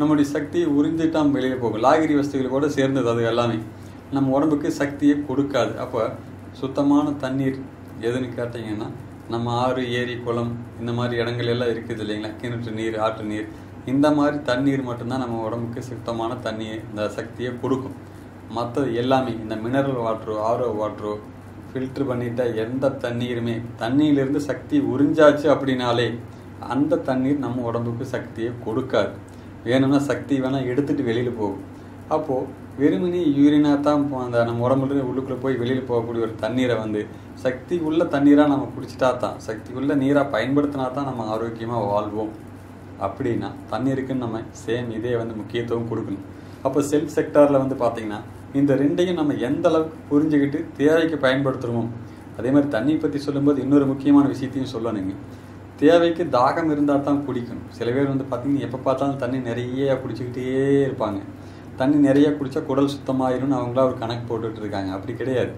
நம்முடைய சக்தியை உறிஞ்சிட்டாம் வெளியில் போகும். லாகிரி வசதிகள் கூட சேர்ந்தது அது எல்லாமே. நம்ம உடம்புக்கு சக்தியை கொடுக்காது. அப்போ சுத்தமான தண்ணீர் எதுன்னு கேட்டிங்கன்னா நம்ம ஆறு ஏரி குளம் இந்த மாதிரி இடங்கள் எல்லாம் இருக்குது இல்லைங்களா? கிணற்று நீர் ஆற்று நீர். இந்த மாதிரி தண்ணீர் மட்டும்தான் நம்ம உடம்புக்கு சுத்தமான தண்ணியை இந்த சக்தியை கொடுக்கும். மற்ற எல்லாமே இந்த மினரல் வாட்டரோ ஆரோ வாட்டரோ ஃபில்ட்ரு பண்ணிட்ட எந்த தண்ணீருமே. தண்ணியிலிருந்து சக்தி உறிஞ்சாச்சு அப்படின்னாலே அந்த தண்ணீர் நம்ம உடம்புக்கு சக்தியை கொடுக்காது. வேணும்னா சக்தி வேணால் எடுத்துகிட்டு வெளியில் போகும் அப்போது வெறுமனே யூரினாக தான் அந்த நம்ம உடம்புல உள்ளுக்குள்ளே போய் வெளியில் போகக்கூடிய ஒரு தண்ணீரை வந்து சக்தி உள்ள தண்ணீராக நம்ம குடிச்சிட்டா தான் சக்தி உள்ள நீராக பயன்படுத்தினா தான் நம்ம ஆரோக்கியமாக வாழ்வோம். அப்படின்னா தண்ணீருக்குன்னு நம்ம சேம் இதே வந்து முக்கியத்துவம் கொடுக்கணும். அப்போ செல்ஃப் செக்டாரில் வந்து பார்த்திங்கன்னா இந்த ரெண்டையும் நம்ம எந்த அளவுக்கு புரிஞ்சுக்கிட்டு தேவைக்கு பயன்படுத்துகிறோமோ அதே மாதிரி தண்ணி பற்றி சொல்லும்போது இன்னொரு முக்கியமான விஷயத்தையும் சொல்லணுங்க. தேவைக்கு தாகம் இருந்தால் தான் குடிக்கணும். சில பேர் வந்து பார்த்திங்கன்னா எப்போ பார்த்தாலும் தண்ணி நிறைய குடிச்சிக்கிட்டே இருப்பாங்க. தண்ணி நிறைய குடித்தா குடல் சுத்தமாயிரும்னு அவங்களா ஒரு கணக்கு போட்டுட்டு இருக்காங்க. அப்படி கிடையாது.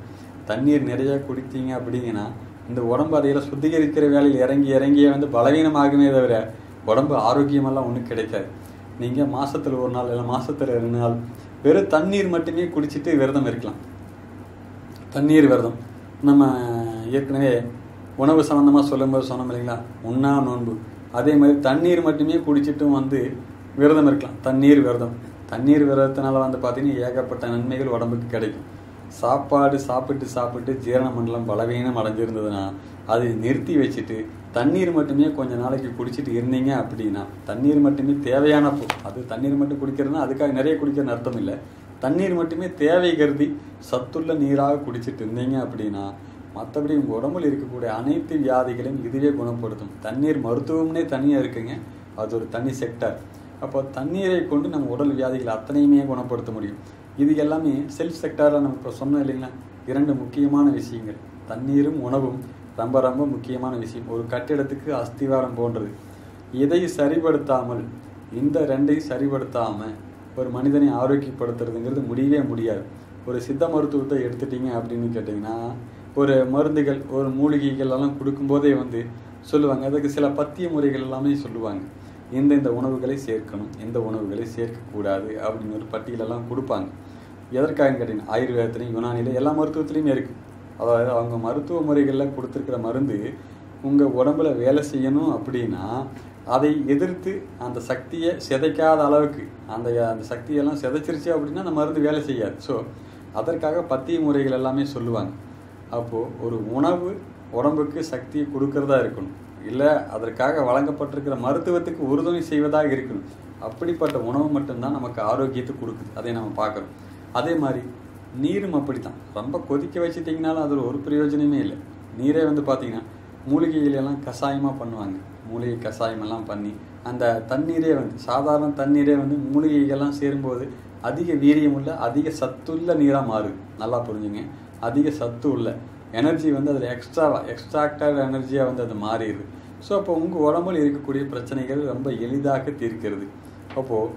தண்ணீர் நிறைய குடித்தீங்க அப்படிங்கன்னா இந்த உடம்பு அதையில் சுத்திகரிக்கிற வேலையில் இறங்கி இறங்கியே வந்து பலவீனமாகுமே தவிர உடம்பு ஆரோக்கியமெல்லாம் ஒன்றும் கிடைக்காது. நீங்கள் மாதத்தில் ஒரு நாள் இல்லை மாதத்தில் ரெண்டு நாள் வெறும் தண்ணீர் மட்டுமே குடிச்சிட்டு விரதம் இருக்கலாம். தண்ணீர் விரதம். நம்ம ஏற்கனவே உணவு சம்மந்தமாக சொல்லும்போது சொன்னோம் இல்லைங்களா? உண்ணா நோன்பு. அதே மாதிரி தண்ணீர் மட்டுமே குடிச்சிட்டும் வந்து விரதம் இருக்கலாம். தண்ணீர் விரதம். தண்ணீர் விரதத்தினால வந்து பார்த்தீங்கன்னா ஏகப்பட்ட நன்மைகள் உடம்புக்கு கிடைக்கும். சாப்பாடு சாப்பிட்டு சாப்பிட்டு ஜீரண மண்டலம் பலவீனம் அடைஞ்சிருந்ததுன்னா அதை நிறுத்தி வச்சுட்டு தண்ணீர் மட்டுமே கொஞ்ச நாளைக்கு குடிச்சிட்டு இருந்தீங்க அப்படின்னா தண்ணீர் மட்டுமே தேவையானப்போ அது தண்ணீர் மட்டும் குடிக்கிறதுனா அதுக்காக நிறைய குடிக்கிறன்னு அர்த்தம் இல்லை. தண்ணீர் மட்டுமே தேவை கருதி சத்துள்ள நீராக குடிச்சிட்டு இருந்தீங்க அப்படின்னா மற்றபடி உங்கள் உடம்புல இருக்கக்கூடிய அனைத்து வியாதிகளையும் இதுவே குணப்படுத்தும். தண்ணீர் மருத்துவம்னே தனியாக இருக்குங்க. அது ஒரு தனி செக்டர் அப்போ தண்ணீரை கொண்டு நம்ம உடல் வியாதிகள் அத்தனையுமே குணப்படுத்த முடியும். இது எல்லாமே செல்ஃப் செக்டாரில் நம்ம இப்போ சொன்னோம் இல்லைங்களா? இரண்டு முக்கியமான விஷயங்கள். தண்ணீரும் உணவும். ரொம்ப ரொம்ப முக்கியமான விஷயம். ஒரு கட்டிடத்துக்கு அஸ்திவாரம் போன்றது. இதை சரிப்படுத்தாமல் இந்த ரெண்டையும் சரிப்படுத்தாமல் ஒரு மனிதனை ஆரோக்கியப்படுத்துறதுங்கிறது முடியவே முடியாது. ஒரு சித்த மருத்துவத்தை எடுத்துட்டீங்க அப்படின்னு கேட்டிங்கன்னா ஒரு மருந்துகள் ஒரு மூலிகைகள் எல்லாம் கொடுக்கும்போதே வந்து சொல்லுவாங்க. அதுக்கு சில பத்திய முறைகள் எல்லாமே சொல்லுவாங்க. இந்த இந்த உணவுகளை சேர்க்கணும் எந்த உணவுகளை சேர்க்கக்கூடாது அப்படின்னு ஒரு பட்டியலெல்லாம் கொடுப்பாங்க. எதற்காக கேட்டிங்கன்னா ஆயுர்வேதத்துலையும் யுனானிலையும் எல்லா மருத்துவத்துலேயுமே இருக்குது அதாவது அவங்க மருத்துவ முறைகளில் கொடுத்துருக்கிற மருந்து உங்கள் உடம்புல வேலை செய்யணும் அப்படின்னா அதை எதிர்த்து அந்த சக்தியை சிதைக்காத அளவுக்கு அந்த அந்த சக்தியெல்லாம் சிதைச்சிருச்சு அப்படின்னா அந்த மருந்து வேலை செய்யாது. ஸோ அதற்காக பத்திய முறைகள் எல்லாமே சொல்லுவாங்க. அப்போது ஒரு உணவு உடம்புக்கு சக்தியை கொடுக்கறதா இருக்கணும். இல்லை அதற்காக வழங்கப்பட்டிருக்கிற மருத்துவத்துக்கு உறுதுணை செய்வதாக இருக்கணும். அப்படிப்பட்ட உணவு மட்டும்தான் நமக்கு ஆரோக்கியத்தை கொடுக்குது. அதை நம்ம பார்க்குறோம். அதே மாதிரி நீரும் அப்படி தான் ரொம்ப கொதிக்க வச்சுட்டிங்கனாலும் அதில் ஒரு பிரயோஜனமே இல்லை. நீரே வந்து பார்த்திங்கன்னா மூலிகைகளெல்லாம் கஷாயமாக பண்ணுவாங்க. மூலிகை கஷாயமெல்லாம் பண்ணி அந்த தண்ணீரே வந்து சாதாரண தண்ணீரே வந்து மூலிகைகள்லாம் சேரும்போது அதிக வீரியம் உள்ள அதிக சத்துள்ள நீராக மாறுது நல்லா புரிஞ்சுங்க. அதிக சத்து உள்ள எனர்ஜி வந்து அதில் எக்ஸ்ட்ராவாக எக்ஸ்ட்ராக்டாக எனர்ஜியாக வந்து அது மாறிடுது. ஸோ அப்போ உங்கள் உடம்புல இருக்கக்கூடிய பிரச்சனைகள் ரொம்ப எளிதாக தீர்க்கிறது. அப்போது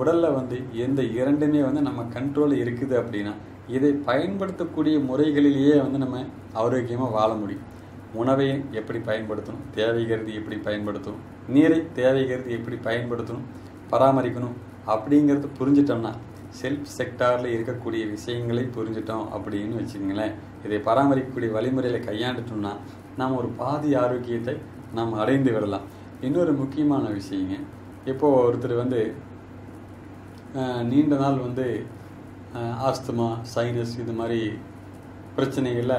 உடலில் வந்து எந்த இரண்டுமே வந்து நம்ம கண்ட்ரோலில் இருக்குது அப்படின்னா இதை பயன்படுத்தக்கூடிய முறைகளிலேயே வந்து நம்ம ஆரோக்கியமாக வாழ முடியும். உணவை எப்படி பயன்படுத்தணும்? தேவை கருதி எப்படி பயன்படுத்தணும்? நீரை தேவை கருதி எப்படி பயன்படுத்தணும்? பராமரிக்கணும் அப்படிங்கிறத புரிஞ்சிட்டோம்னா செல்ஃப் செக்டாரில் இருக்கக்கூடிய விஷயங்களை புரிஞ்சிட்டோம் அப்படின்னு வச்சுக்கோங்களேன். இதை பராமரிக்கக்கூடிய வழிமுறையில் கையாண்டுட்டோம்னா நாம் ஒரு பாதி ஆரோக்கியத்தை நாம் அடைந்து விடலாம். இன்னொரு முக்கியமான விஷயங்க. இப்போது ஒருத்தர் வந்து நீண்ட நாள் வந்து ஆஸ்துமா சைனஸ் இது மாதிரி பிரச்சனைகளில்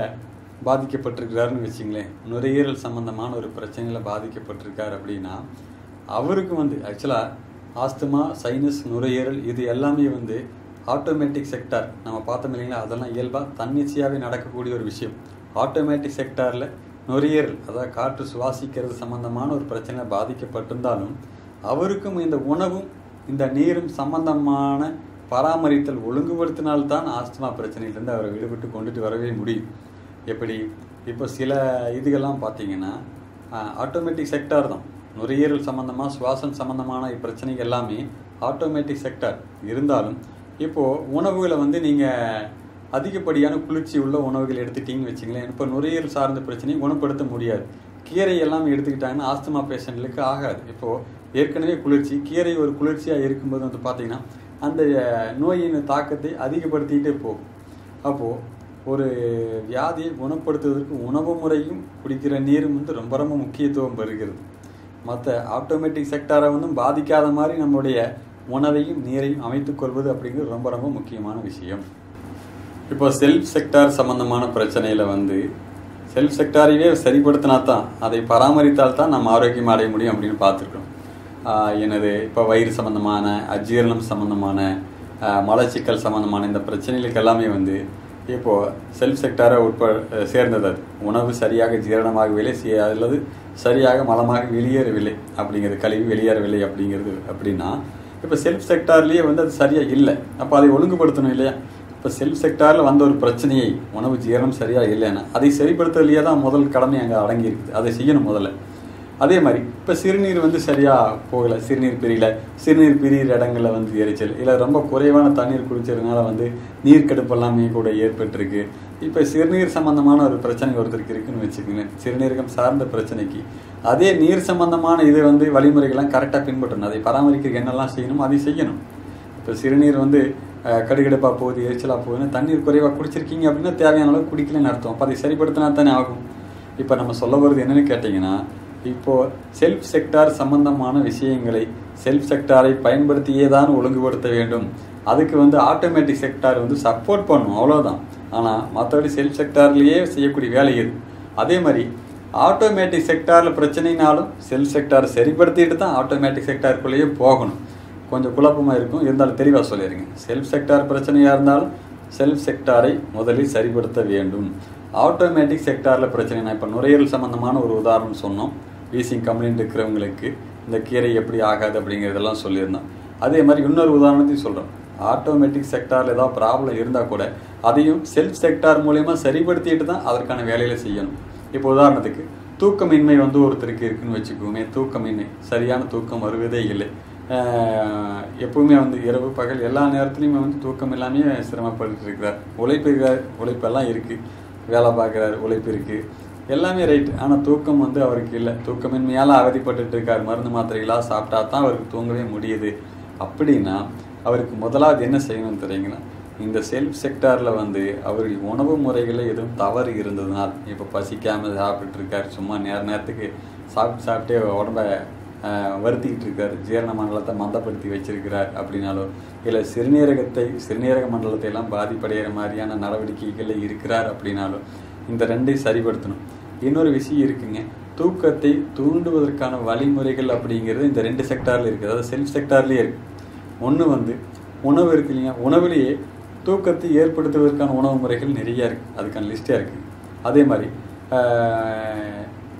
பாதிக்கப்பட்டிருக்கிறாருன்னு வச்சுங்களேன். நுரையீரல் சம்மந்தமான ஒரு பிரச்சனையில் பாதிக்கப்பட்டிருக்கார் அப்படின்னா அவருக்கு வந்து ஆக்சுவலாக ஆஸ்துமா சைனஸ் நுரையீரல் இது எல்லாமே வந்து ஆட்டோமேட்டிக் செக்டார் நம்ம பார்த்தோம் இல்லைங்களா அதெல்லாம் இயல்பாக தன்னிச்சையாகவே நடக்கக்கூடிய ஒரு விஷயம். ஆட்டோமேட்டிக் செக்டாரில் நுரையீரல் அதாவது காற்று சுவாசிக்கிறது சம்மந்தமான ஒரு பிரச்சனை பாதிக்கப்பட்டிருந்தாலும் அவருக்கும் இந்த உணவும் இந்த நீரும் சம்பந்தமான பராமரித்தல் ஒழுங்குபடுத்தினால்தான் ஆஸ்துமா பிரச்சனையிலேருந்து அவரை விடுபட்டு கொண்டுட்டு வரவே முடியும். எப்படி? இப்போ சில இதுகள்லாம் பார்த்தீங்கன்னா ஆட்டோமேட்டிக் செக்டார் தான். நுரையீரல் சம்மந்தமாக சுவாசம் சம்மந்தமான பிரச்சனைகள் எல்லாமே ஆட்டோமேட்டிக் செக்டார் இருந்தாலும் இப்போது உணவுகளை வந்து நீங்கள் அதிகப்படியான குளிர்ச்சி உள்ள உணவுகள் எடுத்துட்டீங்கன்னு வச்சுங்களேன் இப்போ நுரையீரல் சார்ந்த பிரச்சனையை குணப்படுத்த முடியாது. கீரை எல்லாம் எடுத்துக்கிட்டாங்கன்னா ஆஸ்துமா பேஷண்ட்களுக்கு ஆகாது. இப்போது ஏற்கனவே குளிர்ச்சி கீரை ஒரு குளிர்ச்சியாக இருக்கும்போது வந்து பார்த்தீங்கன்னா அந்த நோயின் தாக்கத்தை அதிகப்படுத்திக்கிட்டே போகும். அப்போது ஒரு வியாதியை குணப்படுத்துவதற்கு உணவு முறையும் குடிக்கிற நீரும் வந்து ரொம்ப ரொம்ப முக்கியத்துவம் பெறுகிறது. மற்ற ஆட்டோமேட்டிக் செக்டாரை வந்து பாதிக்காத மாதிரி நம்முடைய உணவையும் நீரையும் அமைத்துக் கொள்வது அப்படிங்கிறது ரொம்ப ரொம்ப முக்கியமான விஷயம். இப்போ செல்ஃப் செக்டார் சம்மந்தமான பிரச்சனையில் வந்து செல்ஃப் செக்டாரையே சரிப்படுத்தினா தான் அதை பராமரித்தால் தான் நம்ம ஆரோக்கியம் அடைய முடியும் அப்படின்னு பார்த்துருக்கோம். எனது இப்போ வயிறு சம்மந்தமான அஜீரணம் சம்மந்தமான மலச்சிக்கல் சம்மந்தமான இந்த பிரச்சனைகளுக்கு எல்லாமே வந்து இப்போது செல்ஃப் செக்டாரை உட்ப சேர்ந்தது அது. உணவு சரியாக ஜீரணமாகவில்லை அல்லது சரியாக மலமாக வெளியேறவில்லை அப்படிங்கிறது கழிவு வெளியேறவில்லை அப்படிங்கிறது அப்படின்னா இப்போ செல்ஃப் செக்டார்லேயே வந்து அது சரியாக இல்லை. அப்போ அதை ஒழுங்குபடுத்தணும் இல்லையா? இப்போ செல்ஃப் செக்டாரில் வந்த ஒரு பிரச்சனையை உணவு ஜீரணம் சரியாக இல்லைன்னா அதை சரிப்படுத்துறதுலையே தான் முதல் கடமை அங்கே அடங்கியிருக்குது. அதை செய்யணும் முதல்ல. அதே மாதிரி இப்போ சிறுநீர் வந்து சரியாக போகலை சிறுநீர் பிரியல சிறுநீர் பிரியிற இடங்களில் வந்து எரிச்சல் இல்லை ரொம்ப குறைவான தண்ணீர் குடிச்சதுனால வந்து நீர்க்கடுப்பு எல்லாமே கூட ஏற்பட்டிருக்கு. இப்போ சிறுநீர் சம்மந்தமான ஒரு பிரச்சனை ஒருத்தருக்கு இருக்குன்னு வச்சுக்கோங்களேன். சிறுநீரகம் சார்ந்த பிரச்சனைக்கு. அதே நீர் சம்மந்தமான இது வந்து வழிமுறைகள்லாம் கரெக்டாக பின்பற்றணும். அதை பராமரிக்க என்னெல்லாம் செய்யணும் அதை செய்யணும். இப்போ சிறுநீர் வந்து கடுகடுப்பாக போகுது எரிச்சலாக போகுதுன்னு தண்ணீர் குறைவாக குடிச்சிருக்கீங்க அப்படின்னா தேவையான அளவு குடிக்கலன்னு அர்த்தம். அப்போ அதை சரிப்படுத்தினா தானே ஆகும். இப்போ நம்ம சொல்ல வருது என்னென்னு கேட்டிங்கன்னா இப்போது செல்ஃப் செக்டார் சம்பந்தமான விஷயங்களை செல்ஃப் செக்டாரை பயன்படுத்தியே தான் ஒழுங்குபடுத்த வேண்டும். அதுக்கு வந்து ஆட்டோமேட்டிக் செக்டார் வந்து சப்போர்ட் பண்ணும் அவ்வளோதான் ஆனால் மற்றபடி செல்ஃப் செக்டார்லேயே செய்யக்கூடிய வேலை இது அதே மாதிரி ஆட்டோமேட்டிக் செக்டாரில் பிரச்சனைனாலும் செல்ஃப் செக்டாரை சரிப்படுத்திட்டு தான் ஆட்டோமேட்டிக் செக்டாருக்குள்ளேயே போகணும். கொஞ்சம் குழப்பமாக இருக்கும். இருந்தாலும் தெளிவாக சொல்லிடுங்க. செல்ஃப் செக்டார் பிரச்சனையாக இருந்தாலும் செல்ஃப் செக்டாரை முதலில் சரிப்படுத்த வேண்டும். ஆட்டோமேட்டிக் செக்டாரில் பிரச்சனை நான் இப்போ நுரையீரல் சம்மந்தமான ஒரு உதாரணம் சொன்னோம். வீசிங் கம்ப்ளைண்ட் இருக்கிறவங்களுக்கு இந்த கீரை எப்படி ஆகாது அப்படிங்கிறதெல்லாம் சொல்லியிருந்தோம் அதே மாதிரி இன்னொரு உதாரணத்தையும் சொல்கிறோம் ஆட்டோமேட்டிக் செக்டாரில் ஏதாவது ப்ராப்ளம் இருந்தால் கூட அதையும் செல்ஃப் செக்டார் மூலயமா சரிப்படுத்திட்டு தான் அதற்கான வேலையில் செய்யணும். இப்போ உதாரணத்துக்கு தூக்கமின்மை வந்து ஒருத்தருக்கு இருக்குன்னு வச்சுக்கோமே தூக்கமின்மை. சரியான தூக்கம் வருவதே இல்லை. எப்பவுமே வந்து இரவு பகல் எல்லா நேரத்துலையுமே வந்து தூக்கம் இல்லாமே சிரமப்பட்டு இருக்கிறார். உழைப்பு உழைப்பெல்லாம் இருக்குது வேலை பார்க்குறாரு உழைப்பு இருக்குது எல்லாமே ரைட் ஆனால் தூக்கம் வந்து அவருக்கு இல்லை. தூக்கமின்மையால் அவதிப்பட்டு இருக்கார். மருந்து மாத்திரைகளாக சாப்பிட்டா தான் அவருக்கு தூங்கவே முடியுது. அப்படின்னா அவருக்கு முதலாவது என்ன செய்யணும்னு தெரியுங்கன்னா இந்த செல்ஃப் செக்டாரில் வந்து அவருடைய உணவு முறைகளில் எதுவும் தவறு இருந்ததுனால் இப்போ பசிக்காமல் சாப்பிட்டு இருக்காரு. சும்மா நேர நேரத்துக்கு சாப்பிட்டு சாப்பிட்டே உடம்ப வருத்திக்கிட்டு இருக்கார். ஜீரண மண்டலத்தை மந்தப்படுத்தி வச்சிருக்கிறார் அப்படின்னாலோ இல்லை சிறுநீரகத்தை சிறுநீரக மண்டலத்தை எல்லாம் பாதிப்படைகிற மாதிரியான நடவடிக்கைகளில் இருக்கிறார் அப்படின்னாலோ இந்த ரெண்டையும் சரிப்படுத்தணும். இன்னொரு விஷயம் இருக்குங்க. தூக்கத்தை தூண்டுவதற்கான வழிமுறைகள் அப்படிங்கிறது இந்த ரெண்டு செக்டாரில் இருக்குது அதாவது செல்ஃப் செக்டார்லேயே இருக்குது ஒன்று வந்து உணவு இருக்கு இல்லைங்க உணவுலேயே தூக்கத்தை ஏற்படுத்துவதற்கான உணவு முறைகள் நிறைய இருக்குது அதுக்கான லிஸ்ட்டாக இருக்குது அதே மாதிரி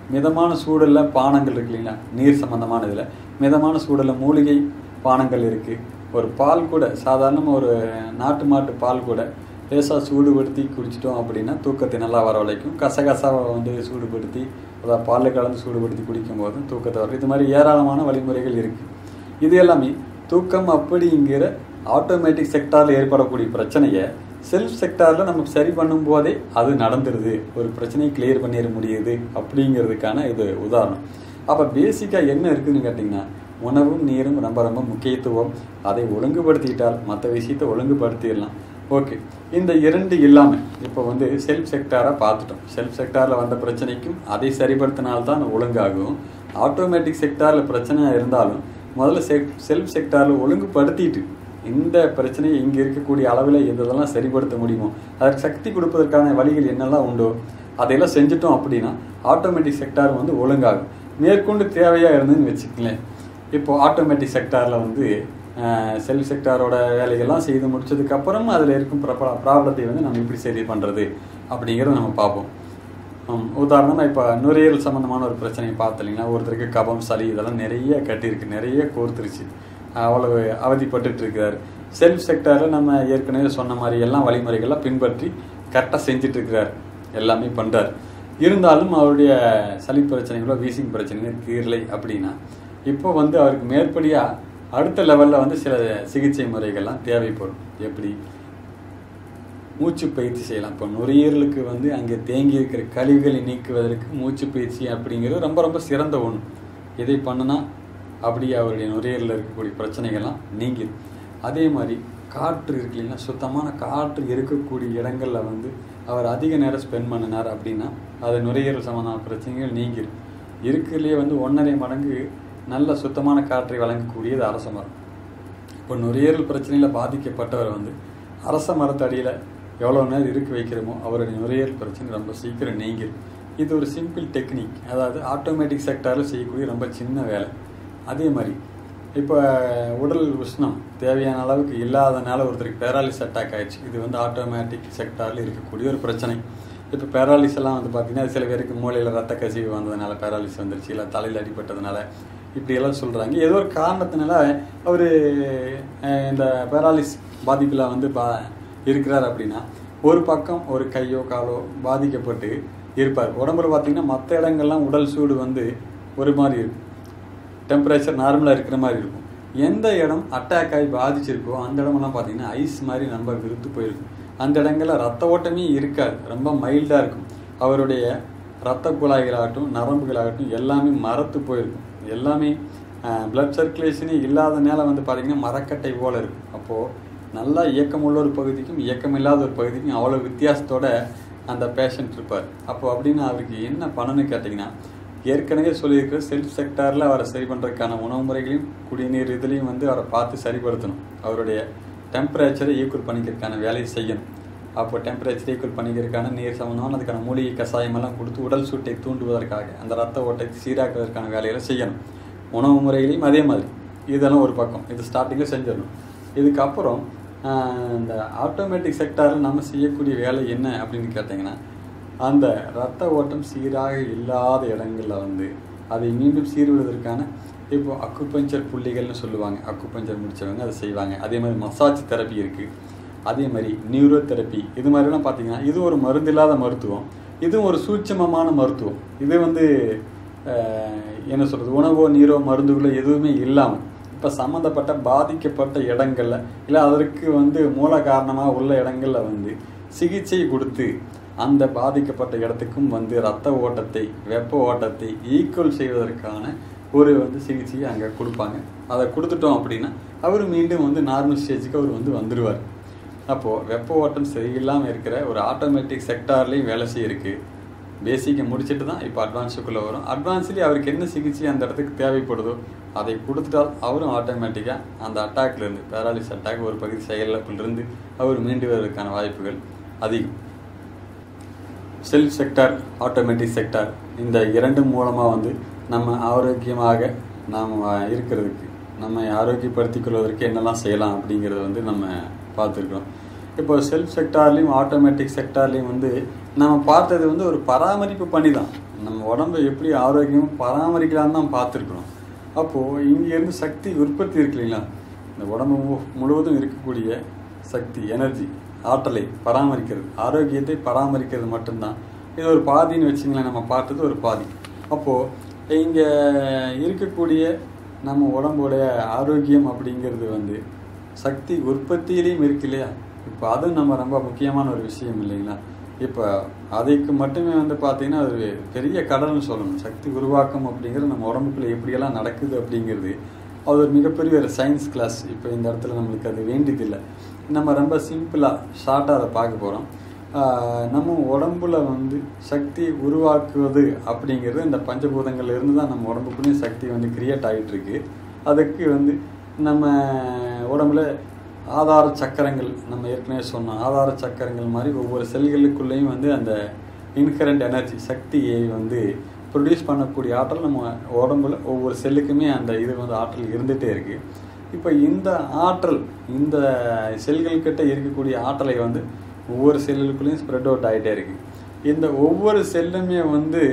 மிதமான சூழலில் பானங்கள் இருக்கு இல்லைங்களா? நீர் சம்மந்தமான இதில் மிதமான சூழலில் மூலிகை பானங்கள் இருக்குது ஒரு பால் கூட சாதாரணமாக ஒரு நாட்டு மாட்டு பால் கூட லேசாக சூடுபடுத்தி குடிச்சிட்டோம் அப்படின்னா தூக்கத்தை நல்லா வரவழைக்கும். கசகசாவை வந்து சூடுபடுத்தி அதாவது பாலில் கலந்து சூடுபடுத்தி குடிக்கும்போது தூக்கத்தை வரும் இது மாதிரி ஏராளமான வழிமுறைகள் இருக்குது இது எல்லாமே தூக்கம் அப்படிங்கிற ஆட்டோமேட்டிக் செக்டாரில் ஏற்படக்கூடிய பிரச்சனையை செல்ஃப் செக்டாரில் நம்ம சரி பண்ணும்போதே அது நடந்துருது. ஒரு பிரச்சனையை கிளியர் பண்ணிட முடியுது அப்படிங்கிறதுக்கான இது உதாரணம். அப்போ பேசிக்காக என்ன இருக்குதுன்னு கேட்டிங்கன்னா உணவும் நீரும் ரொம்ப ரொம்ப முக்கியத்துவம். அதை ஒழுங்குபடுத்திக்கிட்டால் மற்ற விஷயத்தை ஒழுங்குபடுத்திடலாம். ஓகே. இந்த இரண்டு இல்லாமல் இப்போ வந்து செல்ஃப் செக்டாராக பார்த்துட்டோம். செல்ஃப் செக்டாரில் வந்த பிரச்சனைக்கும் அதை சரிபடுத்தினால்தான் ஒழுங்காகும். ஆட்டோமேட்டிக் செக்டாரில் பிரச்சனை இருந்தாலும் முதல்ல செக் செல்ஃப் செக்டாரில் ஒழுங்குபடுத்திட்டு இந்த பிரச்சனையை இங்கே இருக்கக்கூடிய அளவில் இதெல்லாம் சரிப்படுத்த முடியுமோ? அதற்கு சக்தி கொடுப்பதற்கான வழிகள் என்னெல்லாம் உண்டோ? அதையெல்லாம் செஞ்சுட்டோம் அப்படின்னா ஆட்டோமேட்டிக் செக்டார் வந்து ஒழுங்காகும். மேற்கொண்டு தேவையாக இருந்ததுன்னு வச்சுக்கலேன் இப்போது ஆட்டோமேட்டிக் செக்டாரில் வந்து செல்ஃப் செக்டாரோட வேலைகள்லாம் செய்து முடிச்சதுக்கப்புறம் அதில் இருக்கும் ப்ராப்ளத்தை வந்து நம்ம எப்படி சரி பண்ணுறது அப்படிங்கிறத நம்ம பார்ப்போம். உதாரணமாக இப்போ நுரையீரல் சம்மந்தமான ஒரு பிரச்சனையை பார்த்து இல்லைங்களா ஒருத்தருக்கு கபம் சளி இதெல்லாம் நிறைய கட்டியிருக்கு நிறைய கோர்த்துருச்சு. அவ்வளவு அவதிப்பட்டுட்டு இருக்கிறார் செல்ஃப் செக்டாரில் நம்ம ஏற்கனவே சொன்ன மாதிரி எல்லாம் வழிமுறைகள்லாம் பின்பற்றி கரெக்டாக செஞ்சுட்டு இருக்கிறார். எல்லாமே பண்ணுறார் இருந்தாலும் அவருடைய சளி பிரச்சனைகளோ வீசிங் பிரச்சனைகளோ தீரலை அப்படின்னா இப்போ வந்து அவருக்கு மேற்படியாக அடுத்த லெவலில் வந்து சில சிகிச்சை முறைகள்லாம் தேவைப்படும். எப்படி? மூச்சு பயிற்சி செய்யலாம். இப்போ நுரையீரலுக்கு வந்து அங்கே தேங்கி இருக்கிற கழிவுகளை நீக்குவதற்கு மூச்சு பயிற்சி அப்படிங்கிறது ரொம்ப ரொம்ப சிறந்த ஒன்று இதை பண்ணினா அப்படி அவருடைய நுரையீரலில் இருக்கக்கூடிய பிரச்சனைகள்லாம் நீங்கிடும் அதே மாதிரி காற்று இருக்கு இல்லைன்னா சுத்தமான காற்று இருக்கக்கூடிய இடங்களில் வந்து அவர் அதிக நேரம் ஸ்பெண்ட் பண்ணினார் அப்படின்னா அது நுரையீரல் சம்மந்தமான பிரச்சனைகள் நீங்கிடும் இருக்கிறதுலே வந்து ஒன்றரை மடங்கு நல்ல சுத்தமான காற்றை வழங்கக்கூடியது அரச மரம். இப்போ நுரையீரல் பிரச்சனையில் பாதிக்கப்பட்டவர் வந்து அரச மரத்தடியில் எவ்வளோ நேரம் இருக்க வைக்கிறோமோ அவருடைய நுரையீரல் பிரச்சனை ரொம்ப சீக்கிரம் நீங்கிடும் இது ஒரு சிம்பிள் டெக்னிக் அதாவது ஆட்டோமேட்டிக் செக்டாரில் செய்யக்கூடிய ரொம்ப சின்ன வேலை. அதே மாதிரி இப்போ உடல் உஷ்ணம் தேவையான அளவுக்கு இல்லாதனால ஒருத்தருக்கு பேராலிஸ் அட்டாக் ஆயிடுச்சு. இது வந்து ஆட்டோமேட்டிக் செக்டாரில் இருக்கக்கூடிய ஒரு பிரச்சனை. இப்போ பேராலிஸ் எல்லாம் வந்து பார்த்தீங்கன்னா சில பேருக்கு மூளையில் ரத்த கசிவு வந்ததுனால பேராலிஸ் வந்துருச்சு இல்லை தலையில் அடிபட்டதுனால இப்படியெல்லாம் சொல்கிறாங்க ஏதோ ஒரு காரணத்தினால அவர் இந்த பேராலிஸ் பாதிப்பில் வந்து பா இருக்கிறார் அப்படின்னா ஒரு பக்கம் ஒரு கையோ காலோ பாதிக்கப்பட்டு இருப்பார். உடம்புல பார்த்தீங்கன்னா மற்ற இடங்கள்லாம் உடல் சூடு வந்து ஒரு மாதிரி இருக்கும். டெம்பரேச்சர் நார்மலாக இருக்கிற மாதிரி இருக்கும். எந்த இடம் அட்டாக் ஆகி பாதிச்சிருக்கோ அந்த இடமெல்லாம் பார்த்திங்கன்னா ஐஸ் மாதிரி நம்ம விருத்து போயிருக்கும். அந்த இடங்கள்ல ரத்த ஓட்டமே இருக்காது. ரொம்ப மைல்டாக இருக்கும். அவருடைய இரத்த குழாய்களாகட்டும் நரம்புகளாகட்டும் எல்லாமே மரத்து போயிருக்கும். எல்லாமே பிளட் சர்க்குலேஷனே இல்லாதனால வந்து பார்த்திங்கன்னா மரக்கட்டை போல் இருக்கும் அப்போது நல்லா இயக்கம் உள்ள ஒரு பகுதிக்கும் இயக்கம் இல்லாத ஒரு பகுதிக்கும் அவ்வளோ வித்தியாசத்தோட அந்த பேஷண்ட் இருப்பார். அப்போ அப்படின்னு அவருக்கு என்ன பண்ணணும்னு கேட்டிங்கன்னா ஏற்கனவே சொல்லியிருக்கிற செல்ஃப் செக்டாரில் அவரை சரி பண்ணுறதுக்கான உணவு முறைகளையும் குடிநீர் இதுலேயும் வந்து அவரை பார்த்து சரிப்படுத்தணும். அவருடைய டெம்பரேச்சரை ஈக்குவல் பண்ணிக்கிறதுக்கான வேலையை செய்யணும். அப்போ டெம்பரேச்சர் ஈக்குவல் பண்ணிக்கிறதுக்கான நீர் சம்மந்தமான அதுக்கான மூலிகை கஷாயமெல்லாம் கொடுத்து உடல் சூட்டை தூண்டுவதற்காக அந்த ரத்த ஓட்டத்தை சீராக்குவதற்கான வேலைகளை செய்யணும். உணவு முறைகளையும் அதே மாதிரி. இதெல்லாம் ஒரு பக்கம். இது ஸ்டார்டிங்கில் செஞ்சிடணும். இதுக்கப்புறம் இந்த ஆட்டோமேட்டிக் செக்டாரில் நம்ம செய்யக்கூடிய வேலை என்ன அப்படின்னு கேட்டிங்கன்னா அந்த ரத்த ஓட்டம் சீராக இல்லாத இடங்களில் வந்து அதை மீண்டும் சீர்விடுவதற்கான இப்போ அக்குபஞ்சர் புள்ளிகள்னு சொல்லுவாங்க. அக்குபஞ்சர் முடித்தவங்க அதை செய்வாங்க. அதே மாதிரி மசாஜ் தெரப்பி இருக்குது அதே மாதிரி நியூரோ தெரப்பி இது மாதிரிலாம் பார்த்தீங்கன்னா இது ஒரு மருந்து இல்லாத மருத்துவம். இதுவும் ஒரு சூட்சமமான மருத்துவம். இது வந்து என்ன சொல்கிறது உணவோ நீரோ மருந்துகளோ எதுவுமே இல்லாமல் இப்போ சம்மந்தப்பட்ட பாதிக்கப்பட்ட இடங்களில் இல்லை அதற்கு வந்து மூல காரணமாக உள்ள இடங்களில் வந்து சிகிச்சை கொடுத்து அந்த பாதிக்கப்பட்ட இடத்துக்கும் வந்து ரத்த ஓட்டத்தை வெப்ப ஓட்டத்தை ஈக்குவல் செய்வதற்கான ஒரு வந்து சிகிச்சையை அங்கே கொடுப்பாங்க. அதை கொடுத்துட்டோம் அப்படின்னா அவர் மீண்டும் வந்து நார்மல் ஸ்டேஜுக்கு அவர் வந்து வந்துடுவார் அப்போது வெப்ப ஓட்டம் சரியில்லாமல் இருக்கிற ஒரு ஆட்டோமேட்டிக் செக்டார்லேயும் வேலை செய்யிருக்கு பேசிக்கை முடிச்சுட்டு தான் இப்போ அட்வான்ஸுக்குள்ளே வரும். அட்வான்ஸ்லேயே அவருக்கு என்ன சிகிச்சை அந்த இடத்துக்கு தேவைப்படுதோ அதை கொடுத்துட்டால் அவரும் ஆட்டோமேட்டிக்காக அந்த அட்டாக்லேருந்து பேராலிஸ் அட்டாக் ஒரு பகுதி செயலிழப்பிலிருந்து அவர் மீண்டு வருவதற்கான வாய்ப்புகள் அதிகம். செல்ஃப் செக்டார் ஆட்டோமேட்டிக் செக்டார் இந்த இரண்டு மூலமாக வந்து நம்ம ஆரோக்கியமாக நாம் இருக்கிறதுக்கு நம்ம ஆரோக்கியப்படுத்திக் கொள்வதற்கு என்னெல்லாம் செய்யலாம் அப்படிங்கிறத வந்து நம்ம பார்த்துருக்கோம் இப்போ செல்ஃப் செக்டார்லேயும் ஆட்டோமேட்டிக் செக்டார்லேயும் வந்து நம்ம பார்த்தது வந்து ஒரு பராமரிப்பு பண்ணி தான் நம்ம உடம்பை எப்படி ஆரோக்கியமாக பராமரிக்கலாம்னு தான் பார்த்துருக்குறோம். அப்போது இங்கேருந்து சக்தி உற்பத்தி இருக்கு இல்லைங்களா? இந்த உடம்பு மு- முழுவதும் இருக்கக்கூடிய சக்தி எனர்ஜி ஆற்றலை பராமரிக்கிறது. ஆரோக்கியத்தை பராமரிக்கிறது மட்டும்தான். இது ஒரு பாதின்னு வச்சுங்களேன் நம்ம பார்த்தது ஒரு பாதி. அப்போது இங்கே இருக்கக்கூடிய நம்ம உடம்புடைய ஆரோக்கியம் அப்படிங்கிறது வந்து சக்தி உற்பத்தியிலையும் இருக்கு இல்லையா? இப்போ அதுவும் நம்ம ரொம்ப முக்கியமான ஒரு விஷயம் இல்லைங்களா? இப்போ அதுக்கு மட்டுமே வந்து பார்த்தீங்கன்னா அது பெரிய கடல்னு சொல்லணும். சக்தி உருவாக்கம் அப்படிங்கிறது நம்ம உடம்புக்குள்ளே எப்படியெல்லாம் நடக்குது அப்படிங்கிறது அது ஒரு மிகப்பெரிய ஒரு சயின்ஸ் கிளாஸ் இப்போ இந்த இடத்துல நம்மளுக்கு அது வேண்டியதில்லை. நம்ம ரொம்ப சிம்பிளாக ஷார்ட்டாக அதை பார்க்க போகிறோம் நம்ம உடம்புல வந்து சக்தி உருவாக்குவது அப்படிங்கிறது இந்த பஞ்சபூதங்கள்லேருந்து தான் நம்ம உடம்புக்குள்ளேயும் சக்தி வந்து கிரியேட் ஆகிட்டு இருக்கு. அதுக்கு வந்து நம்ம உடம்புல ஆதார சக்கரங்கள் நம்ம ஏற்கனவே சொன்னோம். ஆதார சக்கரங்கள் மாதிரி ஒவ்வொரு செல்களுக்குள்ளேயும் வந்து அந்த இன்கரண்ட் எனர்ஜி சக்தியை வந்து ப்ரொடியூஸ் பண்ணக்கூடிய ஆற்றல் நம்ம உடம்புல ஒவ்வொரு செல்லுக்குமே அந்த இது வந்து ஆற்றல் இருந்துகிட்டே இருக்குது இப்போ இந்த ஆற்றல் இந்த செல்கள்கிட்ட இருக்கக்கூடிய ஆற்றலை வந்து ஒவ்வொரு செல்லுக்குள்ளேயும் ஸ்ப்ரெட் அவுட் ஆகிட்டே இருக்குது இந்த ஒவ்வொரு செல்லுமே வந்து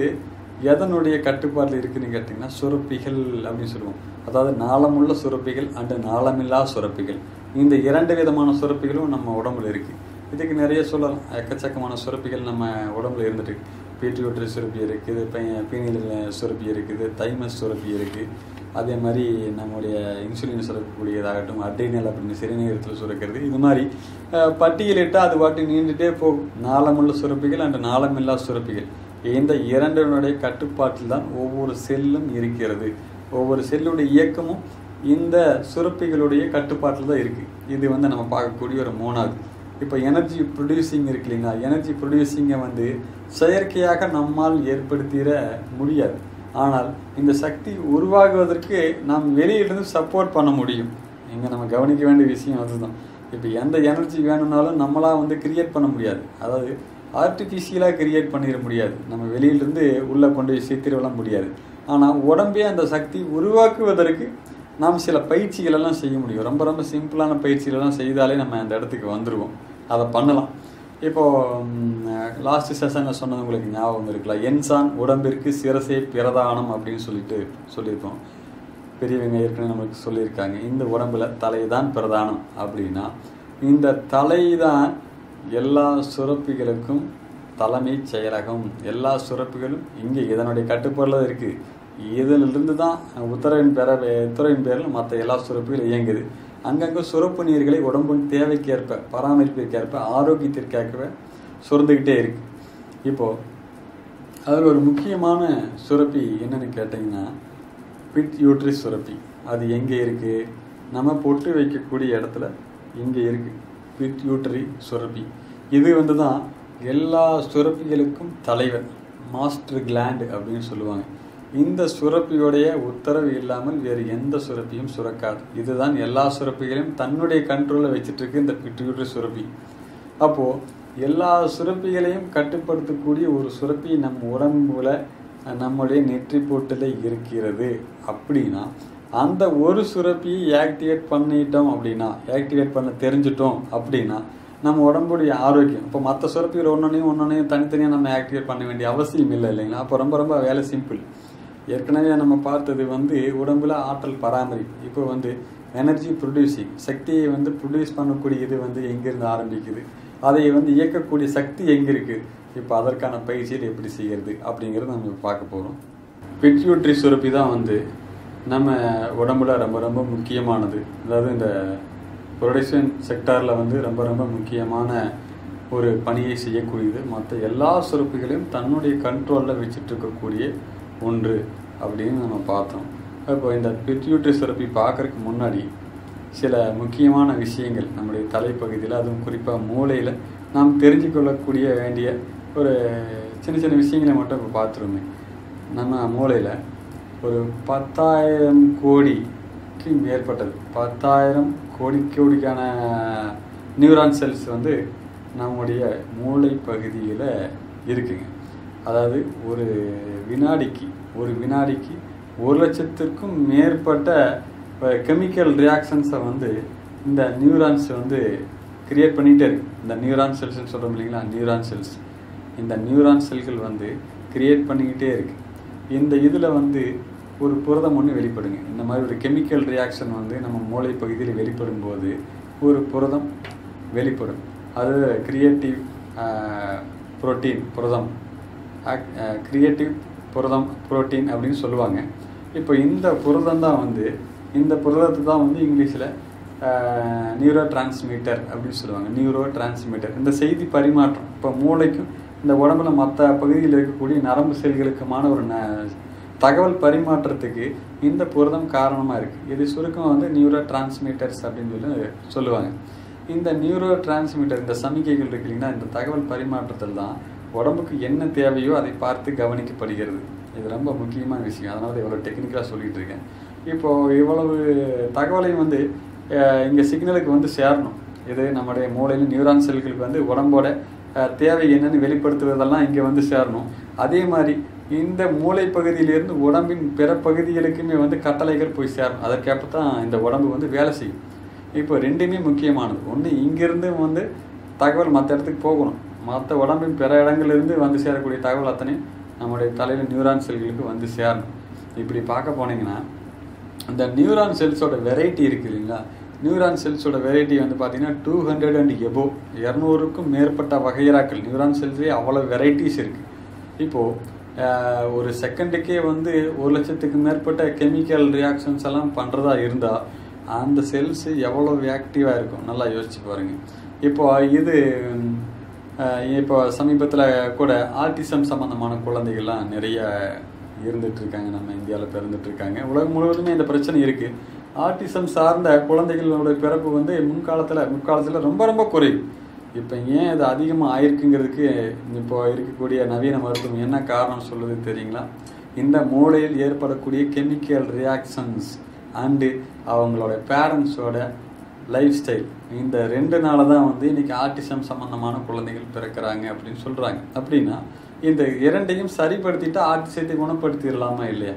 எதனுடைய கட்டுப்பாட்டில் இருக்குன்னு கேட்டிங்கன்னா சுரப்பிகள் அப்படின்னு சொல்லுவோம். அதாவது நாளமுள்ள சுரப்பிகள் அண்டு நாளமில்லா சுரப்பிகள். இந்த இரண்டு விதமான சுரப்பிகளும் நம்ம உடம்புல இருக்குது இதுக்கு நிறைய சொல்லலாம். எக்கச்சக்கமான சுரப்பிகள் நம்ம உடம்புல இருந்துட்டு பீட்ரியூட்ரி சுரப்பி இருக்குது பீனியல் சுரப்பி இருக்குது தைமஸ் சுரப்பி இருக்குது அதே மாதிரி நம்முடைய இன்சுலின் சுரக்கக்கூடியதாகட்டும் அட்ரினல் அப்படின்னு சிறுநீரத்தில் சுரக்கிறது. இது மாதிரி பட்டியலிட்டால் அது வாட்டி நீண்டுகிட்டே போகும். நாளமுள்ள சுரப்பிகள் அண்ட் நாளமில்லா சுரப்பிகள். இந்த இரண்டினுடைய கட்டுப்பாட்டில் தான் ஒவ்வொரு செல்லும் இருக்கிறது. ஒவ்வொரு செல்லுடைய இயக்கமும் இந்த சுரப்பிகளுடைய கட்டுப்பாட்டில் தான் இருக்குது இது வந்து நம்ம பார்க்கக்கூடிய ஒரு மூணாவது. இப்போ எனர்ஜி ப்ரொடியூசிங் இருக்கு இல்லைங்களா? எனர்ஜி ப்ரொடியூசிங்கை வந்து செயற்கையாக நம்மால் ஏற்படுத்திட முடியாது. ஆனால் இந்த சக்தி உருவாகுவதற்கு நாம் வெளியிலிருந்து சப்போர்ட் பண்ண முடியும். இங்கே நம்ம கவனிக்க வேண்டிய விஷயம் அதுதான். இப்போ எந்த எனர்ஜி வேணும்னாலும் நம்மளாக வந்து கிரியேட் பண்ண முடியாது. அதாவது ஆர்டிஃபிஷியலாக கிரியேட் பண்ணிட முடியாது. நம்ம வெளியிலிருந்து உள்ளே கொண்டு போய் சேர்த்திடலாம் முடியாது. ஆனால் உடம்பே அந்த சக்தி உருவாக்குவதற்கு நாம் சில பயிற்சிகளெல்லாம் செய்ய முடியும். ரொம்ப ரொம்ப சிம்பிளான பயிற்சிகளெல்லாம் செய்தாலே நம்ம அந்த இடத்துக்கு வந்துடுவோம் அதை பண்ணலாம். இப்போது லாஸ்ட் செஷனில் சொன்னது உங்களுக்கு ஞாபகம் இருக்கலாம் என்சான் உடம்பிற்கு சிரசே பிரதானம் அப்படின்னு சொல்லிட்டு சொல்லியிருக்கோம். பெரியவங்க ஏற்கனவே நமக்கு சொல்லியிருக்காங்க. இந்த உடம்பில் தலை தான் பிரதானம் அப்படின்னா இந்த தலை தான் எல்லா சுரப்பிகளுக்கும் தலைமை செயலகம். எல்லா சுரப்பிகளும் இங்கே இதனுடைய கட்டுப்பாடில் இருக்குது இதிலிருந்து தான் உத்தரவின் பெற உத்தரவின் பேரில் மற்ற எல்லா சுரப்புகளும் இயங்குது. அங்கங்கே சுரப்பு நீர்களை உடம்பின் தேவைக்கேற்ப பராமரிப்பிற்கேற்ப ஆரோக்கியத்திற்கேற்ப சுரந்துக்கிட்டே இருக்கு. இப்போது அதில் ஒரு முக்கியமான சுரப்பி என்னென்னு கேட்டிங்கன்னா பிட் யூட்ரி சுரப்பி. அது எங்கே இருக்குது நம்ம பொட்டு வைக்கக்கூடிய இடத்துல இங்கே இருக்குது பிட்யூட்டரி சுரப்பி இது வந்து தான் எல்லா சுரப்பிகளுக்கும் தலைவர் மாஸ்டர் கிளாண்டு அப்படின்னு சொல்லுவாங்க. இந்த சுரப்பியுடைய உத்தரவு இல்லாமல் வேறு எந்த சுரப்பியும் சுரக்காது. இதுதான் எல்லா சுரப்பிகளையும் தன்னுடைய கண்ட்ரோலில் வச்சுட்டுருக்கு இந்த பிட்யூட்டரி சுரப்பி அப்போது எல்லா சுரப்பிகளையும் கட்டுப்படுத்தக்கூடிய ஒரு சுரப்பி நம் உடம்புல நம்முடைய நெற்றி போட்டில் இருக்கிறது. அப்படின்னா அந்த ஒரு சுரப்பியை ஆக்டிவேட் பண்ணிட்டோம் அப்படின்னா ஆக்டிவேட் பண்ண தெரிஞ்சிட்டோம் அப்படின்னா நம்ம உடம்புடைய ஆரோக்கியம் இப்போ மற்ற சுரப்பிகள் ஒன்றொன்னையும் ஒன்றொன்னையும் தனித்தனியாக நம்ம ஆக்டிவேட் பண்ண வேண்டிய அவசியம் இல்லை இல்லைங்களா? அப்போ ரொம்ப ரொம்ப வேலை சிம்பிள் ஏற்கனவே நம்ம பார்த்தது வந்து உடம்புல ஆற்றல் பராமரிப்பு. இப்போ வந்து எனர்ஜி ப்ரொடியூசிங் சக்தியை வந்து ப்ரொடியூஸ் பண்ணக்கூடிய இது வந்து எங்கேருந்து ஆரம்பிக்குது? அதை வந்து இயக்கக்கூடிய சக்தி எங்கே இருக்குது இப்போ அதற்கான பயிற்சியில் எப்படி செய்கிறது அப்படிங்கிறத நம்ம பார்க்க போகிறோம் பிட்யூட்ரி சுரப்பி தான் வந்து நம்ம உடம்புல ரொம்ப ரொம்ப முக்கியமானது. அதாவது இந்த ப்ரொடக்ஷன் செக்டாரில் வந்து ரொம்ப ரொம்ப முக்கியமான ஒரு பணியை செய்யக்கூடியது. மற்ற எல்லா சுரப்புகளையும் தன்னுடைய கண்ட்ரோலில் வச்சுட்டு இருக்கக்கூடிய ஒன்று அப்படின்னு நம்ம பார்த்தோம். இப்போ இந்த பிட்யூட்ரி சுரப்பி பார்க்குறதுக்கு முன்னாடி சில முக்கியமான விஷயங்கள் நம்முடைய தலைப்பகுதியில் அதுவும் குறிப்பாக மூளையில் நாம் தெரிஞ்சு கொள்ளக்கூடிய வேண்டிய ஒரு சின்ன சின்ன விஷயங்களை மட்டும் இப்போ பார்த்துருமே நம்ம மூளையில் ஒரு பத்தாயிரம் கோடிக்கு மேற்பட்டது. பத்தாயிரம் கோடி கோடிக்கான நியூரான் செல்ஸ் வந்து நம்முடைய மூளை பகுதியில் இருக்குங்க. அதாவது ஒரு வினாடிக்கு ஒரு வினாடிக்கு ஒரு லட்சத்திற்கும் மேற்பட்ட கெமிக்கல் ரியாக்ஷன்ஸை வந்து இந்த நியூரான்ஸ் வந்து கிரியேட் பண்ணிகிட்டே இருக்கு. இந்த நியூரான் செல்ஸ்ன்னு சொல்கிறோம் இல்லைங்களா? நியூரான் செல்ஸ் இந்த நியூரான் செல்கள் வந்து கிரியேட் பண்ணிக்கிட்டே இருக்குது இந்த இதில் வந்து ஒரு புரதம் ஒன்று வெளிப்படுங்க. இந்த மாதிரி ஒரு கெமிக்கல் ரியாக்ஷன் வந்து நம்ம மூளை பகுதியில் வெளிப்படும் போது ஒரு புரதம் வெளிப்படும். அது கிரியேட்டிவ் புரோட்டீன் புரதம். கிரியேட்டிவ் புரதம் புரோட்டீன் அப்படின்னு சொல்லுவாங்க. இப்போ இந்த புரதம் தான் வந்து இந்த புரதத்தை தான் வந்து இங்கிலீஷில் நியூரோ டிரான்ஸ்மிட்டர் அப்படின்னு சொல்லுவாங்க. நியூரோ டிரான்ஸ்மிட்டர் இந்த செய்தி பரிமாற்றம். இப்போ மூளைக்கும் இந்த உடம்புல மற்ற பகுதியில் இருக்கக்கூடிய நரம்பு செல்களுக்குமான ஒரு ந தகவல் பரிமாற்றத்துக்கு இந்த புரதம் காரணமாக இருக்குது இது சுருக்கம் வந்து நியூரோ டிரான்ஸ்மிட்டர்ஸ் அப்படின்னு சொல்லி சொல்லுவாங்க. இந்த நியூரோ டிரான்ஸ்மிட்டர் இந்த சமிக்கைகள் இருக்கு இல்லைங்கன்னா இந்த தகவல் பரிமாற்றத்தில் தான் உடம்புக்கு என்ன தேவையோ அதை பார்த்து கவனிக்கப்படுகிறது. இது ரொம்ப முக்கியமான விஷயம். அதனால இவ்வளோ டெக்னிக்கலாக சொல்லிகிட்டு இருக்கேன். இப்போது இவ்வளவு தகவலையும் வந்து இங்கே சிக்னலுக்கு வந்து சேரணும். இது நம்முடைய மூளையில் நியூரான் செல்களுக்கு வந்து உடம்போட தேவை என்னன்னு வெளிப்படுத்துவதெல்லாம் இங்கே வந்து சேரணும். அதே மாதிரி இந்த மூளை பகுதியிலிருந்து உடம்பின் பிற பகுதிகளுக்குமே வந்து கட்டளைகள் போய் சேரும் அதற்கேற்ப தான் இந்த உடம்பு வந்து வேலை செய்யும். இப்போ ரெண்டுமே முக்கியமானது. ஒன்று இங்கேருந்து வந்து தகவல் மற்ற இடத்துக்கு போகணும். மற்ற உடம்பின் பிற இடங்கள்லேருந்து வந்து சேரக்கூடிய தகவல் அத்தனை நம்முடைய தலையில் நியூரான் செல்களுக்கு வந்து சேரணும். இப்படி பார்க்க போனீங்கன்னா இந்த நியூரான் செல்ஸோட வெரைட்டி இருக்குது இல்லைங்களா? நியூரான் செல்ஸோட வெரைட்டி வந்து பார்த்தீங்கன்னா டூ ஹண்ட்ரட் அண்ட் எபோ இரநூறுக்கும் மேற்பட்ட வகையராக்கள் நியூரான் செல்ஸ்லேயே அவ்வளோ வெரைட்டிஸ் இருக்குது இப்போது ஒரு செகண்டுக்கே வந்து ஒரு லட்சத்துக்கு மேற்பட்ட கெமிக்கல் ரியாக்ஷன்ஸ் எல்லாம் பண்ணுறதா இருந்தால் அந்த செல்ஸ் எவ்வளோ ஆக்டிவாக இருக்கும்? நல்லா யோசிச்சு பாருங்கள் இப்போ இது இப்போ சமீபத்தில் கூட ஆர்டிசம் சம்மந்தமான குழந்தைகள்லாம் நிறைய இருந்துகிட்ருக்காங்க நம்ம இந்தியாவில் பிறந்துட்டுருக்காங்க உலகம் முழுவதுமே இந்த பிரச்சனை இருக்குது ஆர்டிசம் சார்ந்த குழந்தைகளோட பிறப்பு வந்து முன்காலத்தில் முற்காலத்தில் ரொம்ப ரொம்ப குறைவு. இப்போ ஏன் இது அதிகமாக ஆயிருக்குங்கிறதுக்கு இப்போ இருக்கக்கூடிய நவீன மருத்துவம் என்ன காரணம் சொல்லுது தெரியுங்களா? இந்த மூளையில் ஏற்படக்கூடிய கெமிக்கல் ரியாக்ஷன்ஸ் அண்டு அவங்களோட பேரண்ட்ஸோட லைஃப் ஸ்டைல் இந்த ரெண்டு நாள தான் வந்து இன்றைக்கி ஆர்டிசம் சம்மந்தமான குழந்தைகள் பிறக்கிறாங்க அப்படின்னு சொல்கிறாங்க அப்படின்னா இந்த இரண்டையும் சரிப்படுத்திட்டு ஆர்டிசத்தை குணப்படுத்திடலாமா இல்லையா?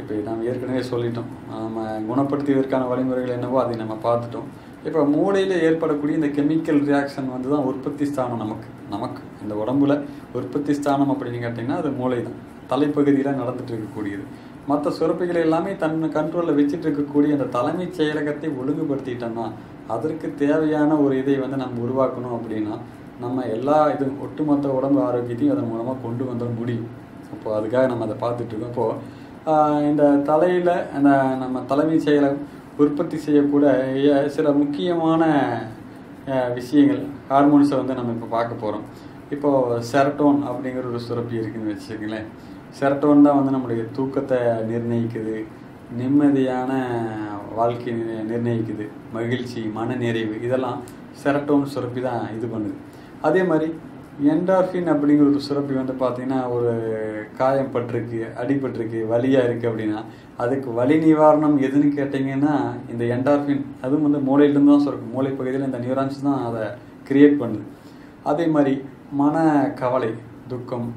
இப்போ நம்ம ஏற்கனவே சொல்லிட்டோம். நம்ம குணப்படுத்துவதற்கான வழிமுறைகள் என்னவோ அதை நம்ம பார்த்துட்டோம். இப்போ மூளையில் ஏற்படக்கூடிய இந்த கெமிக்கல் ரியாக்ஷன் வந்து தான் உற்பத்தி ஸ்தானம் நமக்கு. நமக்கு. இந்த உடம்புல உற்பத்தி ஸ்தானம் அப்படின்னு கேட்டிங்கன்னா அது மூளை தான் தலைப்பகுதியில் நடந்துட்டு இருக்கக்கூடியது. மற்ற சுரப்பிகள் எல்லாமே தன் கண்ட்ரோலில் வச்சுட்டு இருக்கக்கூடிய அந்த தலைமைச் செயலகத்தை ஒழுங்குபடுத்திட்டோம்னா அதற்கு தேவையான ஒரு இதை வந்து நம்ம உருவாக்கணும் அப்படின்னா நம்ம எல்லா இது ஒட்டுமொத்த உடம்பு ஆரோக்கியத்தையும் அதன் மூலமாக கொண்டு வந்துட முடியும். அப்போது அதுக்காக நம்ம அதை பார்த்துட்டு இருக்கோம். இப்போது இந்த தலையில் அந்த நம்ம தலைமைச் செயலகம் உற்பத்தி செய்யக்கூடிய சில முக்கியமான விஷயங்கள் ஹார்மோன்ஸை வந்து நம்ம இப்போ பார்க்க போகிறோம் இப்போது செரட்டோன் அப்படிங்கிற ஒரு சுரப்பி இருக்குதுன்னு வச்சுக்கங்களேன். செரட்டோன் தான் வந்து நம்மளுடைய தூக்கத்தை நிர்ணயிக்குது நிம்மதியான வாழ்க்கை நிர்ணயிக்குது மகிழ்ச்சி மன நிறைவு இதெல்லாம் செரட்டோன் சுரப்பி தான் இது பண்ணுது. அதே மாதிரி என்டார்ஃபின் அப்படிங்கிற ஒரு சுரப்பி வந்து பார்த்தீங்கன்னா ஒரு காயம் பட்டிருக்கு அடிபட்டிருக்கு வலியாக இருக்குது அப்படின்னா அதுக்கு வலி நிவாரணம் எதுன்னு கேட்டிங்கன்னா இந்த என்டார்ஃபின் அதுவும் வந்து மூளையிலேருந்து தான் சுரக்கும். மூளை பகுதியில் இந்த நியூரான்ஸ் தான் அதை கிரியேட் பண்ணுது. அதே மாதிரி மன கவலை துக்கம்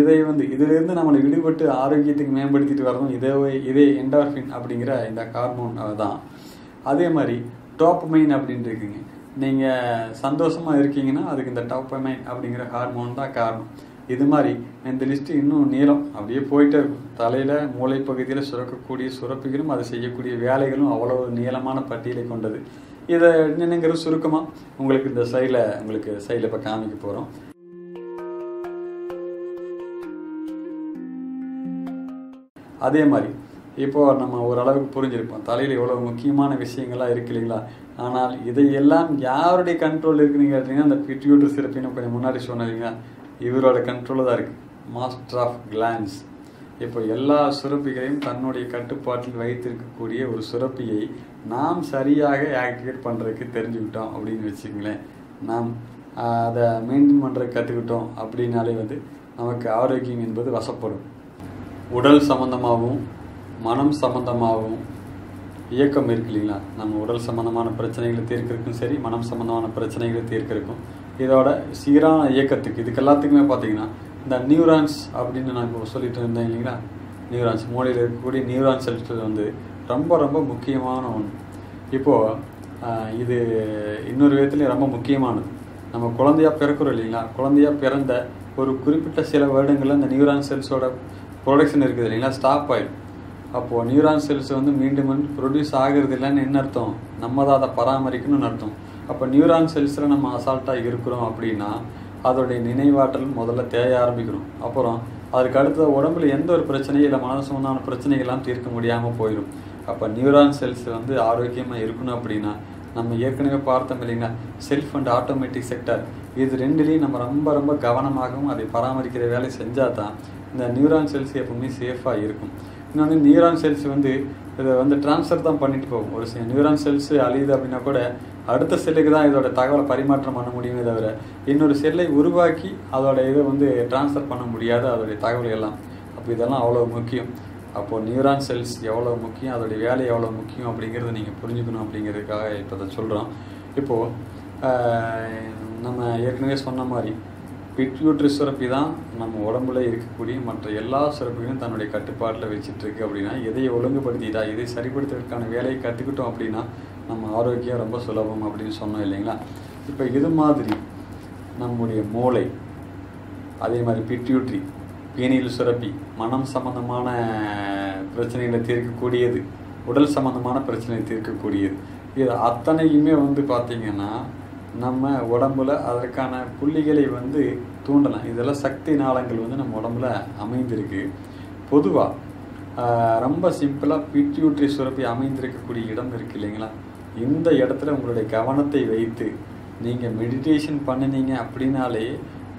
இதை வந்து இதிலிருந்து நம்மளை விடுபட்டு ஆரோக்கியத்துக்கு மேம்படுத்திட்டு வரதும் இதே இதே என்டார்ஃபின் அப்படிங்கிற இந்த ஹார்மோன் தான் அதே மாதிரி டோப்பமைன் அப்படின்ட்டு இருக்குங்க. நீங்கள் சந்தோஷமாக இருக்கீங்கன்னா அதுக்கு இந்த டோப்பமைன் அப்படிங்கிற ஹார்மோன் தான் காரணம். இது மாதிரி இந்த லிஸ்ட்டு இன்னும் நீளம். அப்படியே போயிட்டே இருக்கும் தலையில் மூளைப்பகுதியில் சுரக்கக்கூடிய சுரப்புகளும் அது செய்யக்கூடிய வேலைகளும் அவ்வளோ நீளமான பட்டியலை கொண்டது. இதை என்னங்கிறது சுருக்கமாக உங்களுக்கு இந்த சைடில் உங்களுக்கு சைடில் இப்போ காமிக்க போகிறோம் அதே மாதிரி இப்போது நம்ம ஓரளவுக்கு புரிஞ்சிருப்போம். தலையில் எவ்வளோ முக்கியமான விஷயங்கள்லாம் இருக்கு இல்லைங்களா? ஆனால் இதையெல்லாம் யாருடைய கண்ட்ரோல் இருக்குன்னு கேட்டிங்கன்னா அந்த பிட்யூட்டர் சிறப்பின்னு கொஞ்சம் முன்னாடி சொன்னீங்க இவரோட கண்ட்ரோலில் தான் இருக்குது மாஸ்டர் ஆஃப் கிளான்ஸ் இப்போ எல்லா சுரப்பிகளையும் தன்னுடைய கட்டுப்பாட்டில் வைத்திருக்கக்கூடிய ஒரு சுரப்பியை நாம் சரியாக ஆக்டிவேட் பண்ணுறதுக்கு தெரிஞ்சுக்கிட்டோம் அப்படின்னு வச்சுக்கங்களேன். நாம் அதை மெயின்டைன் பண்ணுறது கற்றுக்கிட்டோம் அப்படின்னாலே வந்து நமக்கு ஆரோக்கியம் என்பது வசப்படும். உடல் சம்மந்தமாகவும் மனம் சம்மந்தமாகவும் இயக்கம் இருக்கு இல்லைங்களா? நம்ம உடல் சம்மந்தமான பிரச்சனைகளை தீர்க்கறதுக்கும் சரி மனம் சம்மந்தமான பிரச்சனைகளை தீர்க்கறதுக்கும். இதோட சீரான இயக்கத்துக்கு இதுக்கு எல்லாத்துக்குமே பார்த்தீங்கன்னா இந்த நியூரான்ஸ் அப்படின்னு நான் இப்போ சொல்லிட்டு இருந்தேன் இல்லைங்களா? நியூரான்ஸ் மூளையில் இருக்கக்கூடிய நியூரான் செல்கள் வந்து ரொம்ப ரொம்ப முக்கியமான ஒன்று இப்போது இது இன்னொரு விதத்துலேயும் ரொம்ப முக்கியமானது. நம்ம குழந்தையா பிறக்கிறோம் இல்லைங்களா? குழந்தையா பிறந்த ஒரு குறிப்பிட்ட சில வருடங்களில் இந்த நியூரான் செல்ஸோட ப்ரொடக்ஷன் இருக்குது இல்லைங்களா? ஸ்டாப் ஆயிடும் அப்போது நியூரான் செல்ஸ் வந்து மீண்டும் ப்ரொடியூஸ் ஆகிறது இல்லைன்னு என்ன அர்த்தம்? நம்ம தான் அதை பராமரிக்கணும்னு அர்த்தம். அப்போ நியூரான் செல்ஸில் நம்ம அசால்ட்டாக இருக்கிறோம் அப்படின்னா அதோடைய நினைவாற்றல் முதல்ல தேய ஆரம்பிக்கிறோம் அப்புறம் அதுக்கு அடுத்த உடம்புல எந்த ஒரு பிரச்சனையும் இல்லை மன சம்பந்தமான பிரச்சனைகள்லாம் தீர்க்க முடியாமல் போயிடும் அப்போ நியூரான் செல்ஸ் வந்து ஆரோக்கியமாக இருக்கணும் அப்படின்னா நம்ம ஏற்கனவே பார்த்தோம் இல்லைங்களா? செல்ஃப் அண்ட் ஆட்டோமேட்டிக் செக்டர் இது ரெண்டுலேயும் நம்ம ரொம்ப ரொம்ப கவனமாகவும் அதை பராமரிக்கிற வேலை செஞ்சால் தான் இந்த நியூரான் செல்ஸ் எப்பவுமே சேஃபாக இருக்கும். இன்னொன்று நியூரான் செல்ஸ் வந்து இதை வந்து ட்ரான்ஸ்ஃபர் தான் பண்ணிட்டு போகும். ஒரு சில நியூரான் செல்ஸ் அழியுது அப்படின்னா கூட அடுத்த செல்லுக்கு தான் இதோட தகவலை பரிமாற்றம் பண்ண முடியுமே தவிர இன்னொரு செல்லை உருவாக்கி அதோட இதை வந்து ட்ரான்ஸ்ஃபர் பண்ண முடியாது அதோடைய தகவல் எல்லாம். அப்போ இதெல்லாம் அவ்வளோ முக்கியம். அப்போது நியூரான் செல்ஸ் எவ்வளோ முக்கியம் அதோடைய வேலை எவ்வளோ முக்கியம் அப்படிங்கிறத நீங்கள் புரிஞ்சுக்கணும் அப்படிங்கிறதுக்காக இப்போ அதை சொல்கிறோம் இப்போது நம்ம ஏற்கனவே சொன்ன மாதிரி பிட்யூட்ரி சுரப்பி தான் நம்ம உடம்புல இருக்கக்கூடிய மற்ற எல்லா சுரப்பிகளையும் தன்னுடைய கட்டுப்பாட்டில் வச்சுட்டு இருக்கு அப்படின்னா இதை ஒழுங்குபடுத்திட்டா இதை சரிப்படுத்துறதுக்கான வேலையை கற்றுக்கிட்டோம் அப்படின்னா நம்ம ஆரோக்கியம் ரொம்ப சுலபம் அப்படின்னு சொன்னோம் இல்லைங்களா? இப்போ இது மாதிரி நம்முடைய மூளை அதே மாதிரி பிட்யூட்ரி பீனியல் சுரப்பி மனம் சம்பந்தமான பிரச்சனைகளை தீர்க்கக்கூடியது உடல் சம்பந்தமான பிரச்சனையை தீர்க்கக்கூடியது இது அத்தனையுமே வந்து பார்த்திங்கன்னா நம்ம உடம்புல அதற்கான புள்ளிகளை வந்து தூண்டலாம். இதெல்லாம் சக்தி நாளங்கள் வந்து நம்ம உடம்புல அமைந்திருக்கு. பொதுவாக ரொம்ப சிம்பிளாக பிட்யூட்ரி சுரப்பி அமைந்திருக்கக்கூடிய இடம் இருக்கு இல்லைங்களா? இந்த இடத்துல உங்களுடைய கவனத்தை வைத்து நீங்கள் மெடிடேஷன் பண்ணினீங்க அப்படின்னாலே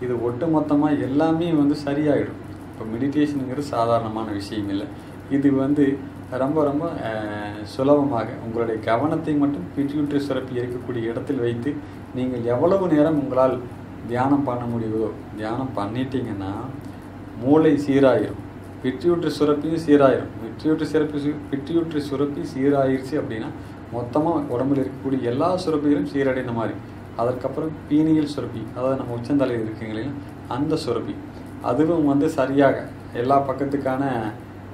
இது ஒட்டுமொத்தமாக எல்லாமே வந்து சரியாயிடும். இப்போ மெடிடேஷனுங்கிறது சாதாரணமான விஷயம் இல்லை. இது வந்து ரொம்ப ரொம்ப சுலபமாக உங்களுடைய கவனத்தை மட்டும் பிட்யூட்ரி சுரப்பி இருக்கக்கூடிய இடத்தில் வைத்து நீங்கள் எவ்வளவு நேரம் உங்களால் தியானம் பண்ண முடியுதோ தியானம் பண்ணிட்டீங்கன்னா மூளை சீராயிரும். பிட்யூட்ரி சுரப்பியும் சீராயிரும். பிட்யூட்ரி சுரப்பி சு- சுரப்பி சீராயிருச்சு அப்படின்னா மொத்தமாக உடம்புல இருக்கக்கூடிய எல்லா சுரப்பிகளும் சீரடைந்த மாதிரி. அதற்கப்புறம் பீனியல் சுரப்பி அதாவது நம்ம உச்சந்தலையில் இருக்குங்க அந்த சுரப்பி. அதுவும் வந்து சரியாக எல்லா பக்கத்துக்கான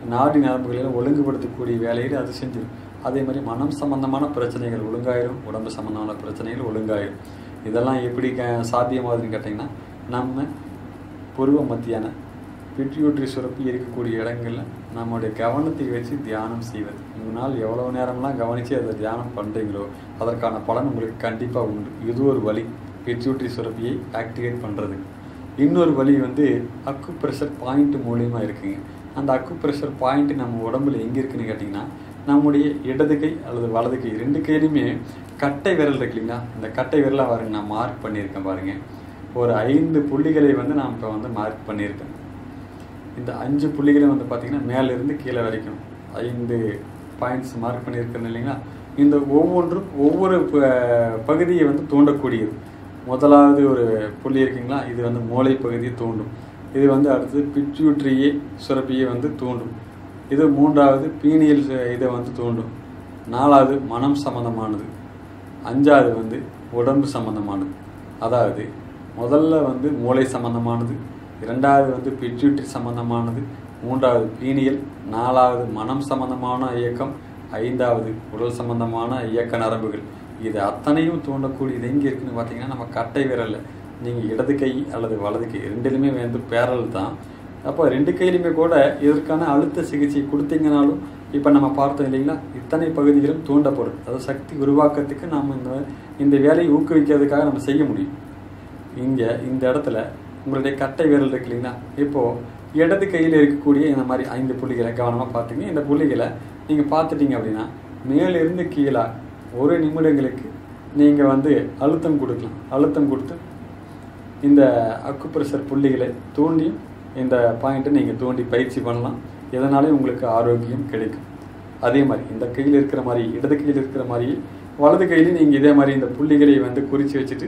நாடி நரம்புகளில் ஒழுங்குபடுத்தக்கூடிய வேலையில் அது செஞ்சிடும் அதே மாதிரி மனம் சம்பந்தமான பிரச்சனைகள் ஒழுங்காயிரும் உடம்பு சம்பந்தமான பிரச்சனைகள் ஒழுங்காயிரும். இதெல்லாம் எப்படி க- சாத்தியமாகுதுன்னு கேட்டிங்கன்னா நம்ம பூர்வ மத்தியான பிட்யூட்ரி சுரப்பி இருக்கக்கூடிய இடங்களில் நம்முடைய கவனத்தை வச்சு தியானம் செய்வது. உங்களால் எவ்வளோ நேரம்லாம் கவனித்து அதை தியானம் பண்ணுறீங்களோ அதற்கான பலன் உங்களுக்கு கண்டிப்பாக உண்டு. இது ஒரு வழி பிட்யூட்ரி சுரப்பியை ஆக்டிவேட் பண்ணுறதுக்கு இன்னொரு வழி வந்து அக்கு ப்ரெஷர் பாயிண்ட் மூலியமாக இருக்குங்க. அந்த அக்கு ப்ரெஷர் பாயிண்ட் நம்ம உடம்புல எங்கே இருக்குன்னு கேட்டிங்கன்னா நம்முடைய இடது கை அல்லது வலது கை ரெண்டு கையிலுமே கட்டை விரல் இருக்கு இல்லைங்களா? இந்த கட்டை விரலை பாருங்க நான் மார்க் பண்ணியிருக்கேன் பாருங்கள் ஒரு ஐந்து புள்ளிகளை வந்து நான் இப்போ வந்து மார்க் பண்ணியிருக்கேன். இந்த அஞ்சு புள்ளிகளை வந்து பார்த்தீங்கன்னா மேலேருந்து கீழே வரைக்கும் ஐந்து பாயிண்ட்ஸ் மார்க் பண்ணியிருக்கேன் இல்லைங்களா? இந்த ஒவ்வொன்றும் ஒவ்வொரு ப- பகுதியை வந்து தூண்டக்கூடியது. முதலாவது ஒரு புள்ளி இருக்குங்களா? இது வந்து மூளை பகுதியை தூண்டும். இது வந்து அடுத்தது பிட்யூட்ரியே சுரப்பியை வந்து தூண்டும். இது மூன்றாவது பீனியல் இதை வந்து தூண்டும். நாலாவது மனம் சம்மந்தமானது அஞ்சாவது வந்து உடம்பு சம்மந்தமானது அதாவது முதல்ல வந்து மூளை சம்பந்தமானது இரண்டாவது வந்து பிட்யூட்ரி சம்பந்தமானது மூன்றாவது பீனியல் நாலாவது மனம் சம்பந்தமான இயக்கம் ஐந்தாவது உடல் சம்பந்தமான இயக்க நரம்புகள். இது அத்தனையும் தூண்டக்கூடியது எங்கே இருக்குன்னு பார்த்தீங்கன்னா நம்ம கட்டை விரல்ல. நீங்கள் இடது கை அல்லது வலது கை ரெண்டுலையுமே வந்து பேரல் தான். அப்போ ரெண்டு கையிலுமே கூட இதற்கான அழுத்த சிகிச்சை கொடுத்தீங்கனாலும் இப்போ நம்ம பார்த்தோம் இல்லைங்களா? இத்தனை பகுதிகளும் தூண்டப்படும். அதாவது சக்தி உருவாக்கத்துக்கு நாம் இந்த இந்த வேலையை ஊக்குவிக்கிறதுக்காக நம்ம செய்ய முடியும். இங்கே இந்த இடத்துல உங்களுடைய கட்டை விரல் இருக்கு இல்லைங்களா? இப்போது இடது கையில் இருக்கக்கூடிய இந்த மாதிரி ஐந்து புள்ளிகளை கவனமாக பார்த்துங்க இந்த புள்ளிகளை நீங்கள் பார்த்துட்டீங்க அப்படின்னா மேலிருந்து கீழே ஒரு நிமிடங்களுக்கு நீங்கள் வந்து அழுத்தம் கொடுக்கலாம். அழுத்தம் கொடுத்து இந்த அக்குப்ரெஷர் புள்ளிகளை தூண்டி இந்த பாயிண்ட்டை நீங்கள் தூண்டி பயிற்சி பண்ணலாம். இதனாலே உங்களுக்கு ஆரோக்கியம் கிடைக்கும்? அதே மாதிரி இந்த கையில் இருக்கிற மாதிரி இடது கையில் இருக்கிற மாதிரி வலது கையிலையும் நீங்கள் இதே மாதிரி இந்த புள்ளிகளை வந்து குறித்து வச்சுட்டு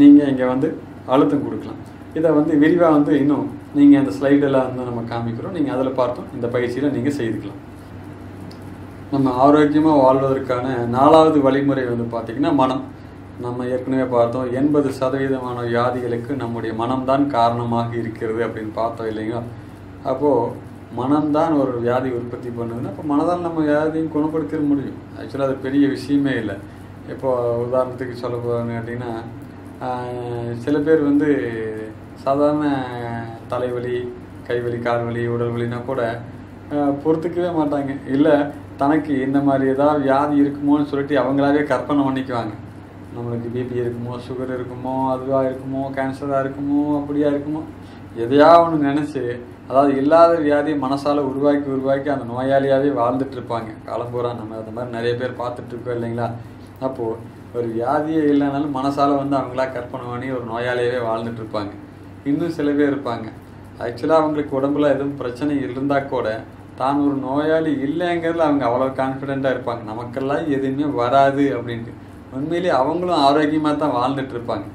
நீங்கள் இங்கே வந்து அழுத்தம் கொடுக்கலாம். இதை வந்து விரிவாக வந்து இன்னும் நீங்கள் அந்த ஸ்லைடெல்லாம் வந்து நம்ம காமிக்கிறோம். நீங்கள் அதில் பார்த்தோம் இந்த பயிற்சியில் நீங்கள் செய்துக்கலாம். நம்ம ஆரோக்கியமாக வாழ்வதற்கான நாலாவது வழிமுறை வந்து பார்த்திங்கன்னா மனம். நம்ம ஏற்கனவே பார்த்தோம் எண்பது சதவீதமான வியாதிகளுக்கு நம்முடைய மனம்தான் காரணமாக இருக்கிறது அப்படின்னு பார்த்தோம் இல்லைங்களா? அப்போது மனம்தான் ஒரு வியாதி உற்பத்தி பண்ணுதுன்னா அப்போ மனதால் நம்ம வியாதியும் குணப்படுத்த முடியும். ஆக்சுவலாக அது பெரிய விஷயமே இல்லை. இப்போ உதாரணத்துக்கு சொல்ல போகிறாங்க கேட்டிங்கன்னா சில பேர் வந்து சாதாரண தலைவலி கைவலி கால்வலி உடல் வலினா கூட பொறுத்துக்கவே மாட்டாங்க. இல்லை தனக்கு இந்த மாதிரி ஏதாவது வியாதி இருக்குமோன்னு சொல்லிட்டு அவங்களாவே கற்பனை பண்ணிக்குவாங்க. நம்மளுக்கு பிபி இருக்குமோ சுகர் இருக்குமோ அதுவாக இருக்குமோ கேன்சராக இருக்குமோ அப்படியா இருக்குமோ எதையா ஒன்று நினச்சி அதாவது இல்லாத வியாதியை மனசால் உருவாக்கி உருவாக்கி அந்த நோயாளியாகவே வாழ்ந்துட்டுருப்பாங்க காலம்பூரா நம்ம அந்த மாதிரி நிறைய பேர் பார்த்துட்ருக்கோம் இல்லைங்களா? அப்போது ஒரு வியாதியே இல்லைனாலும் மனசால் வந்து அவங்களா கற்பனை பண்ணி ஒரு நோயாளியாகவே வாழ்ந்துட்டு இருப்பாங்க. இன்னும் சில பேர் இருப்பாங்க. ஆக்சுவலாக அவங்களுக்கு உடம்புல எதுவும் பிரச்சனை இருந்தால் கூட தான் ஒரு நோயாளி இல்லைங்கிறதுல அவங்க அவ்வளோ கான்ஃபிடெண்ட்டாக இருப்பாங்க. நமக்கெல்லாம் எதுவுமே வராது அப்படின்ட்டு. உண்மையிலேயே அவங்களும் ஆரோக்கியமாக தான் வாழ்ந்துட்டு இருப்பாங்க.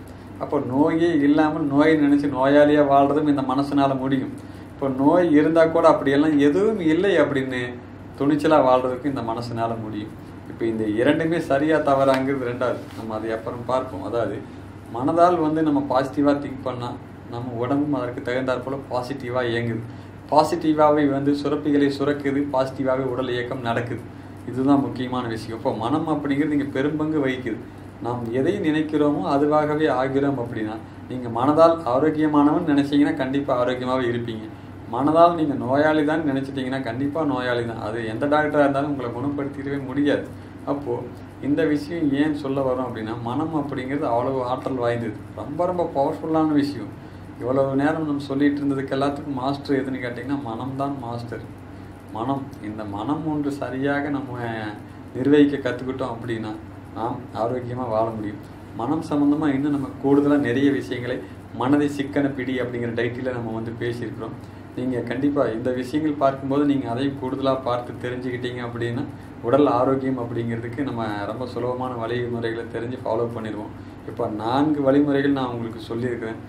அப்போ நோயே இல்லாமல் நோயை நினச்சி நோயாளியாக வாழ்கிறதும் இந்த மனசனால முடியும். இப்போ நோய் இருந்தால் கூட அப்படியெல்லாம் எதுவும் இல்லை அப்படின்னு துணிச்சலாக வாழ்கிறதுக்கு இந்த மனசனால முடியும். இப்போ இந்த இரண்டுமே சரியாக தவறாங்கிறது ரெண்டாவது. நம்ம அதை அப்புறம் பார்ப்போம். அதாவது மனதால் வந்து நம்ம பாசிட்டிவாக திங்க் பண்ணால் நம்ம உடம்பும் அதற்கு தகுந்தாற் போல் பாசிட்டிவாக இயங்குது. பாசிட்டிவாகவே வந்து சுரப்பிகளை சுரக்குது பாசிட்டிவாகவே உடல் இயக்கம் நடக்குது. இதுதான் முக்கியமான விஷயம். இப்போ மனம் அப்படிங்கிறது இங்கே பெரும்பங்கு வகிக்குது. நாம் எதை நினைக்கிறோமோ அதுவாகவே ஆகிறோம் அப்படின்னா நீங்கள் மனதால் ஆரோக்கியமானவன் நினச்சிங்கன்னா கண்டிப்பாக ஆரோக்கியமாகவே இருப்பீங்க. மனதால் நீங்கள் நோயாளி தான் நினச்சிட்டிங்கன்னா கண்டிப்பாக நோயாளி தான். அது எந்த டாக்டராக இருந்தாலும் உங்களை குணப்படுத்திடவே முடியாது. அப்போது இந்த விஷயம் ஏன் சொல்ல வரோம் அப்படின்னா மனம் அப்படிங்கிறது அவ்வளவு ஆற்றல் வாய்ந்தது. ரொம்ப ரொம்ப பவர்ஃபுல்லான விஷயம். இவ்வளவு நேரம் நம்ம சொல்லிட்டு இருந்ததுக்கு எல்லாத்துக்கும் மாஸ்டர் எதுன்னு கேட்டிங்கன்னா மனம்தான் மாஸ்டர் மனம் இந்த மனம் ஒன்று சரியாக நம்ம நிர்வகிக்க கற்றுக்கிட்டோம் அப்படின்னா நாம் ஆரோக்கியமாக வாழ முடியும். மனம் சம்மந்தமாக இன்னும் நம்ம கூடுதலாக நிறைய விஷயங்களை மனதை சிக்கன பிடி அப்படிங்கிற டைட்டில் நம்ம வந்து பேசியிருக்கிறோம். நீங்கள் கண்டிப்பாக இந்த விஷயங்கள் பார்க்கும்போது நீங்கள் அதையும் கூடுதலாக பார்த்து தெரிஞ்சுக்கிட்டீங்க அப்படின்னா உடல் ஆரோக்கியம் அப்படிங்கிறதுக்கு நம்ம ரொம்ப சுலபமான வழிமுறைகளை தெரிஞ்சு ஃபாலோ பண்ணிடுவோம். இப்போ நான்கு வழிமுறைகள் நான் உங்களுக்கு சொல்லியிருக்கிறேன்.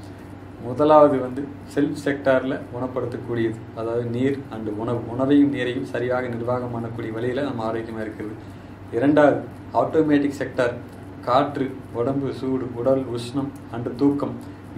முதலாவது வந்து செல்ஃப் செக்டாரில் குணப்படுத்தக்கூடியது. அதாவது நீர் அண்டு உணவு. உணவையும் நீரையும் சரியாக நிர்வாகம் பண்ணக்கூடிய வழியில் நம்ம ஆரோக்கியமாக இருக்கிறது. இரண்டாவது ஆட்டோமேட்டிக் செக்டார் காற்று உடம்பு சூடு உடல் உஷ்ணம் அண்டு தூக்கம்.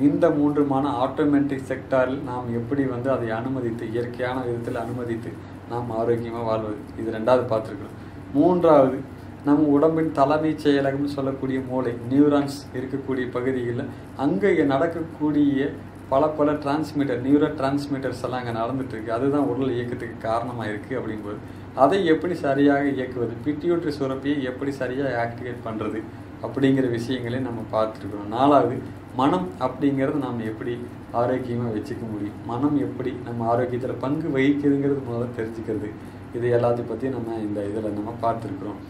இந்த மூன்றுமான ஆட்டோமேட்டிக் செக்டாரில் நாம் எப்படி வந்து அதை அனுமதித்து இயற்கையான விதத்தில் அனுமதித்து நாம் ஆரோக்கியமாக வாழ்வது? இது ரெண்டாவது பார்த்துருக்குறோம். மூன்றாவது நம் உடம்பின் தலைமைச் செயலகம்னு சொல்லக்கூடிய மூளை நியூரான்ஸ் இருக்கக்கூடிய பகுதிகளில் அங்கே நடக்கக்கூடிய பல பல டிரான்ஸ்மிட்டர் நியூரோ டிரான்ஸ்மிட்டர்ஸ் எல்லாம் அங்கே நடந்துட்டுருக்கு அதுதான் உடல் இயக்கத்துக்கு காரணமாக இருக்குது அப்படிங்கும்போது. அதை எப்படி சரியாக இயக்குவது? பிட்டியூட்ரி சுரப்பியை எப்படி சரியாக ஆக்டிவேட் பண்ணுறது அப்படிங்கிற விஷயங்களையும் நம்ம பார்த்துருக்குறோம் நாலாவது மனம் அப்படிங்கிறது நாம் எப்படி ஆரோக்கியமாக வச்சுக்க முடியும்? மனம் எப்படி நம்ம ஆரோக்கியத்தில் பங்கு வகிக்குதுங்கிறது முதல்ல தெரிஞ்சுக்கிறது. இது எல்லாத்தையும் பற்றி நம்ம இந்த இதில் நம்ம பார்த்துருக்குறோம்.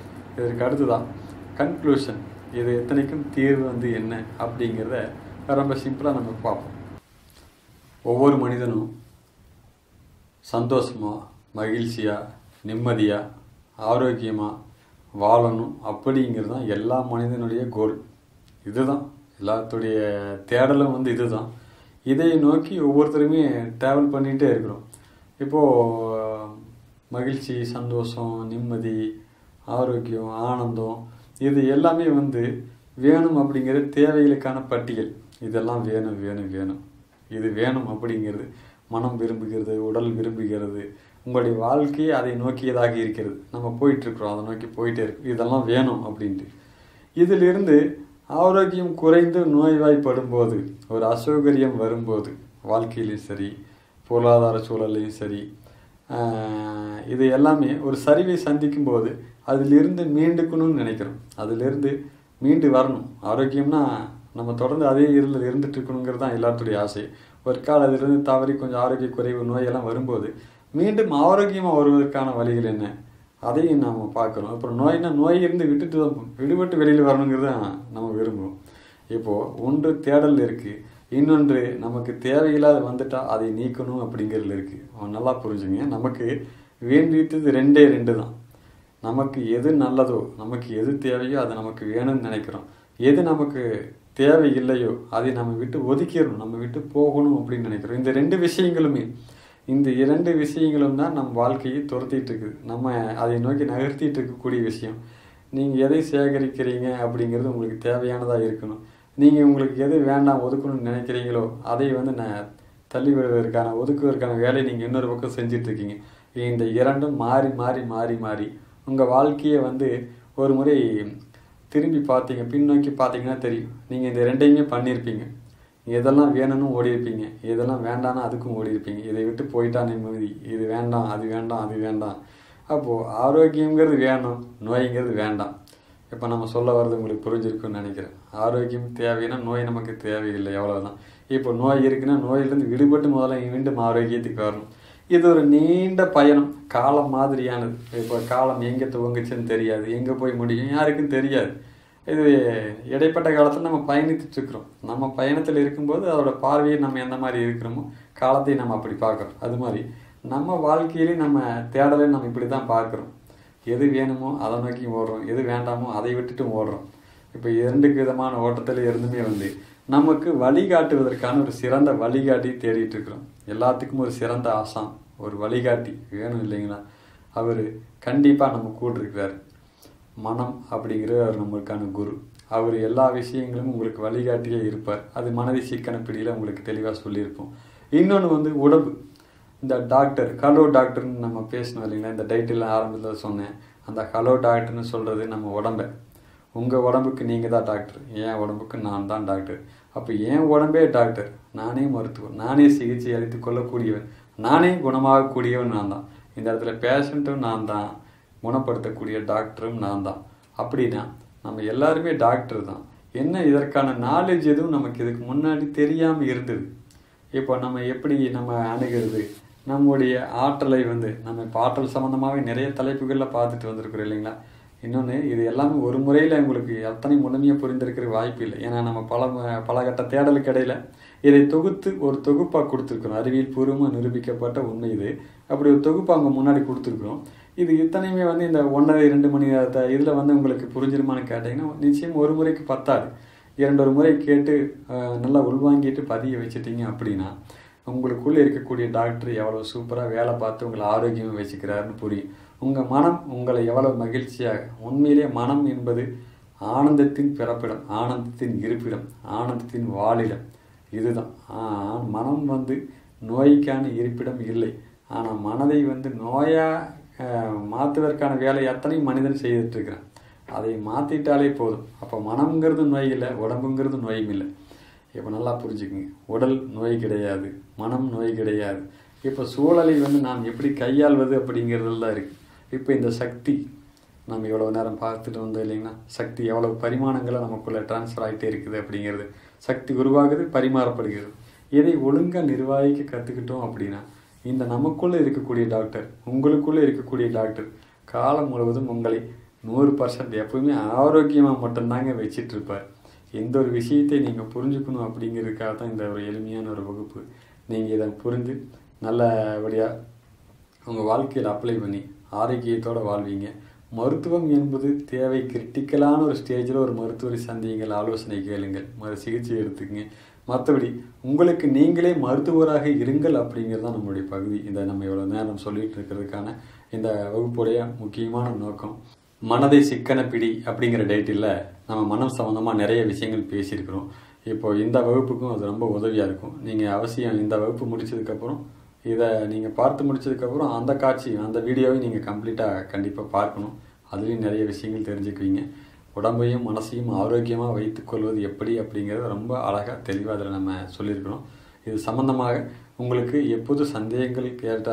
இதற்கு அடுத்துதான் கன்க்ளூஷன் இது எத்தனைக்கும் தீர்வு வந்து என்ன அப்படிங்கிறத ரொம்ப சிம்பிளாக நம்ம பார்ப்போம். ஒவ்வொரு மனிதனும் சந்தோஷமாக மகிழ்ச்சியாக நிம்மதியாக ஆரோக்கியமாக வாழணும் அப்படிங்கிறது தான் எல்லா மனிதனுடைய கோல் இதுதான். எல்லாத்துடைய தேடலும் வந்து இதுதான். இதை நோக்கி ஒவ்வொருத்தருமே ட்ராவல் பண்ணிகிட்டே இருக்கிறோம். இப்போது மகிழ்ச்சி சந்தோஷம் நிம்மதி ஆரோக்கியம் ஆனந்தம் இது எல்லாமே வந்து வேணும் அப்படிங்கிற தேவைகளுக்கான பட்டியல். இதெல்லாம் வேணும் வேணும் வேணும். இது வேணும் அப்படிங்கிறது மனம் விரும்புகிறது உடல் விரும்புகிறது. உங்களுடைய வாழ்க்கையை அதை நோக்கியதாக இருக்கிறது. நம்ம போயிட்டுருக்குறோம் அதை நோக்கி போயிட்டே இருக்கு. இதெல்லாம் வேணும் அப்படின்ட்டு. இதிலிருந்து ஆரோக்கியம் குறைந்து நோய்வாய்ப்படும் போது ஒரு அசௌகரியம் வரும்போது வாழ்க்கையிலையும் சரி பொருளாதார சூழல்லையும் சரி இது எல்லாமே ஒரு சரிவை சந்திக்கும் போது அதிலிருந்து மீண்டுக்கணும்னு நினைக்கிறோம். அதிலிருந்து மீண்டு வரணும். ஆரோக்கியம்னா நம்ம தொடர்ந்து அதே இருளில் இருந்துட்டு இருக்கணுங்கிறது தான் எல்லாத்துடைய ஆசை. ஒரு கால் அதிலிருந்து தவறி கொஞ்சம் ஆரோக்கிய குறைவு நோயெல்லாம் வரும்போது மீண்டும் ஆரோக்கியமாக வருவதற்கான வழிகள் என்ன? அதையும் நாம் பார்க்குறோம் அப்புறம் நோய்னா நோய் இருந்து விட்டுட்டு தான் விடுபட்டு வெளியில் வரணுங்கிறது தான் நம்ம விரும்புவோம். இப்போது ஒன்று தேடல் இருக்குது இன்னொன்று நமக்கு தேவையில்லாத வந்துட்டால் அதை நீக்கணும் அப்படிங்கிறதுல இருக்குது அவன் நல்லா புரிஞ்சுங்க. நமக்கு வேண்டியது ரெண்டே ரெண்டு தான். நமக்கு எது நல்லதோ நமக்கு எது தேவையோ அது நமக்கு வேணும்னு நினைக்கிறோம். எது நமக்கு தேவை இல்லையோ அதை நம்ம விட்டு ஒதுக்கிடணும் நம்ம விட்டு போகணும் அப்படின்னு நினைக்கிறோம். இந்த ரெண்டு விஷயங்களுமே இந்த இரண்டு விஷயங்களும் தான் நம் வாழ்க்கையை துரத்திட்டு இருக்குது. நம்ம அதை நோக்கி நகர்த்திட்டு இருக்கக்கூடிய விஷயம். நீங்கள் எதை சேகரிக்கிறீங்க அப்படிங்கிறது உங்களுக்கு தேவையானதாக இருக்கணும். நீங்கள் உங்களுக்கு எது வேண்டாம் ஒதுக்கணும்னு நினைக்கிறீங்களோ அதை வந்து நான் தள்ளி விடுவதற்கான ஒதுக்குவதற்கான வேலையை நீங்கள் இன்னொரு பக்கம் செஞ்சிட்ருக்கீங்க இந்த இரண்டும் மாறி மாறி மாறி மாறி உங்கள் வாழ்க்கையை வந்து ஒரு முறை திரும்பி பார்த்தீங்க பின்னோக்கி பார்த்தீங்கன்னா தெரியும். நீங்கள் இந்த ரெண்டையுமே பண்ணியிருப்பீங்க. எதெல்லாம் வேணும்னு ஓடியிருப்பீங்க எதெல்லாம் வேண்டாம்னா அதுக்கும் ஓடியிருப்பீங்க. இதை விட்டு போயிட்டா நிம்மதி. இது வேண்டாம் அது வேண்டாம் அது வேண்டாம். அப்போது ஆரோக்கியங்கிறது வேணும் நோய்ங்கிறது வேண்டாம். இப்போ நம்ம சொல்ல வர்றது உங்களுக்கு புரிஞ்சிருக்குன்னு நினைக்கிறேன். ஆரோக்கியம் தேவைன்னா நோய் நமக்கு தேவையில்லை எவ்வளோதான் இப்போ நோய் இருக்குன்னா நோயிலேருந்து விடுபட்டு முதல்ல மீண்டும் ஆரோக்கியத்துக்கு வரணும். இது ஒரு நீண்ட பயணம். காலம் மாதிரியானது. இப்போ காலம் எங்கே துவங்குச்சுன்னு தெரியாது. எங்கே போய் முடியும்? யாருக்கும் தெரியாது. இது இடைப்பட்ட காலத்தில் நம்ம பயணித்துட்ருக்குறோம் நம்ம பயணத்தில் இருக்கும்போது அதோட பார்வையை நம்ம எந்த மாதிரி இருக்கிறோமோ காலத்தை நம்ம அப்படி பார்க்குறோம். அது மாதிரி நம்ம வாழ்க்கையிலே நம்ம தேடலை நம்ம இப்படி தான் பார்க்குறோம். எது வேணுமோ அதை நோக்கி ஓடுறோம். எது வேண்டாமோ அதை விட்டுட்டு ஓடுறோம். இப்போ இரண்டு விதமான ஓட்டத்தில் இருந்துமே வந்து நமக்கு வழிகாட்டுவதற்கான ஒரு சிறந்த வழிகாட்டி தேடிட்டு இருக்கிறோம். எல்லாத்துக்கும் ஒரு சிறந்த ஆசான். ஒரு வழிகாட்டி வேணும் இல்லைங்களா? அவர் கண்டிப்பாக நம்ம கூட இருக்கிறார். மனம் அப்படிங்கிற அவர் நம்மளுக்கான குரு. அவர் எல்லா விஷயங்களும் உங்களுக்கு வழிகாட்டியே இருப்பார். அது மனதை சிக்கன பிடியில் உங்களுக்கு தெளிவாக சொல்லியிருப்போம். இன்னொன்று வந்து உடம்பு. இந்த டாக்டர் ஹலோ டாக்டர்னு நம்ம பேசணும் இல்லைங்களா? இந்த டைட்டில் ஆரம்பத்தில் சொன்னேன். அந்த ஹலோ டாக்டர்னு சொல்கிறது நம்ம உடம்பை. உங்கள் உடம்புக்கு நீங்கள் தான் டாக்டர். என் உடம்புக்கு நான் தான் டாக்டர். அப்போ என் உடம்பே டாக்டர். நானே மருத்துவர். நானே சிகிச்சை அளித்து கொள்ளக்கூடியவன். நானே குணமாகக்கூடியவன் நான் தான் இந்த இடத்துல பேஷண்ட்டும் நான் தான் குணப்படுத்தக்கூடிய டாக்டரும் நான் தான் அப்படின்னா நம்ம எல்லாருமே டாக்டர் தான். என்ன இதற்கான நாலேஜ் எதுவும் நமக்கு இதுக்கு முன்னாடி தெரியாமல் இருந்தது? இப்போ நம்ம எப்படி நம்ம அணுகிறது? நம்முடைய ஆற்றலை வந்து நம்ம இப்போ ஆற்றல் சம்மந்தமாகவே நிறைய தலைப்புகளில் பார்த்துட்டு வந்திருக்கிறோம் இல்லைங்களா? இன்னொன்று இது எல்லாமே ஒரு முறையில் உங்களுக்கு எத்தனை முழுமையாக புரிந்திருக்கிற வாய்ப்பு இல்லை. ஏன்னா நம்ம பல பல கட்ட தேடலுக்கு இடையில இதை தொகுத்து ஒரு தொகுப்பாக கொடுத்துருக்குறோம். அறிவியல் பூர்வமாக நிரூபிக்கப்பட்ட உண்மை இது. அப்படி ஒரு தொகுப்பு அவங்க முன்னாடி கொடுத்துருக்குறோம். இது இத்தனையுமே வந்து இந்த ஒன்றரை ரெண்டு மணி நேரத்தை இதில் வந்து உங்களுக்கு புரிஞ்சிருமான்னு கேட்டிங்கன்னா நிச்சயம் ஒரு முறைக்கு பத்தாது. இரண்டு ஒரு முறை கேட்டு நல்லா உள்வாங்கிட்டு பதிய வச்சிட்டீங்க அப்படின்னா உங்களுக்குள்ளே இருக்கக்கூடிய டாக்டர் எவ்வளோ சூப்பராக வேலை பார்த்து உங்களை ஆரோக்கியமாக வச்சுக்கிறாருன்னு புரியும். உங்கள் மனம் உங்களை எவ்வளோ மகிழ்ச்சியாக உண்மையிலே மனம் என்பது ஆனந்தத்தின் பிறப்பிடம் ஆனந்தத்தின் இருப்பிடம் ஆனந்தத்தின் வாழிடம். இதுதான். மனம் வந்து நோய்க்கான இருப்பிடம் இல்லை. ஆனால் மனதை வந்து நோயாக மாற்றுவதற்கான வேலை அத்தனையும் மனிதன் செய்துட்டு இருக்கிறான் அதை மாற்றிட்டாலே போதும். அப்போ மனம்ங்கிறது நோய் இல்லை உடம்புங்கிறது நோயும் இல்லை. இப்போ நல்லா புரிஞ்சுக்குங்க. உடல் நோய் கிடையாது மனம் நோய் கிடையாது. இப்போ சூழலை வந்து நாம் எப்படி கையாள்வது அப்படிங்கிறதுல இருக்குது இப்போ இந்த சக்தி நம்ம இவ்வளோ நேரம் பார்த்துட்டு வந்தோம் இல்லைங்கன்னா சக்தி எவ்வளவு பரிமாணங்களை நமக்குள்ளே ட்ரான்ஸ்ஃபர் ஆகிட்டே இருக்குது அப்படிங்கிறது. சக்தி உருவாகுது பரிமாறப்படுகிறது. இதை ஒழுங்காக நிர்வாகிக்க கற்றுக்கிட்டோம் அப்படின்னா இந்த நமக்குள்ளே இருக்கக்கூடிய டாக்டர் உங்களுக்குள்ளே இருக்கக்கூடிய டாக்டர் காலம் முழுவதும் உங்களை நூறு பர்சன்ட் எப்பவுமே ஆரோக்கியமாக மட்டும்தாங்க வச்சிட்ருப்பார். எந்த ஒரு விஷயத்தை நீங்கள் புரிஞ்சுக்கணும் அப்படிங்கிறதுக்காக தான் இந்த ஒரு எளிமையான ஒரு வகுப்பு. நீங்கள் இதை புரிந்து நல்லபடியாக உங்கள் வாழ்க்கையில் அப்ளை பண்ணி ஆரோக்கியத்தோடு வாழ்வீங்க. மருத்துவம் என்பது தேவை கிரிட்டிக்கலான ஒரு ஸ்டேஜில் ஒரு மருத்துவரை சந்தியுங்கள் ஆலோசனை கேளுங்கள் மறு சிகிச்சை எடுத்துக்கங்க. மற்றபடி உங்களுக்கு நீங்களே மருத்துவராக இருங்கள் அப்படிங்கிறது தான் நம்மளுடைய பகுதி. இந்த நம்ம இவ்வளோ நேரம் சொல்லிட்டு இருக்கிறதுக்கான இந்த வகுப்புடைய முக்கியமான நோக்கம். மனதை சிக்கன பிடி அப்படிங்கிற டைட்டில் நம்ம மனம் சம்மந்தமாக நிறைய விஷயங்கள் பேசியிருக்கிறோம். இப்போ இந்த வகுப்புக்கும் அது ரொம்ப உதவியாக இருக்கும். நீங்கள் அவசியம் இந்த வகுப்பு முடித்ததுக்கப்புறம் இதை நீங்கள் பார்த்து முடிச்சதுக்கப்புறம் அந்த காட்சி அந்த வீடியோவை நீங்கள் கம்ப்ளீட்டாக கண்டிப்பாக பார்க்கணும். அதுலேயும் நிறைய விஷயங்கள் தெரிஞ்சுக்குவீங்க. உடம்பையும் மனசையும் ஆரோக்கியமாக வைத்துக்கொள்வது எப்படி அப்படிங்கிறது ரொம்ப அழகாக தெளிவாக அதில் நம்ம சொல்லியிருக்கிறோம். இது சம்மந்தமாக உங்களுக்கு எப்போது சந்தேகங்கள் கேட்ட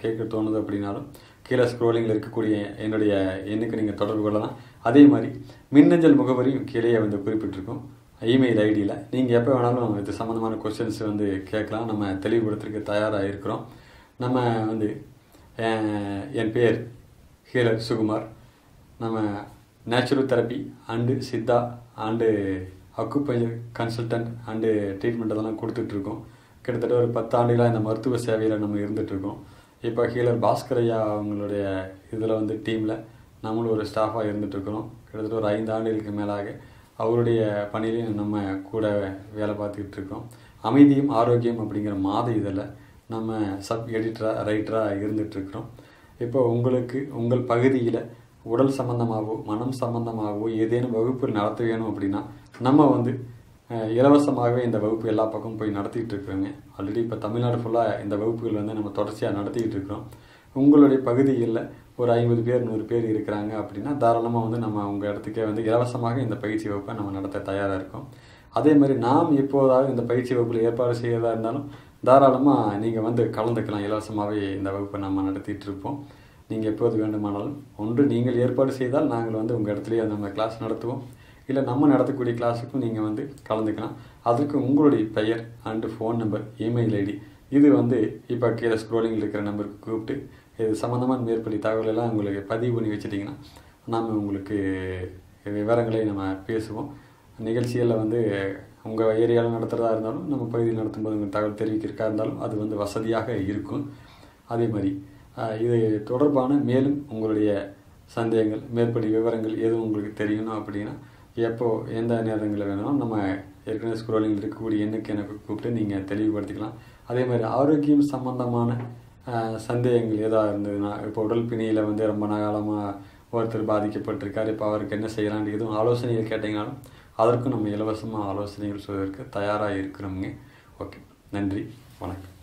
கேட்க தோணுது அப்படின்னாலும் கீழே ஸ்க்ரோலிங்கில் இருக்கக்கூடிய என்னுடைய எண்ணுக்கு நீங்கள் தொடர்பு கொள்ளலாம். அதே மாதிரி மின்னஞ்சல் முகவரியும் கீழே வந்து குறிப்பிட்டிருக்கோம். இமெயில் ஐடியில் நீங்கள் எப்போ வேணாலும் இது சம்மந்தமான கொஸ்டின்ஸ் வந்து கேட்கலாம். நம்ம தெளிவுபடுத்துறதுக்கு தயாராக இருக்கிறோம். நம்ம வந்து என் பேர் ஹீலர் சுகுமார். நம்ம natural therapy and Siddha and acupuncture consultant and treatment அதெல்லாம் கொடுத்துட்ருக்கோம் கிட்டத்தட்ட ஒரு பத்தாண்டுகளாக இந்த மருத்துவ சேவையில் நம்ம இருந்துகிட்ருக்கோம் இப்போ ஹீலர் பாஸ்கர் ஐயா அவங்களுடைய இதில் வந்து டீமில் நம்மளும் ஒரு ஸ்டாஃபாக இருந்துகிட்ருக்கிறோம் கிட்டத்தட்ட ஒரு ஐந்து ஆண்டுகளுக்கு மேலாக அவருடைய பணியிலையும் நம்ம கூட வேலை பார்த்துக்கிட்டு இருக்கோம். அமைதியும் ஆரோக்கியம் அப்படிங்கிற மாத இதில் நம்ம சப் எடிட்டராக ரைட்டராக இருந்துகிட்ருக்குறோம் இப்போ உங்களுக்கு உங்கள் பகுதியில் உடல் சம்மந்தமாகவோ மனம் சம்மந்தமாகவோ ஏதேனும் வகுப்பு நடத்த வேணும் அப்படின்னா நம்ம வந்து இலவசமாகவே இந்த வகுப்பு எல்லா பக்கமும் போய் நடத்திக்கிட்டு இருக்கிறோங்க. ஆல்ரெடி இப்போ தமிழ்நாடு ஃபுல்லாக இந்த வகுப்புகள் வந்து நம்ம தொடர்ச்சியாக நடத்திக்கிட்டு இருக்கிறோம். உங்களுடைய பகுதிகளில் ஒரு ஐம்பது பேர் நூறு பேர் இருக்கிறாங்க அப்படின்னா தாராளமாக வந்து நம்ம உங்கள் இடத்துக்கே வந்து இலவசமாக இந்த பயிற்சி வகுப்பை நம்ம நடத்த தயாராக இருக்கோம். அதே மாதிரி நாம் எப்போதாவது இந்த பயிற்சி வகுப்பில் ஏற்பாடு செய்யறதா இருந்தாலும் தாராளமாக நீங்கள் வந்து கலந்துக்கலாம். இலவசமாகவே இந்த வகுப்பை நம்ம நடத்திட்டு இருப்போம். நீங்கள் எப்போது வேண்டுமானாலும் ஒன்று நீங்கள் ஏற்பாடு செய்தால் நாங்கள் வந்து உங்கள் இடத்துலையே நம்ம கிளாஸ் நடத்துவோம். இல்லை நம்ம நடத்தக்கூடிய கிளாஸுக்கும் நீங்கள் வந்து கலந்துக்கலாம். அதற்கு உங்களுடைய பெயர் and phone number email ID இது வந்து இப்போ கீழே ஸ்க்ரோலிங்கில் இருக்கிற நம்பருக்கு கூப்பிட்டு இது சம்மந்தமான மேற்படி தகவல் எல்லாம் உங்களுக்கு பதிவு பண்ணி வச்சிட்டிங்கன்னா நாம் உங்களுக்கு விவரங்களை நம்ம பேசுவோம். நிகழ்ச்சிகளில் வந்து உங்கள் ஏரியாவில் நடத்துகிறதா இருந்தாலும் நம்ம பகுதியில் நடத்தும்போது உங்களுக்கு தகவல் தெரிவிக்கிறக்கா இருந்தாலும் அது வந்து வசதியாக இருக்கும். அதே மாதிரி இது தொடர்பான மேலும் உங்களுடைய சந்தேகங்கள் மேற்படி விவரங்கள் எதுவும் உங்களுக்கு தெரியணும் அப்படின்னா எப்போ எந்த நேரங்களில் வேணாலும் நம்ம ஏற்கனவே ஸ்க்ரோலிங்கில் இருக்கக்கூடிய எண்ணுக்கு எனக்கு கூப்பிட்டு நீங்கள் தெளிவுபடுத்திக்கலாம். அதே மாதிரி ஆரோக்கியம் சம்பந்தமான சந்தேகங்கள் ஏதாவது இருந்ததுன்னா இப்போ உடல் பிணியில் வந்து ரொம்ப காலமாக ஒருத்தர் பாதிக்கப்பட்டிருக்கார் இப்போ அவருக்கு என்ன செய்யலான்னு எதுவும் ஆலோசனைகள் கேட்டிங்கனாலும் அதற்கும் நம்ம இலவசமாக ஆலோசனைகள் சொல்வதற்கு தயாராக இருக்கிறோமுங்க. ஓகே நன்றி வணக்கம்.